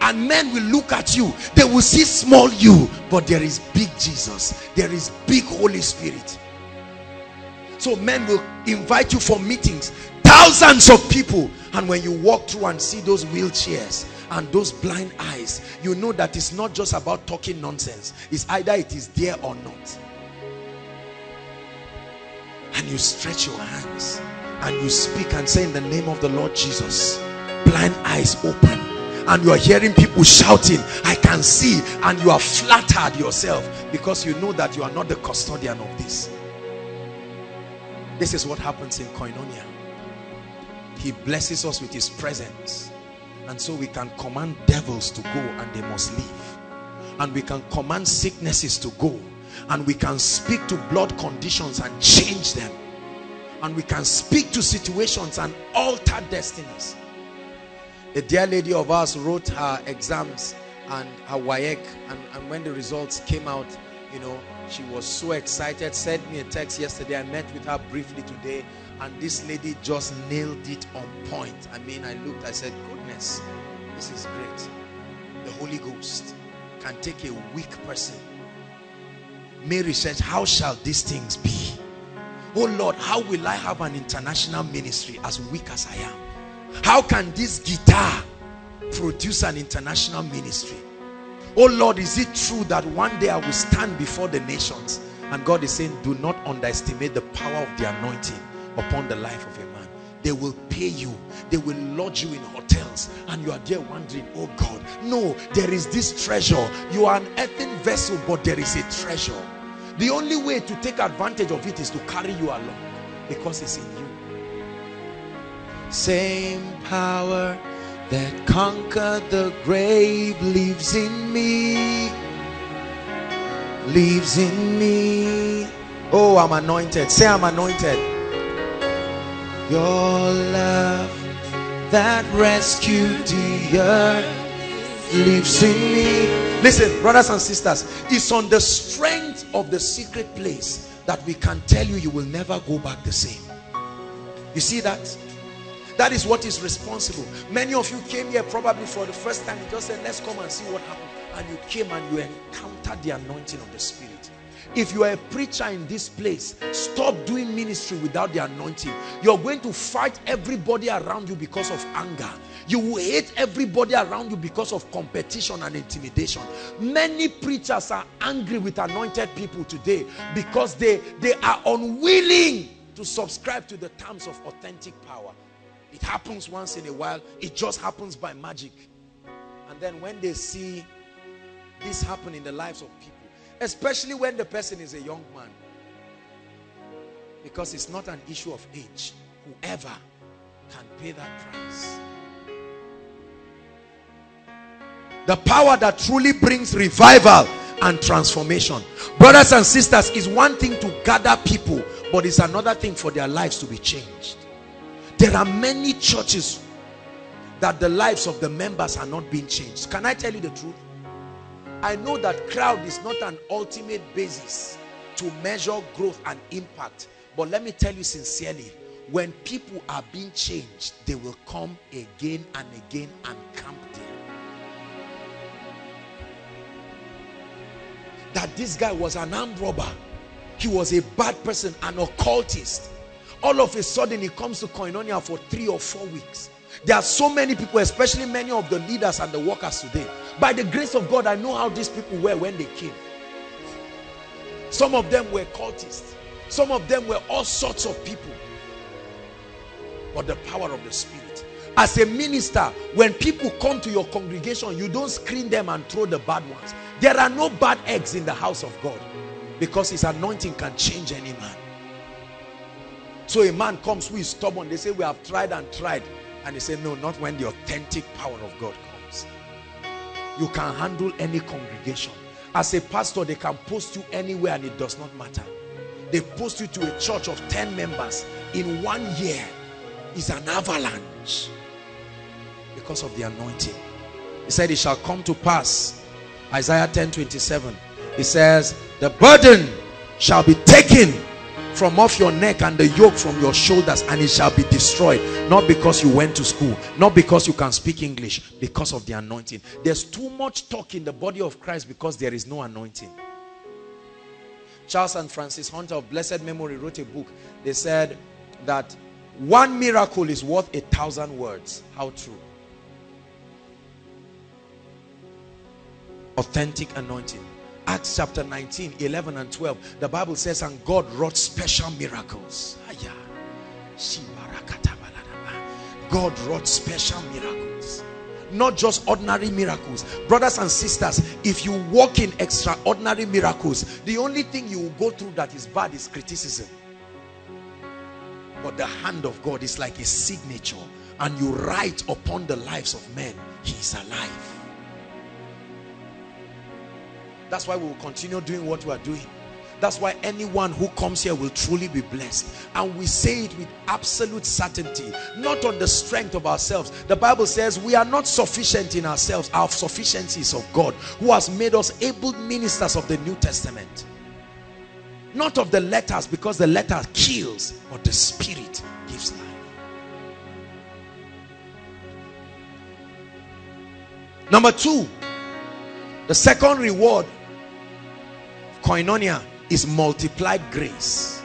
And men will look at you. They will see small you. But there is big Jesus. There is big Holy Spirit. So men will invite you for meetings. Thousands of people. And when you walk through and see those wheelchairs and those blind eyes you know that it's not just about talking nonsense. It's either it is there or not. And you stretch your hands and you speak and say in the name of the Lord Jesus blind eyes open and you are hearing people shouting I can see and you are flattered yourself because you know that you are not the custodian of this. This is what happens in koinonia. He blesses us with his presence and so we can command devils to go and they must leave. And we can command sicknesses to go. And we can speak to blood conditions and change them. And we can speak to situations and alter destinies. A dear lady of ours wrote her exams and her WAEC. And, and when the results came out, you know, she was so excited. Sent me a text yesterday. I met with her briefly today and this lady just nailed it on point. I mean i looked i said goodness this is great. The holy ghost can take a weak person. Mary said how shall these things be? Oh lord how will i have an international ministry as weak as i am? How can this guitar produce an international ministry oh lord is it true that one day i will stand before the nations and god is saying do not underestimate the power of the anointing upon the life of a man. They will pay you. They will lodge you in hotels and you are there wondering oh god no there is this treasure. You are an earthen vessel but there is a treasure. The only way to take advantage of it is to carry you along because it's in you. Same power that conquered the grave lives in me lives in me oh i'm anointed say i'm anointed your love that rescued the earth lives in me. Listen, brothers and sisters, it's on the strength of the secret place that we can tell you you will never go back the same. You see that? That is what is responsible. Many of you came here probably for the first time. You just said, let's come and see what happened. And you came and you encountered the anointing of the Spirit. If you are a preacher in this place, stop doing ministry without the anointing. You're going to fight everybody around you because of anger. You will hate everybody around you because of competition and intimidation. Many preachers are angry with anointed people today because they, they are unwilling to subscribe to the terms of authentic power. It happens once in a while. It just happens by magic. And then when they see this happen in the lives of people, especially when the person is a young man, because it's not an issue of age, whoever can pay that price. The power that truly brings revival and transformation. Brothers and sisters, is one thing to gather people, but it's another thing for their lives to be changed. There are many churches that the lives of the members are not being changed. Can I tell you the truth? I know that crowd is not an ultimate basis to measure growth and impact. But let me tell you sincerely, when people are being changed, they will come again and again and camp there. That this guy was an armed robber. He was a bad person, an occultist. All of a sudden, he comes to Koinonia for three or four weeks. There are so many people, especially many of the leaders and the workers today. By the grace of God, I know how these people were when they came. Some of them were cultists. Some of them were all sorts of people. But the power of the Spirit. As a minister, when people come to your congregation, you don't screen them and throw the bad ones. There are no bad eggs in the house of God. Because his anointing can change any man. So a man comes who is stubborn. They say, we have tried and tried. And they say, no, not when the authentic power of God comes. You can handle any congregation. As a pastor, they can post you anywhere and it does not matter. They post you to a church of 10 members. In one year, is an avalanche. Because of the anointing. He said, it shall come to pass. Isaiah 10, 27. He says, the burden shall be taken from off your neck and the yoke from your shoulders and it shall be destroyed. Not because you went to school not because you can speak english because of the anointing. There's too much talk in the body of christ because there is no anointing. Charles and frances hunter of blessed memory wrote a book. They said that one miracle is worth a thousand words. How true? Authentic anointing Acts chapter 19, 11 and 12. The Bible says, and God wrought special miracles. God wrought special miracles. Not just ordinary miracles. Brothers and sisters, if you walk in extraordinary miracles, the only thing you will go through that is bad is criticism. But the hand of God is like a signature and you write upon the lives of men, he is alive. That's why we will continue doing what we are doing. That's why anyone who comes here will truly be blessed. And we say it with absolute certainty, not on the strength of ourselves. The Bible says we are not sufficient in ourselves. Our sufficiency is of God, who has made us able ministers of the New Testament. Not of the letters, because the letter kills, but the Spirit gives life. Number two, the second reward koinonia is multiplied grace.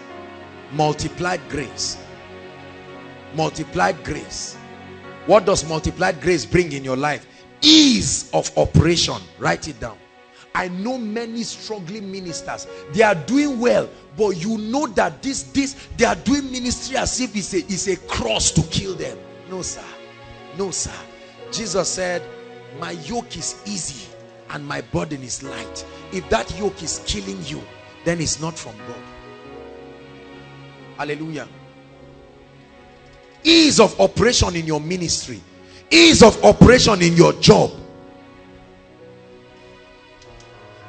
Multiplied grace. Multiplied grace. What does multiplied grace bring in your life? Ease of operation. Write it down. I know many struggling ministers. They are doing well but you know that this this they are doing ministry as if it's a, it's a cross to kill them. No sir. No sir. Jesus said my yoke is easy and my burden is light. If that yoke is killing you then it's not from God. Hallelujah. Ease of operation in your ministry. Ease of operation in your job.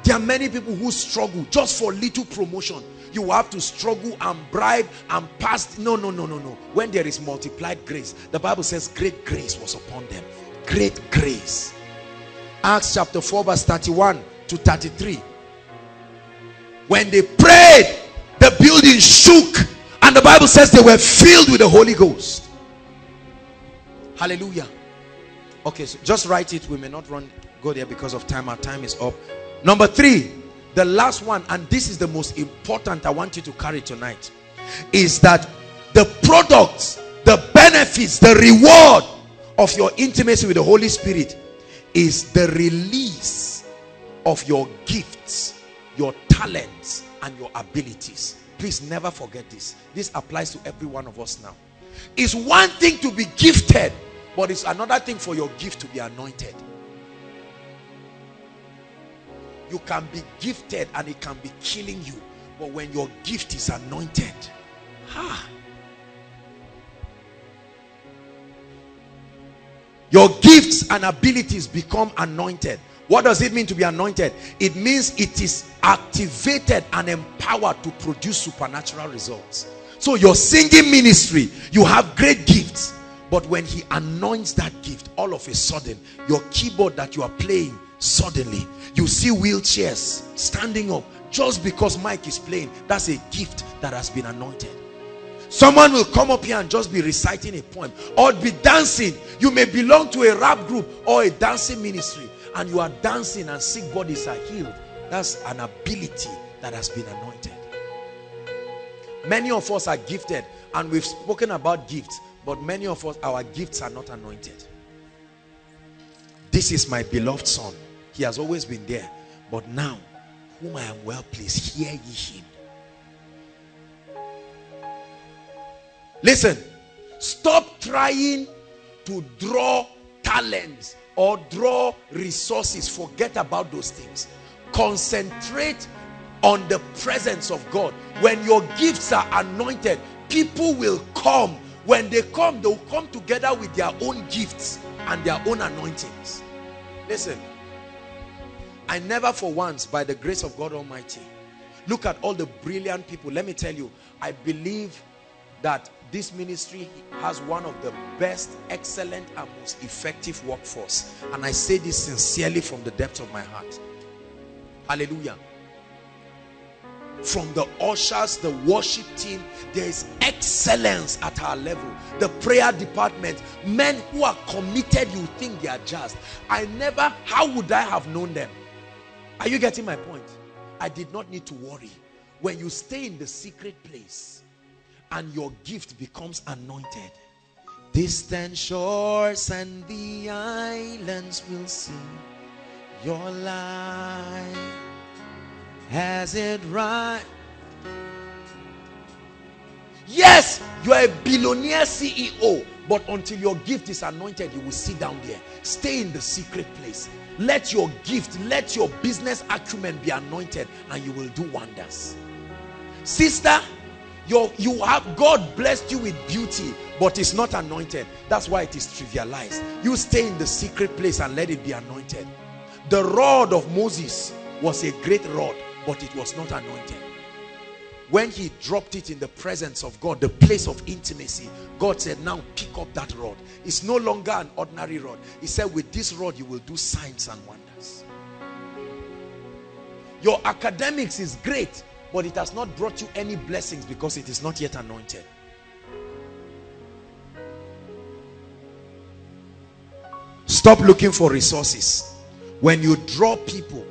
There are many people who struggle just for little promotion. You have to struggle and bribe and pass. No no no no no. When there is multiplied grace the bible says great grace was upon them. Great grace acts chapter 4 verse 31 to 33 when they prayed the building shook and the bible says they were filled with the holy ghost. Hallelujah. Okay so just write it. We may not run go there because of time. Our time is up. Number three the last one and this is the most important i want you to carry tonight is that the products the benefits the reward of your intimacy with the holy spirit is the release of your gifts, your talents, and your abilities. Please never forget this. This applies to every one of us now. It's one thing to be gifted, but it's another thing for your gift to be anointed. You can be gifted and it can be killing you. But when your gift is anointed, ha. Your gifts and abilities become anointed. What does it mean to be anointed? It means it is activated and empowered to produce supernatural results. So your singing ministry, you have great gifts. But when he anoints that gift, all of a sudden, your keyboard that you are playing, suddenly, you see wheelchairs standing up just because Mike is playing. That's a gift that has been anointed. Someone will come up here and just be reciting a poem or be dancing. You may belong to a rap group or a dancing ministry and you are dancing and sick bodies are healed. That's an ability that has been anointed. Many of us are gifted and we've spoken about gifts, but many of us, our gifts are not anointed. This is my beloved son. He has always been there. But now, whom I am well pleased, hear ye him. Listen, stop trying to draw talents or draw resources. Forget about those things. Concentrate on the presence of God. When your gifts are anointed, people will come. When they come, they will come together with their own gifts and their own anointings. Listen, I never for once, by the grace of God Almighty, look at all the brilliant people. Let me tell you, I believe that this ministry has one of the best, excellent, and most effective workforce. And I say this sincerely from the depth of my heart. Hallelujah. From the ushers, the worship team, there is excellence at our level. The prayer department, men who are committed, you think they are just. I never, how would I have known them? Are you getting my point? I did not need to worry. When you stay in the secret place, and your gift becomes anointed. Distant shores and the islands will see your light has it right. Yes, you are a billionaire CEO, but until your gift is anointed, you will sit down there. Stay in the secret place. Let your gift, let your business acumen be anointed, and you will do wonders. Sister, your, you have God blessed you with beauty, but it's not anointed. That's why it is trivialized. You stay in the secret place and let it be anointed. The rod of Moses was a great rod, but it was not anointed. When he dropped it in the presence of God, the place of intimacy, God said, now pick up that rod. It's no longer an ordinary rod. He said, with this rod, you will do signs and wonders. Your academics is great, but it has not brought you any blessings because it is not yet anointed. Stop looking for resources. When you draw people,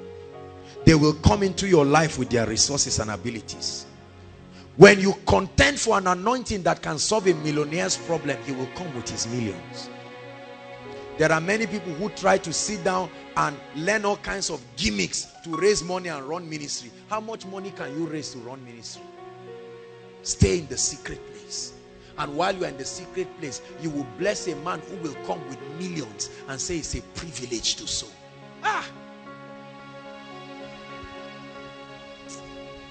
they will come into your life with their resources and abilities. When you contend for an anointing that can solve a millionaire's problem, he will come with his millions. There are many people who try to sit down and learn all kinds of gimmicks to raise money and run ministry. How much money can you raise to run ministry? Stay in the secret place. And while you are in the secret place, you will bless a man who will come with millions and say it's a privilege to sow. Ah!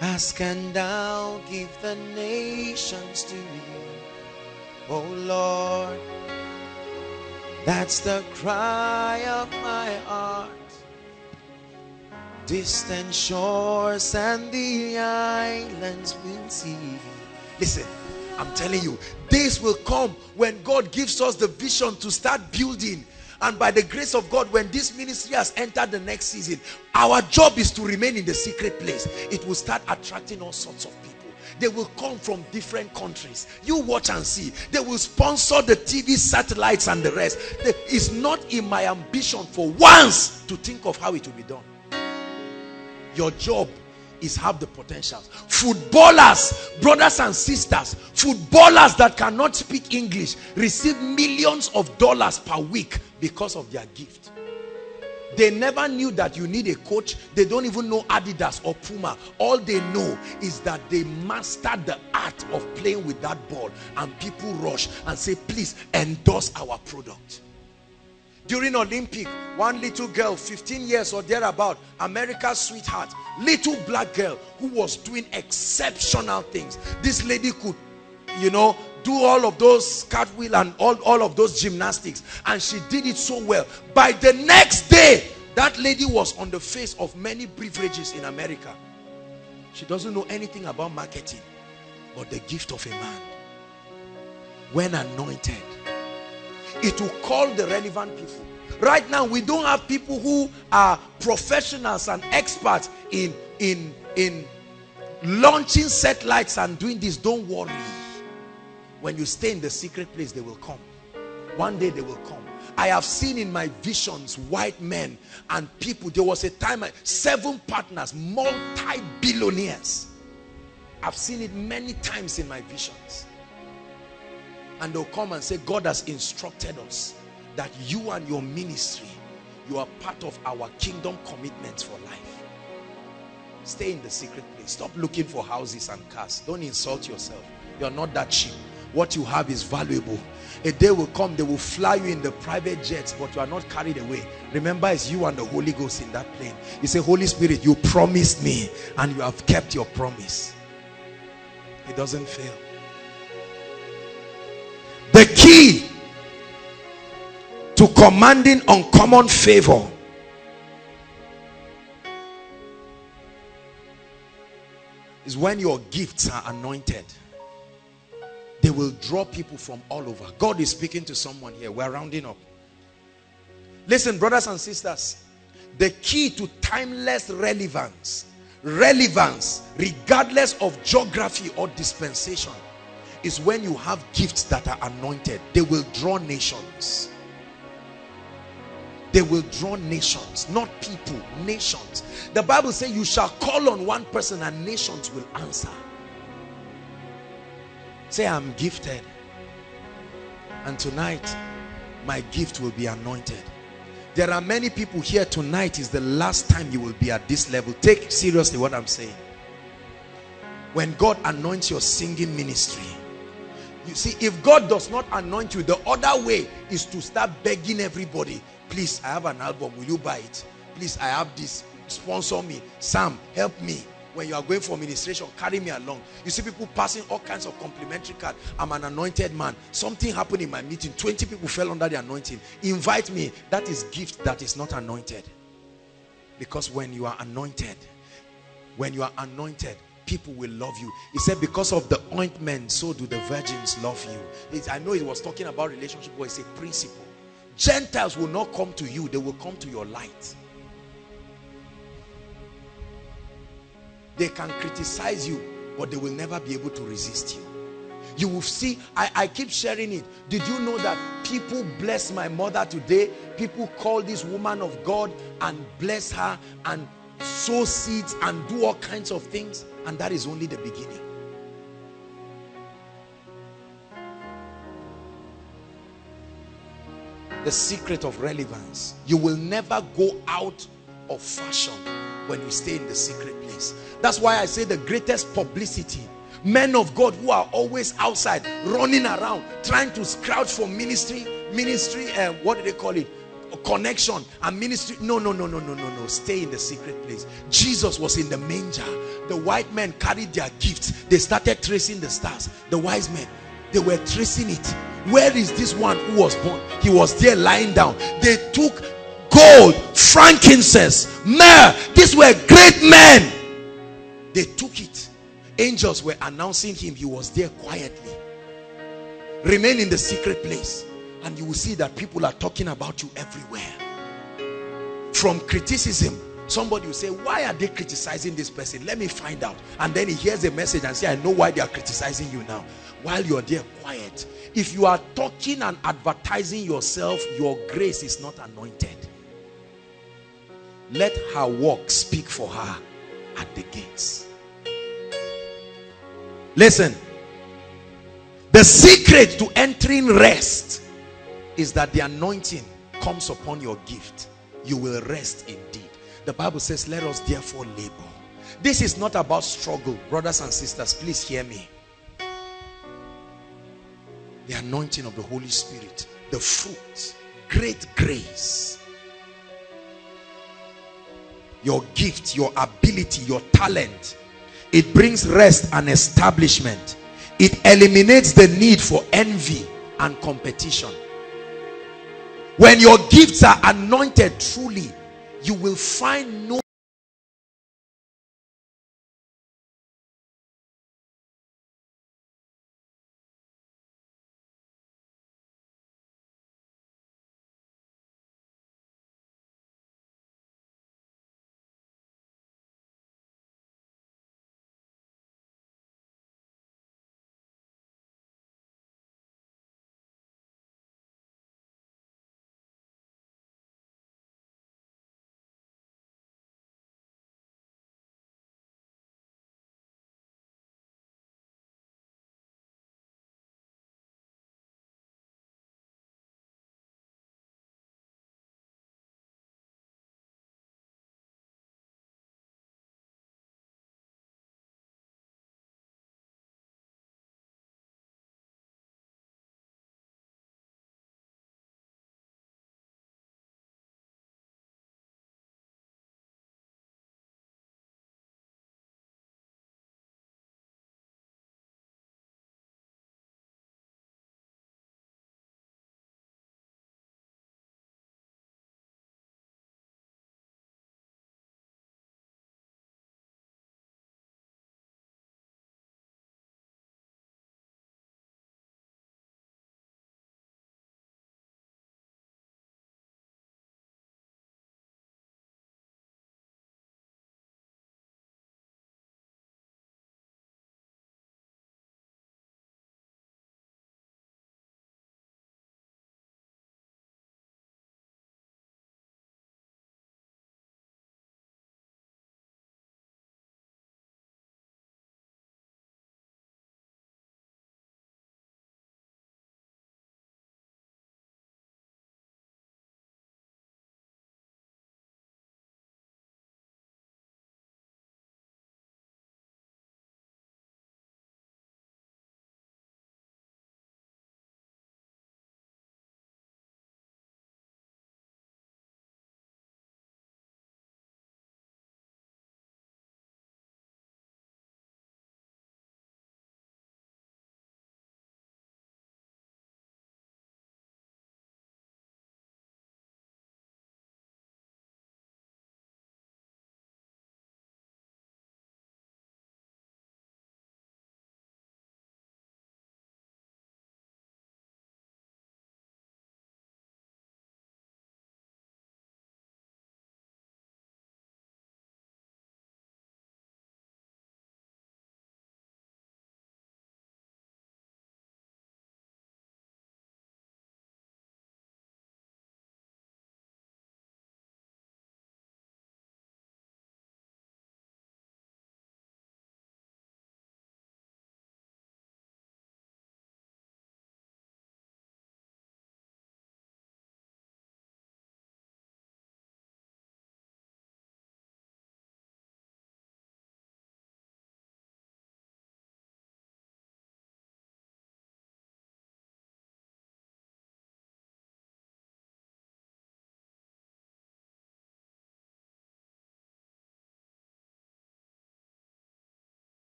Ask and thou give the nations to me, oh Lord. That's the cry of my heart. Distant shores and the islands will see. Listen, I'm telling you, days will come when God gives us the vision to start building. And by the grace of God, when this ministry has entered the next season, our job is to remain in the secret place. It will start attracting all sorts of people. They will come from different countries. You watch and see. They will sponsor the TV satellites and the rest. It's not in my ambition for once to think of how it will be done. Your job is have the potentials. Footballers, brothers and sisters, footballers that cannot speak English receive millions of dollars per week because of their gift. They never knew that you need a coach. They don't even know Adidas or Puma. All they know is that they mastered the art of playing with that ball. And people rush and say, please endorse our product. During Olympic, one little girl, 15 years or thereabout, America's sweetheart, little black girl who was doing exceptional things. This lady could, you know, do all of those cartwheel and all, all of those gymnastics and she did it so well. By the next day that lady was on the face of many beverages in America. She doesn't know anything about marketing but the gift of a man. When anointed it will call the relevant people. Right now we don't have people who are professionals and experts in in in launching satellites and doing this. Don't worry when you stay in the secret place, they will come. One day they will come. I have seen in my visions white men and people. There was a time, seven partners, multi-billionaires. I've seen it many times in my visions. And they'll come and say, God has instructed us that you and your ministry, you are part of our kingdom commitments for life. Stay in the secret place. Stop looking for houses and cars. Don't insult yourself. You're not that cheap what you have is valuable. A day will come they will fly you in the private jets but you are not carried away. Remember it's you and the Holy Ghost in that plane. You say Holy Spirit you promised me and you have kept your promise. It doesn't fail. The key to commanding uncommon favor is when your gifts are anointed they will draw people from all over. God is speaking to someone here. We're rounding up. Listen, brothers and sisters, the key to timeless relevance, relevance, regardless of geography or dispensation, is when you have gifts that are anointed. They will draw nations. They will draw nations, not people, nations. The Bible says you shall call on one person and nations will answer. Say, I'm gifted. And tonight, my gift will be anointed. There are many people here tonight is the last time you will be at this level. Take seriously what I'm saying. When God anoints your singing ministry, you see, if God does not anoint you, the other way is to start begging everybody, please, I have an album, will you buy it? Please, I have this, sponsor me. Sam, help me when you are going for ministration carry me along. You see people passing all kinds of complimentary card i'm an anointed man. Something happened in my meeting. 20 people fell under the anointing. Invite me. That is gift that is not anointed. Because when you are anointed when you are anointed people will love you. He said because of the ointment so do the virgins love you. I know he was talking about relationship but it's a principle. Gentiles will not come to you. They will come to your light They can criticize you, but they will never be able to resist you. You will see, I, I keep sharing it. Did you know that people bless my mother today? People call this woman of God and bless her and sow seeds and do all kinds of things. And that is only the beginning. The secret of relevance. You will never go out of fashion when you stay in the secret place. That's why I say the greatest publicity. Men of God who are always outside, running around, trying to crouch for ministry, ministry, uh, what do they call it? connection and ministry no no no no no no no stay in the secret place jesus was in the manger the white men carried their gifts they started tracing the stars the wise men they were tracing it where is this one who was born he was there lying down they took gold, frankincense, myrrh. These were great men. They took it. Angels were announcing him. He was there quietly. Remain in the secret place. And you will see that people are talking about you everywhere. From criticism, somebody will say, why are they criticizing this person? Let me find out. And then he hears a message and say, I know why they are criticizing you now. While you're there quiet. If you are talking and advertising yourself, your grace is not anointed let her work speak for her at the gates listen the secret to entering rest is that the anointing comes upon your gift you will rest indeed. The Bible says, let us therefore labor. This is not about struggle. Brothers and sisters, please hear me. The anointing of the Holy Spirit, the fruit, great grace, your gift, your ability, your talent. It brings rest and establishment. It eliminates the need for envy and competition. When your gifts are anointed truly, you will find no